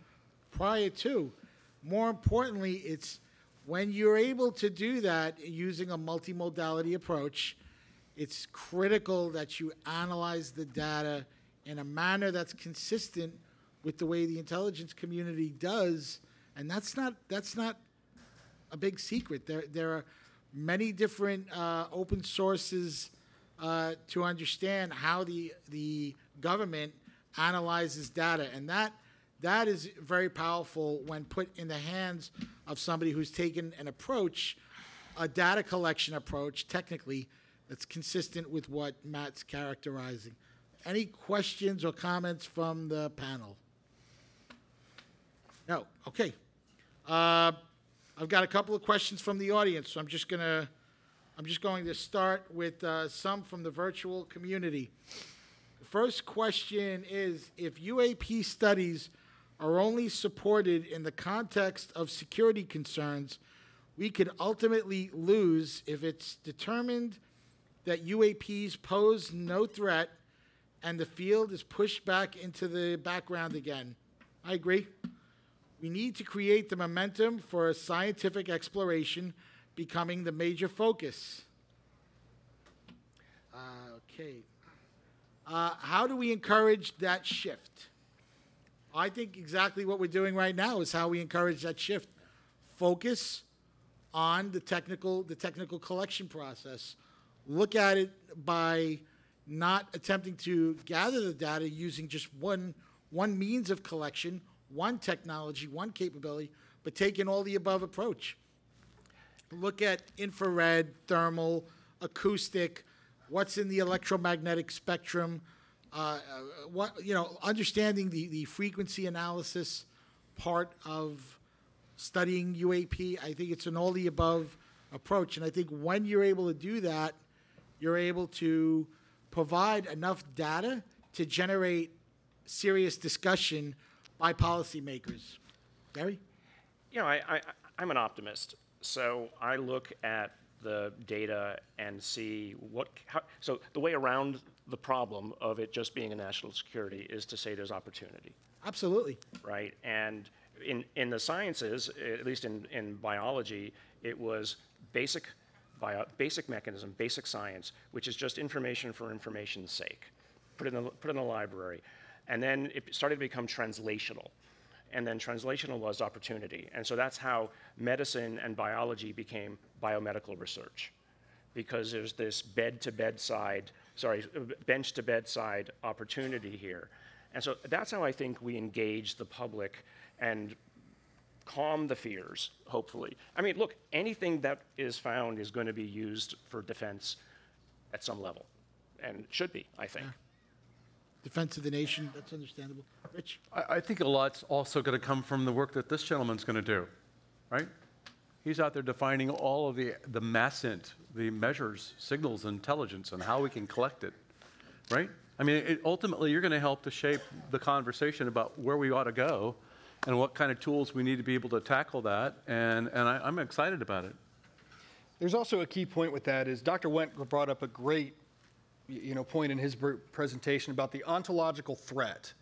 prior to. More importantly, it's when you're able to do that using a multimodality approach, it's critical that you analyze the data in a manner that's consistent with the way the intelligence community does, and that's not that's not a big secret. There there are many different uh, open sources uh, to understand how the the government analyzes data, and that that is very powerful when put in the hands of somebody who's taken an approach, a data collection approach, technically, that's consistent with what Matt's characterizing. Any questions or comments from the panel? No. Okay. Uh, I've got a couple of questions from the audience, so I'm just gonna, I'm just going to start with uh, some from the virtual community. The first question is: If UAP studies are only supported in the context of security concerns, we could ultimately lose if it's determined that UAPs pose no threat and the field is pushed back into the background again. I agree. We need to create the momentum for scientific exploration becoming the major focus. Uh, okay. Uh, how do we encourage that shift? I think exactly what we're doing right now is how we encourage that shift. Focus on the technical, the technical collection process. Look at it by not attempting to gather the data using just one, one means of collection, one technology, one capability, but taking all the above approach. Look at infrared, thermal, acoustic, what's in the electromagnetic spectrum, uh, uh, what, you know, understanding the, the frequency analysis part of studying UAP. I think it's an all the above approach. And I think when you're able to do that, you're able to provide enough data to generate serious discussion by policymakers. Gary? you know, I, I, I'm an optimist. So I look at the data and see what, how, so the way around the problem of it just being a national security is to say there's opportunity, Absolutely. right? And in, in the sciences, at least in, in biology, it was basic, bio, basic mechanism, basic science, which is just information for information's sake. Put in the, put in the library. And then it started to become translational and then translational was opportunity. And so that's how medicine and biology became biomedical research, because there's this bed to bedside, sorry, bench to bedside opportunity here. And so that's how I think we engage the public and calm the fears, hopefully. I mean, look, anything that is found is going to be used for defense at some level, and should be, I think. Defense of the nation, that's understandable. Rich? I, I think a lot's also going to come from the work that this gentleman's going to do, right? He's out there defining all of the, the MASINT, the measures, signals, intelligence, and how we can collect it, right? I mean, it, ultimately, you're going to help to shape the conversation about where we ought to go and what kind of tools we need to be able to tackle that. And, and I, I'm excited about it. There's also a key point with that is Dr. Wendt brought up a great, you know, point in his presentation about the ontological threat,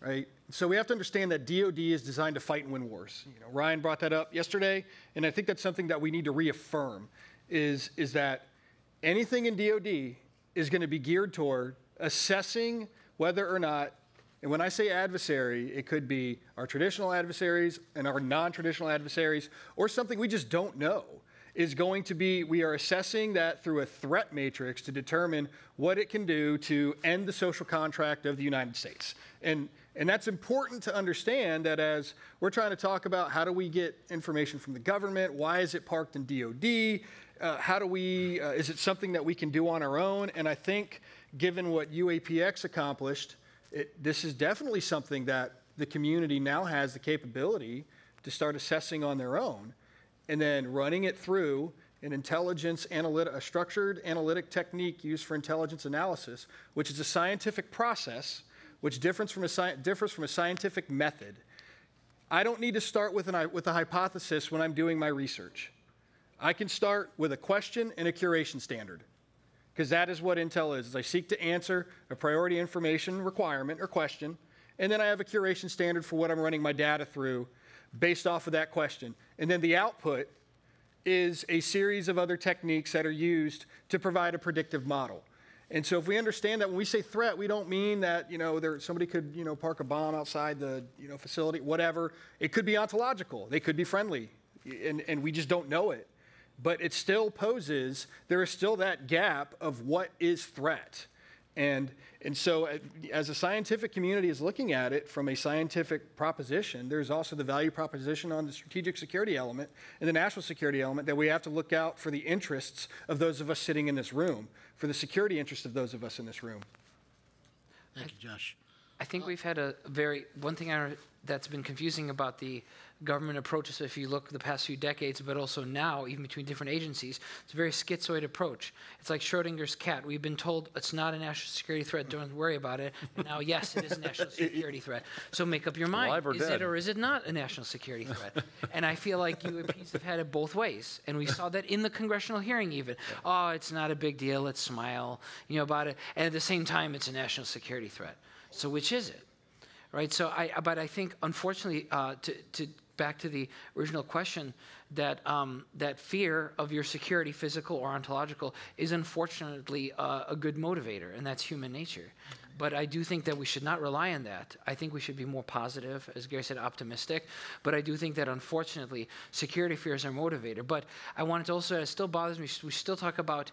right? So we have to understand that DoD is designed to fight and win wars. You know, Ryan brought that up yesterday, and I think that's something that we need to reaffirm, is is that anything in DoD is going to be geared toward assessing whether or not and when I say adversary, it could be our traditional adversaries and our non traditional adversaries, or something we just don't know. Is going to be, we are assessing that through a threat matrix to determine what it can do to end the social contract of the United States. And, and that's important to understand that as we're trying to talk about how do we get information from the government, why is it parked in DOD, uh, how do we, uh, is it something that we can do on our own? And I think given what UAPX accomplished, it, this is definitely something that the community now has the capability to start assessing on their own and then running it through an intelligence analytic, a structured analytic technique used for intelligence analysis, which is a scientific process which differs from a, differs from a scientific method. I don't need to start with, an, with a hypothesis when I'm doing my research. I can start with a question and a curation standard because that is what Intel is, is. I seek to answer a priority information requirement or question, and then I have a curation standard for what I'm running my data through based off of that question. And then the output is a series of other techniques that are used to provide a predictive model. And so if we understand that when we say threat, we don't mean that, you know, there, somebody could, you know, park a bomb outside the, you know, facility, whatever. It could be ontological. They could be friendly, and, and we just don't know it but it still poses there is still that gap of what is threat and and so uh, as a scientific community is looking at it from a scientific proposition there's also the value proposition on the strategic security element and the national security element that we have to look out for the interests of those of us sitting in this room for the security interests of those of us in this room Thank you, Josh. I think we've had a very, one thing I, that's been confusing about the government approaches, if you look the past few decades, but also now, even between different agencies, it's a very schizoid approach. It's like Schrodinger's cat. We've been told it's not a national security threat, don't worry about it. And now, yes, it is a national security threat. So make up your mind. Alive or is dead? it or is it not a national security threat? and I feel like UAPs have had it both ways. And we saw that in the congressional hearing, even. Oh, it's not a big deal. Let's smile, you know, about it. And at the same time, it's a national security threat. So which is it? right? So I, but I think, unfortunately, uh, to, to back to the original question, that um, that fear of your security, physical or ontological, is unfortunately uh, a good motivator, and that's human nature. But I do think that we should not rely on that. I think we should be more positive, as Gary said, optimistic. But I do think that unfortunately, security fears are motivator. But I wanted to also, it still bothers me, we still talk about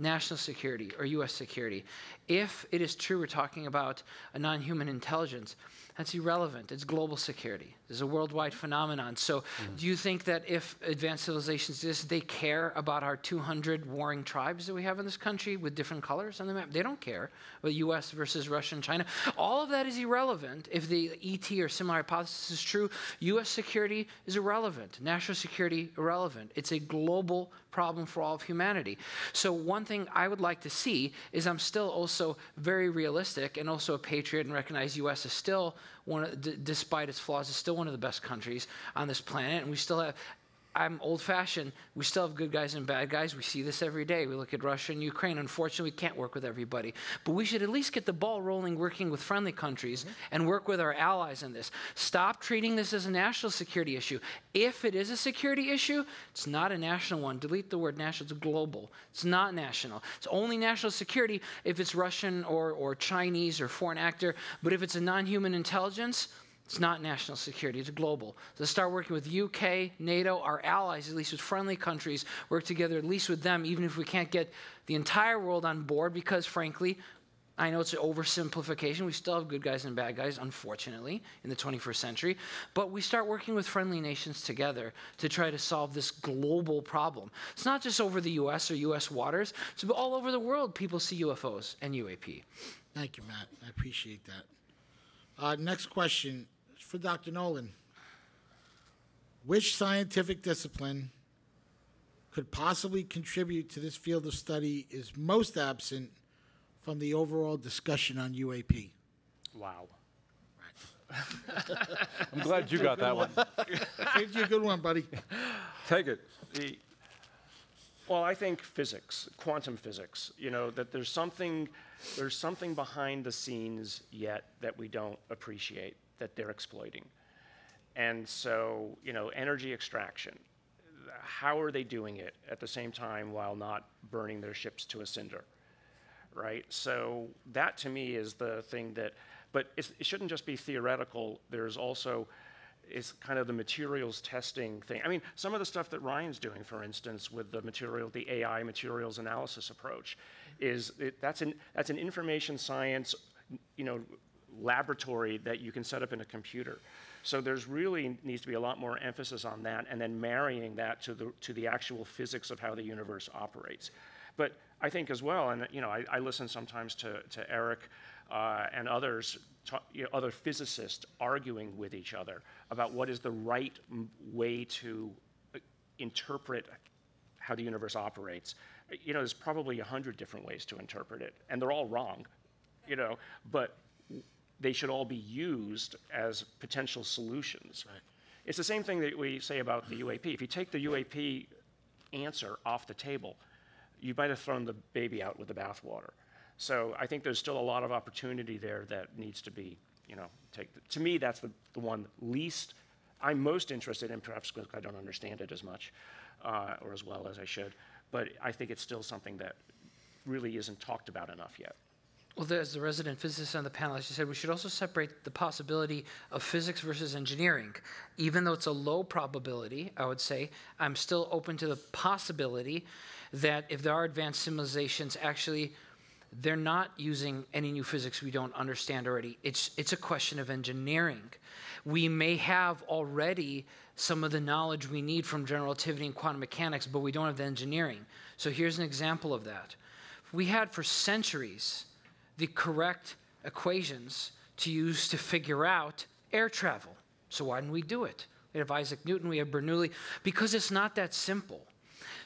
national security or U.S. security. If it is true we're talking about a non human intelligence, that's irrelevant. It's global security. It's a worldwide phenomenon. So, mm. do you think that if advanced civilizations exist, they care about our 200 warring tribes that we have in this country with different colors on the map? They don't care. But U.S. versus Russia and China, all of that is irrelevant. If the ET or similar hypothesis is true, U.S. security is irrelevant. National security irrelevant. It's a global problem for all of humanity. So one thing I would like to see is I'm still also very realistic and also a patriot and recognize U.S. is still one, d- despite its flaws, is still one of the best countries on this planet, and we still have. I'm old fashioned. We still have good guys and bad guys. We see this every day. We look at Russia and Ukraine. Unfortunately, we can't work with everybody. But we should at least get the ball rolling working with friendly countries mm-hmm. and work with our allies in this. Stop treating this as a national security issue. If it is a security issue, it's not a national one. Delete the word national, it's global. It's not national. It's only national security if it's Russian or, or Chinese or foreign actor. But if it's a non human intelligence, it's not national security, it's global. So start working with UK, NATO, our allies, at least with friendly countries, work together at least with them, even if we can't get the entire world on board, because frankly, I know it's an oversimplification. We still have good guys and bad guys, unfortunately, in the 21st century. But we start working with friendly nations together to try to solve this global problem. It's not just over the US or US waters, it's all over the world people see UFOs and UAP. Thank you, Matt. I appreciate that. Uh, next question for Dr. Nolan. Which scientific discipline could possibly contribute to this field of study is most absent from the overall discussion on UAP? Wow. I'm glad you got that one. Saved you a good one, buddy. Take it. The, well, I think physics, quantum physics, you know, that there's something, there's something behind the scenes yet that we don't appreciate that they're exploiting. And so, you know, energy extraction, how are they doing it at the same time while not burning their ships to a cinder? Right? So that to me is the thing that, but it's, it shouldn't just be theoretical. There's also, is kind of the materials testing thing. I mean, some of the stuff that Ryan's doing, for instance, with the material, the AI materials analysis approach, is it, that's an that's an information science, you know, laboratory that you can set up in a computer. So there's really needs to be a lot more emphasis on that, and then marrying that to the to the actual physics of how the universe operates. But I think as well, and you know, I, I listen sometimes to to Eric uh, and others, you know, other physicists arguing with each other about what is the right way to uh, interpret how the universe operates. You know, there's probably a hundred different ways to interpret it, and they're all wrong. You know, but they should all be used as potential solutions. It's the same thing that we say about the UAP. If you take the UAP answer off the table, you might have thrown the baby out with the bathwater. So I think there's still a lot of opportunity there that needs to be, you know, take. To me, that's the, the one least I'm most interested in, perhaps because I don't understand it as much uh, or as well as I should. But I think it's still something that really isn't talked about enough yet. Well, there's the resident physicist on the panel. As you said, we should also separate the possibility of physics versus engineering. Even though it's a low probability, I would say, I'm still open to the possibility that if there are advanced civilizations, actually, they're not using any new physics we don't understand already. It's, it's a question of engineering. We may have already some of the knowledge we need from general relativity and quantum mechanics, but we don't have the engineering. So here's an example of that. We had for centuries the correct equations to use to figure out air travel. So why didn't we do it? We have Isaac Newton, we have Bernoulli, because it's not that simple.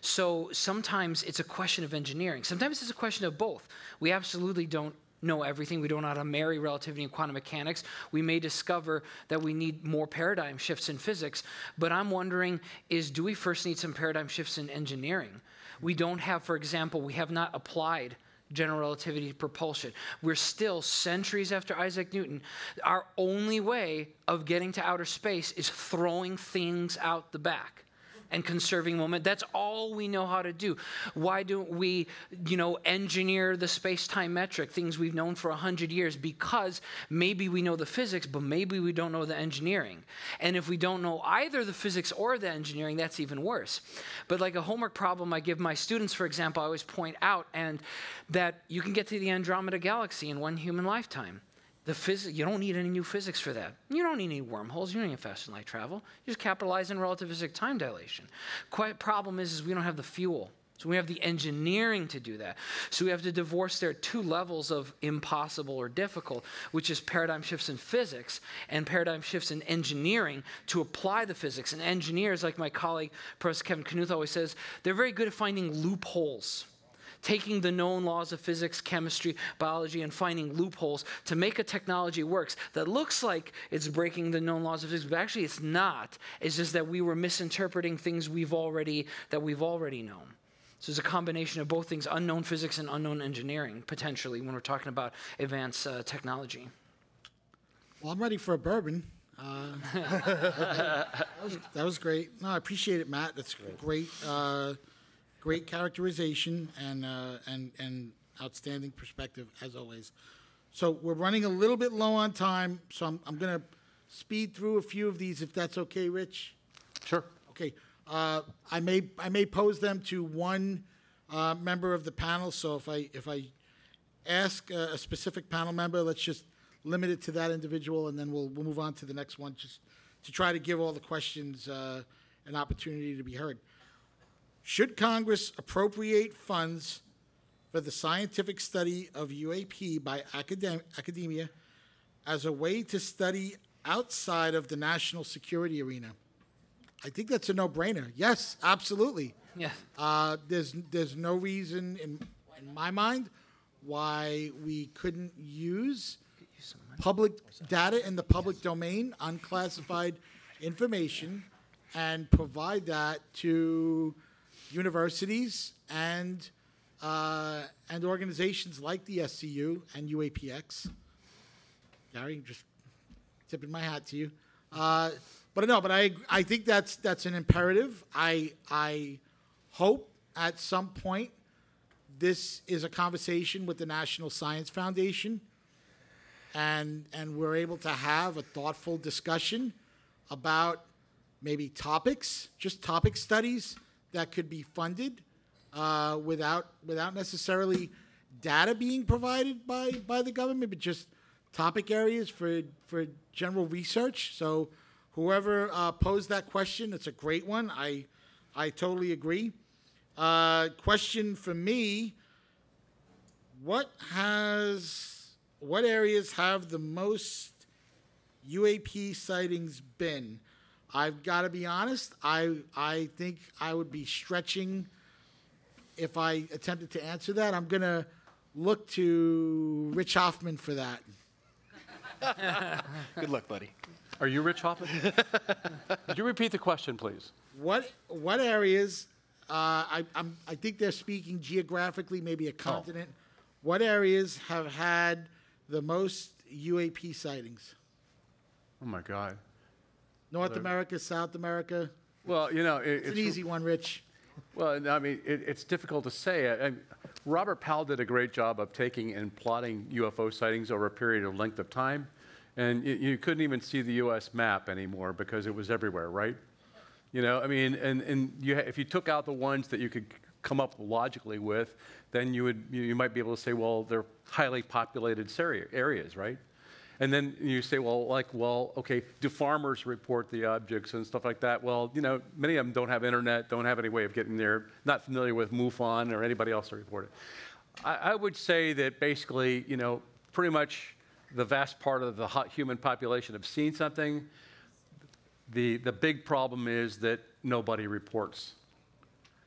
So sometimes it's a question of engineering. Sometimes it's a question of both. We absolutely don't know everything. We don't know how to marry relativity and quantum mechanics. We may discover that we need more paradigm shifts in physics. But I'm wondering is do we first need some paradigm shifts in engineering? We don't have, for example, we have not applied general relativity propulsion. We're still centuries after Isaac Newton. Our only way of getting to outer space is throwing things out the back and conserving moment. That's all we know how to do. Why don't we, you know, engineer the space-time metric, things we've known for 100 years because maybe we know the physics, but maybe we don't know the engineering. And if we don't know either the physics or the engineering, that's even worse. But like a homework problem I give my students, for example, I always point out and that you can get to the Andromeda galaxy in one human lifetime. The phys- you don't need any new physics for that. You don't need any wormholes. You don't need faster light travel. You just capitalize on relativistic time dilation. Quite problem is, is we don't have the fuel. So we have the engineering to do that. So we have to divorce there two levels of impossible or difficult, which is paradigm shifts in physics and paradigm shifts in engineering to apply the physics. And engineers, like my colleague Professor Kevin Knuth always says, they're very good at finding loopholes taking the known laws of physics, chemistry, biology, and finding loopholes to make a technology works that looks like it's breaking the known laws of physics, but actually it's not. It's just that we were misinterpreting things we've already that we've already known. So it's a combination of both things, unknown physics and unknown engineering, potentially, when we're talking about advanced uh, technology. Well, I'm ready for a bourbon. Uh, that, was, that was great. No, I appreciate it, Matt. That's great. Uh, great characterization and uh, and and outstanding perspective as always. So we're running a little bit low on time, so I'm, I'm going to speed through a few of these if that's okay, Rich. Sure. Okay. Uh, I may I may pose them to one uh, member of the panel. So if I if I ask a, a specific panel member, let's just limit it to that individual, and then we'll we'll move on to the next one, just to try to give all the questions uh, an opportunity to be heard. Should Congress appropriate funds for the scientific study of UAP by academ- academia as a way to study outside of the national security arena? I think that's a no-brainer. Yes, absolutely. Yeah. Uh, there's there's no reason in in my mind why we couldn't use public data in the public domain, unclassified information, and provide that to universities and uh, and organizations like the SCU and UAPX. Gary, just tipping my hat to you. Uh, but no, but I I think that's that's an imperative. I I hope at some point this is a conversation with the National Science Foundation, and and we're able to have a thoughtful discussion about maybe topics, just topic studies that could be funded uh, without without necessarily data being provided by by the government, but just topic areas for for general research. So whoever uh, posed that question, it's a great one. I I totally agree. Uh, question for me: What has what areas have the most UAP sightings been? I've got to be honest. I I think I would be stretching if I attempted to answer that. I'm gonna look to Rich Hoffman for that. Good luck, buddy. Are you Rich Hoffman? Could you repeat the question, please? What what areas? Uh, I I'm, I think they're speaking geographically, maybe a continent. What areas have had the most UAP sightings? Oh, my God. North America, South America. Well, you know, it, It's an easy one, Rich. Well, no, I mean, it, it's difficult to say. I, I- Robert Powell did a great job of taking and plotting UFO sightings over a period of length of time, and you, you couldn't even see the U.S. map anymore because it was everywhere, right? You know, I mean, and, and you, if you took out the ones that you could come up logically with, then you would you, you might be able to say, well, they're highly populated area, areas, right? And then you say, well, like, well, okay, do farmers report the objects and stuff like that? Well, you know, many of them don't have internet, don't have any way of getting there, not familiar with MUFON or anybody else to report it. I, I would say that basically, you know, pretty much the vast part of the human population have seen something. The, the big problem is that nobody reports.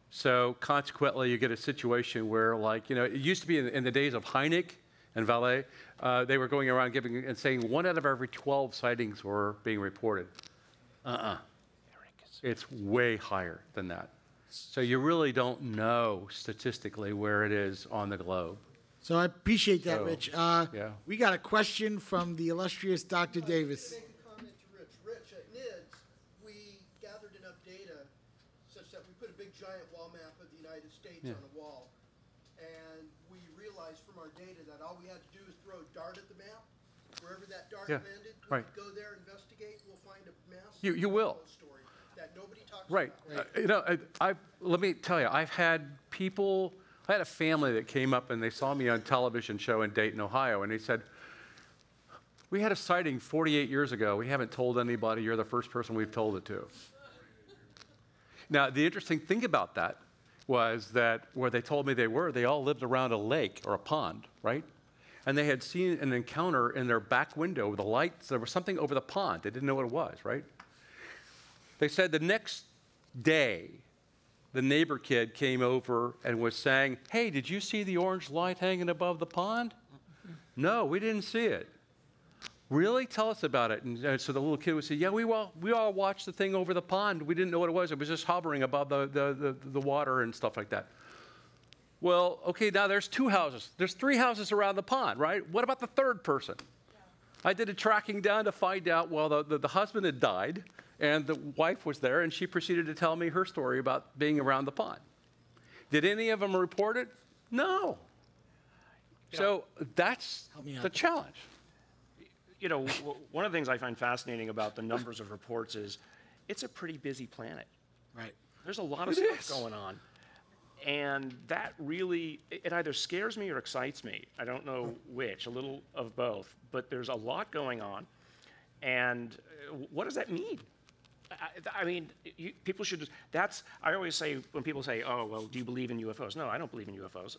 So consequently, you get a situation where, like, you know, it used to be in, in the days of Hynek and Vallée, uh, they were going around giving and saying one out of every 12 sightings were being reported. Uh-uh. It's way higher than that. So you really don't know statistically where it is on the globe. So I appreciate that, So, Rich. Uh, yeah. We got a question from the illustrious Dr. Davis. Make a comment to Rich. Rich, at NIDS, we gathered enough data such that we put a big giant wall map of the United States on a wall. And we realized from our data that all we had to do is throw a dart at the map. Wherever that dart Yeah, landed, we right. go there, investigate, we'll find a massive You- you will. Story that nobody talks Right. about. Uh, You know, I, I, let me tell you, I've had people, I had a family that came up and they saw me on a television show in Dayton, Ohio, and they said, we had a sighting 48 years ago. We haven't told anybody. You're the first person we've told it to. Now, the interesting thing about that was that where they told me they were, they all lived around a lake or a pond, right? And they had seen an encounter in their back window with the lights. There was something over the pond. They didn't know what it was, right? They said the next day, the neighbor kid came over and was saying, Hey, did you see the orange light hanging above the pond? No, we didn't see it. Really? Tell us about it. And so the little kid would say, Yeah, we all, we all watched the thing over the pond. We didn't know what it was. It was just hovering above the, the, the, the water and stuff like that. Well, okay, now there's two houses. There's three houses around the pond, right? What about the third person? I did a tracking down to find out, well, the, the, the husband had died and the wife was there, and she proceeded to tell me her story about being around the pond. Did any of them report it? No. So that's Help me out. the challenge. you know, one of the things I find fascinating about the numbers of reports is it's a pretty busy planet. Right. There's a lot of It stuff is. going on. And that really, it it either scares me or excites me. I don't know which, a little of both. But there's a lot going on. And uh, what does that mean? I, I mean, you, people should, that's, I always say, when people say, oh, well, do you believe in UFOs? No, I don't believe in UFOs.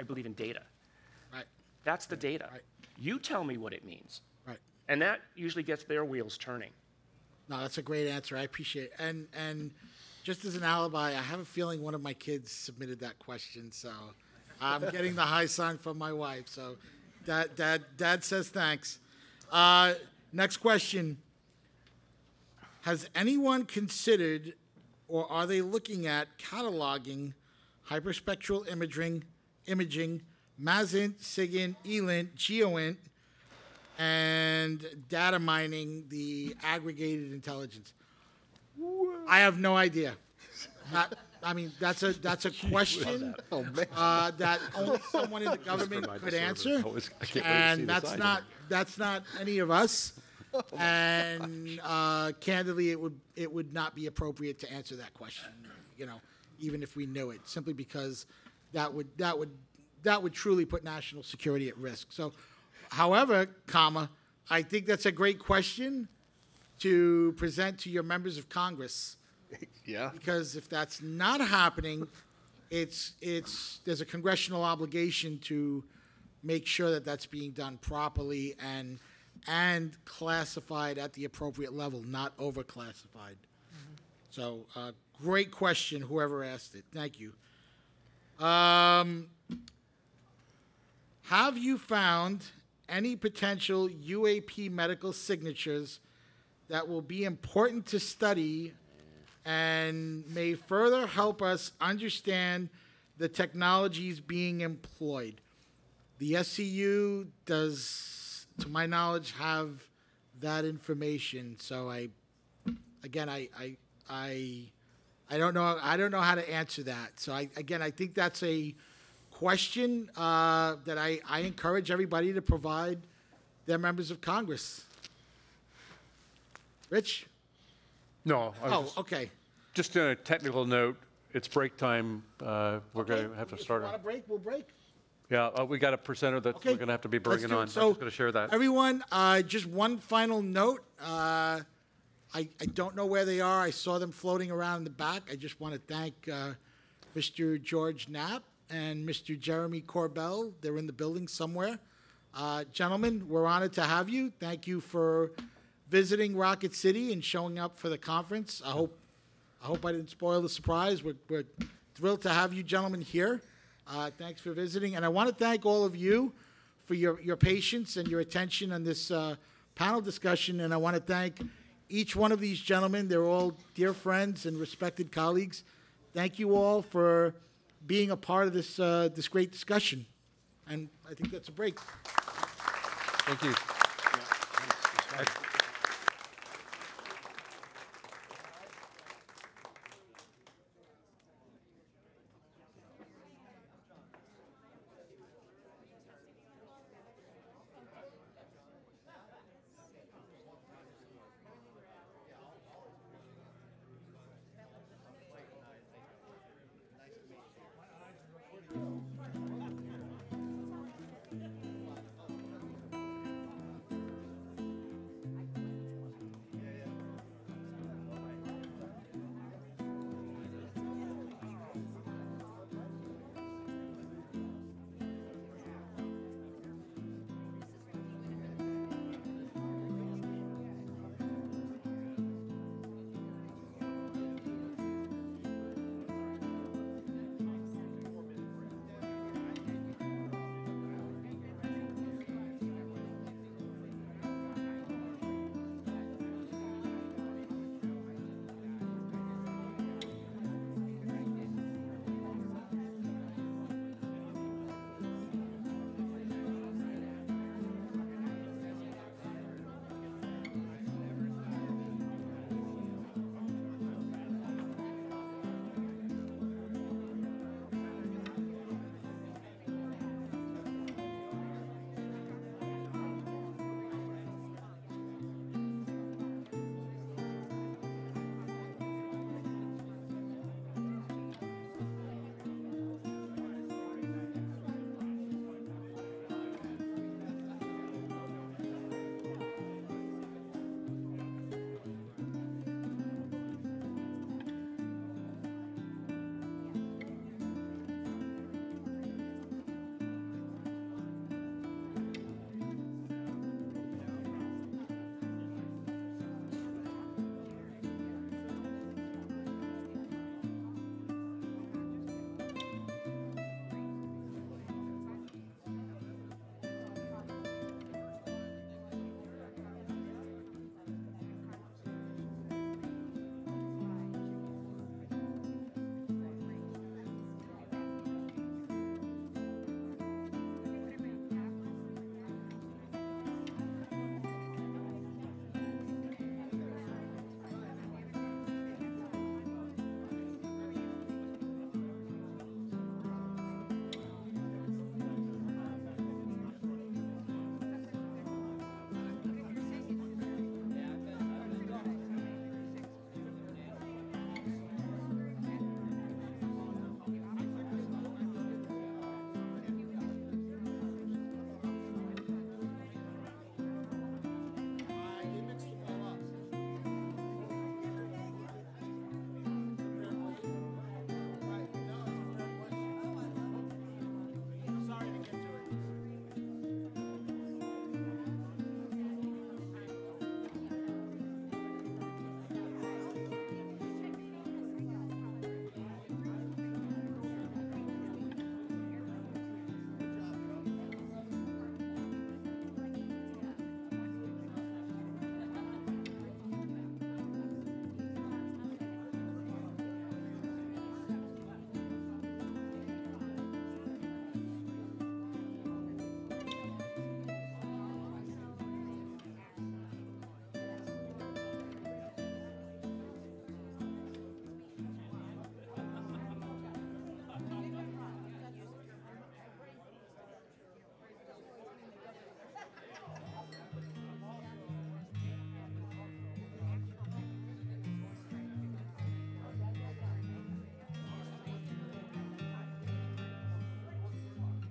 I believe in data. Right. That's the data. Right. You tell me what it means. Right. And that usually gets their wheels turning. No, that's a great answer. I appreciate it. And and just as an alibi, I have a feeling one of my kids submitted that question, so I'm getting the high sign from my wife. So, dad, dad, dad says thanks. Uh, next question: Has anyone considered, or are they looking at cataloging hyperspectral imaging, imaging, MASINT, SIGINT, ELINT, GEOINT, and data mining the aggregated intelligence? I have no idea. Not, I mean, that's a that's a question uh, that only someone in the government could answer, and that's not that's not any of us. And uh, candidly, it would it would not be appropriate to answer that question. You know, even if we knew it, simply because that would that would that would truly put national security at risk. So, however, comma, I think that's a great question to present to your members of Congress. Yeah. Because if that's not happening, it's, it's, there's a congressional obligation to make sure that that's being done properly and, and classified at the appropriate level, not overclassified. So, uh, great question, whoever asked it. Thank you. Um, have you found any potential UAP medical signatures that will be important to study and may further help us understand the technologies being employed? The SCU does, to my knowledge, have that information. So I, again, I, I, I, I don't know. I don't know how to answer that. So I, again, I think that's a question uh, that I, I encourage everybody to provide their members of Congress. Rich? No, I was Oh, just, okay. just on a technical note, it's break time. Uh, we're going to have to If start. you want to break, we'll break. Yeah, uh, we got a presenter that Okay. we're going to have to be let's bringing do it. on. I'm So, just going to share that. Everyone, uh, just one final note. Uh, I, I don't know where they are. I saw them floating around in the back. I just want to thank uh, Mr. George Knapp and Mr. Jeremy Corbell. They're in the building somewhere. Uh, Gentlemen, we're honored to have you. Thank you for visiting Rocket City and showing up for the conference. I hope, I hope I didn't spoil the surprise. We're, we're thrilled to have you gentlemen here. Uh, Thanks for visiting, and I want to thank all of you for your, your patience and your attention on this uh, panel discussion, and I want to thank each one of these gentlemen. They're all dear friends and respected colleagues. Thank you all for being a part of this, uh, this great discussion. And I think that's a break. Thank you.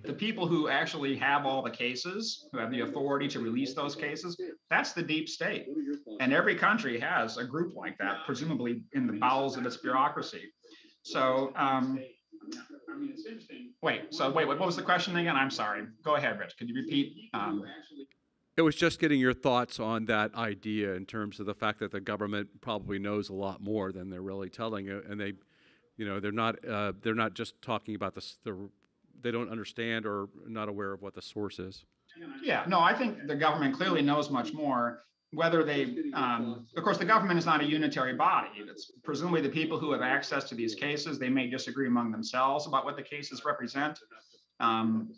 The people who actually have all the cases, who have the authority to release those cases, that's the deep state. And every country has a group like that, presumably in the bowels of its bureaucracy. So um. Wait, so wait, what what was the question again? I'm sorry. Go ahead, Rich. Could you repeat? Um, It was just getting your thoughts on that idea in terms of the fact that the government probably knows a lot more than they're really telling you, and they, you know, they're not uh, they're not just talking about the, the they don't understand or not aware of what the source is. Yeah, no, I think the government clearly knows much more. Whether they, um, of course, the government is not a unitary body. It's presumably the people who have access to these cases. They may disagree among themselves about what the cases represent. Um,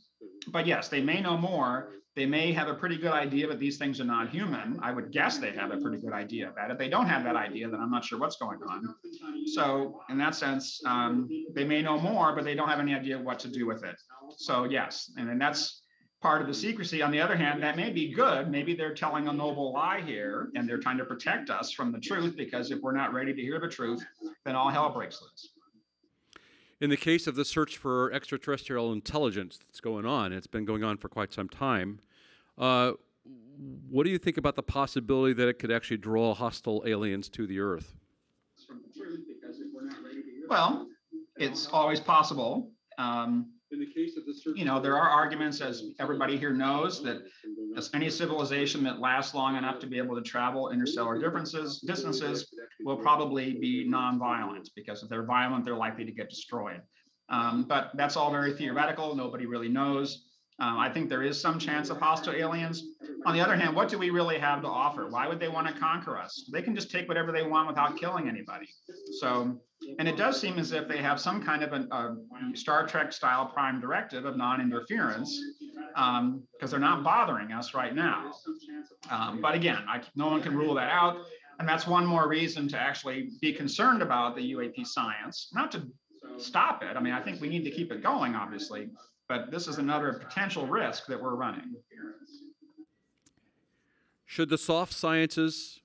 but yes, they may know more. They may have a pretty good idea that these things are not human. I would guess they have a pretty good idea about it. If they don't have that idea, then I'm not sure what's going on. So in that sense, um, they may know more, but they don't have any idea what to do with it. So yes, and then that's part of the secrecy. On the other hand, that may be good. Maybe they're telling a noble lie here and they're trying to protect us from the truth because if we're not ready to hear the truth, then all hell breaks loose. In the case of the search for extraterrestrial intelligence that's going on, it's been going on for quite some time. Uh, what do you think about the possibility that it could actually draw hostile aliens to the Earth? Well, it's always possible. Um, In the case of the search. you know, there are arguments, as everybody here knows, that as any civilization that lasts long enough to be able to travel interstellar differences, distances will probably be nonviolent because if they're violent, they're likely to get destroyed. Um, but that's all very theoretical. Nobody really knows. Um, I think there is some chance of hostile aliens. On the other hand, what do we really have to offer? Why would they want to conquer us? They can just take whatever they want without killing anybody. So, and it does seem as if they have some kind of an, a Star Trek style prime directive of non-interference because they're not bothering us right now. Um, but again, I, no one can rule that out. And that's one more reason to actually be concerned about the UAP science, not to stop it. I mean, I think we need to keep it going, obviously, but this is another potential risk that we're running. Should the soft sciences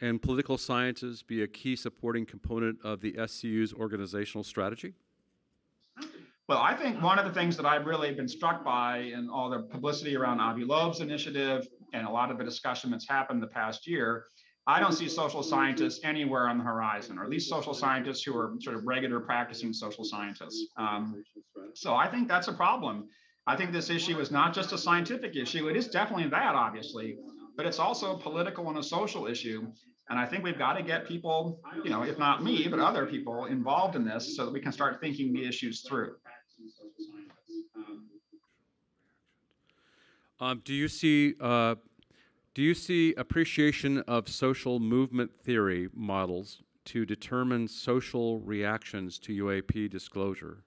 and political sciences be a key supporting component of the SCU's organizational strategy? Well, I think one of the things that I've really been struck by in all the publicity around Avi Loeb's initiative and a lot of the discussion that's happened the past year, I don't see social scientists anywhere on the horizon, or at least social scientists who are sort of regular practicing social scientists. Um, so I think that's a problem. I think this issue is not just a scientific issue. It is definitely that, obviously, but it's also a political and a social issue. And I think we've got to get people, you know, if not me, but other people involved in this so that we can start thinking the issues through. Um, do you see uh, do you see appreciation of social movement theory models to determine social reactions to UAP disclosure?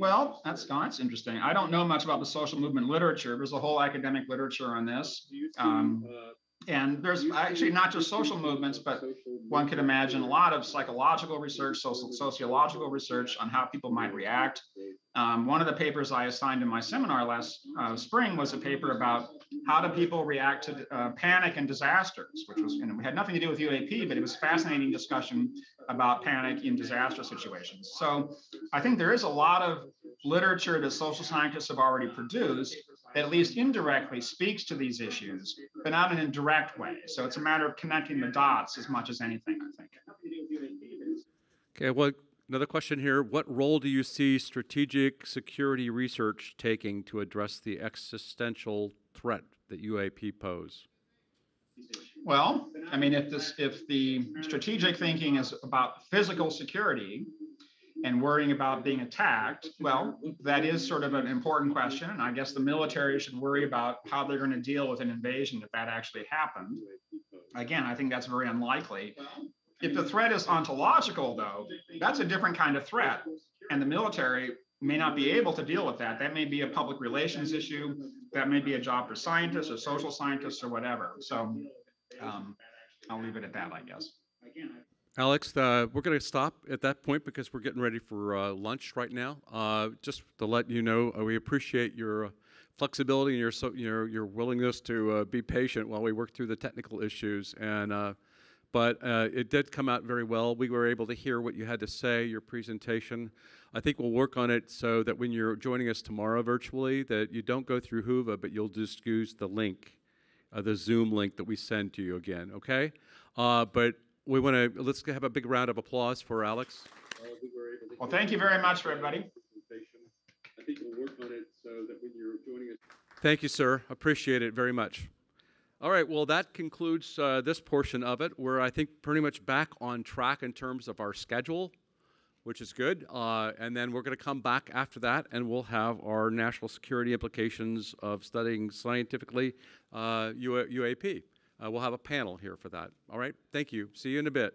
Well, that's, that's interesting. I don't know much about the social movement literature. There's a whole academic literature on this. Do you see, Um, uh, And there's actually not just social movements, but one could imagine a lot of psychological research, social, sociological research on how people might react. Um, one of the papers I assigned in my seminar last uh, spring was a paper about how do people react to uh, panic and disasters, which was, you know, had nothing to do with UAP, but it was fascinating discussion about panic in disaster situations. So I think there is a lot of literature that social scientists have already produced that at least indirectly speaks to these issues, but not in a direct way. So it's a matter of connecting the dots as much as anything, I think. Okay, well, another question here. What role do you see strategic security research taking to address the existential threat that UAP pose? Well, I mean, if this, if the strategic thinking is about physical security and worrying about being attacked, well, that is sort of an important question. And I guess the military should worry about how they're going to deal with an invasion if that actually happened. Again, I think that's very unlikely. If the threat is ontological, though, that's a different kind of threat. And the military may not be able to deal with that. That may be a public relations issue. That may be a job for scientists or social scientists or whatever. So um, I'll leave it at that, I guess. Alex, uh, we're going to stop at that point because we're getting ready for uh, lunch right now. Uh, just to let you know, uh, we appreciate your uh, flexibility and your so, your your willingness to uh, be patient while we work through the technical issues. And but it did come out very well. We were able to hear what you had to say, your presentation. I think we'll work on it so that when you're joining us tomorrow virtually, that you don't go through Hoover, but you'll just use the link, the Zoom link that we send to you again. Okay? But we want to let's have a big round of applause for Alex. we were great. I think Well, thank you very much for everybody. I think we'll work on it so that when you're joining us Thank you, sir. Appreciate it very much. All right, well, that concludes uh, this portion of it. We're, I think, pretty much back on track in terms of our schedule, which is good. Uh, and then we're going to come back after that, and we'll have our national security implications of studying scientifically uh, UA- UAP. Uh, we'll have a panel here for that. All right, thank you. See you in a bit.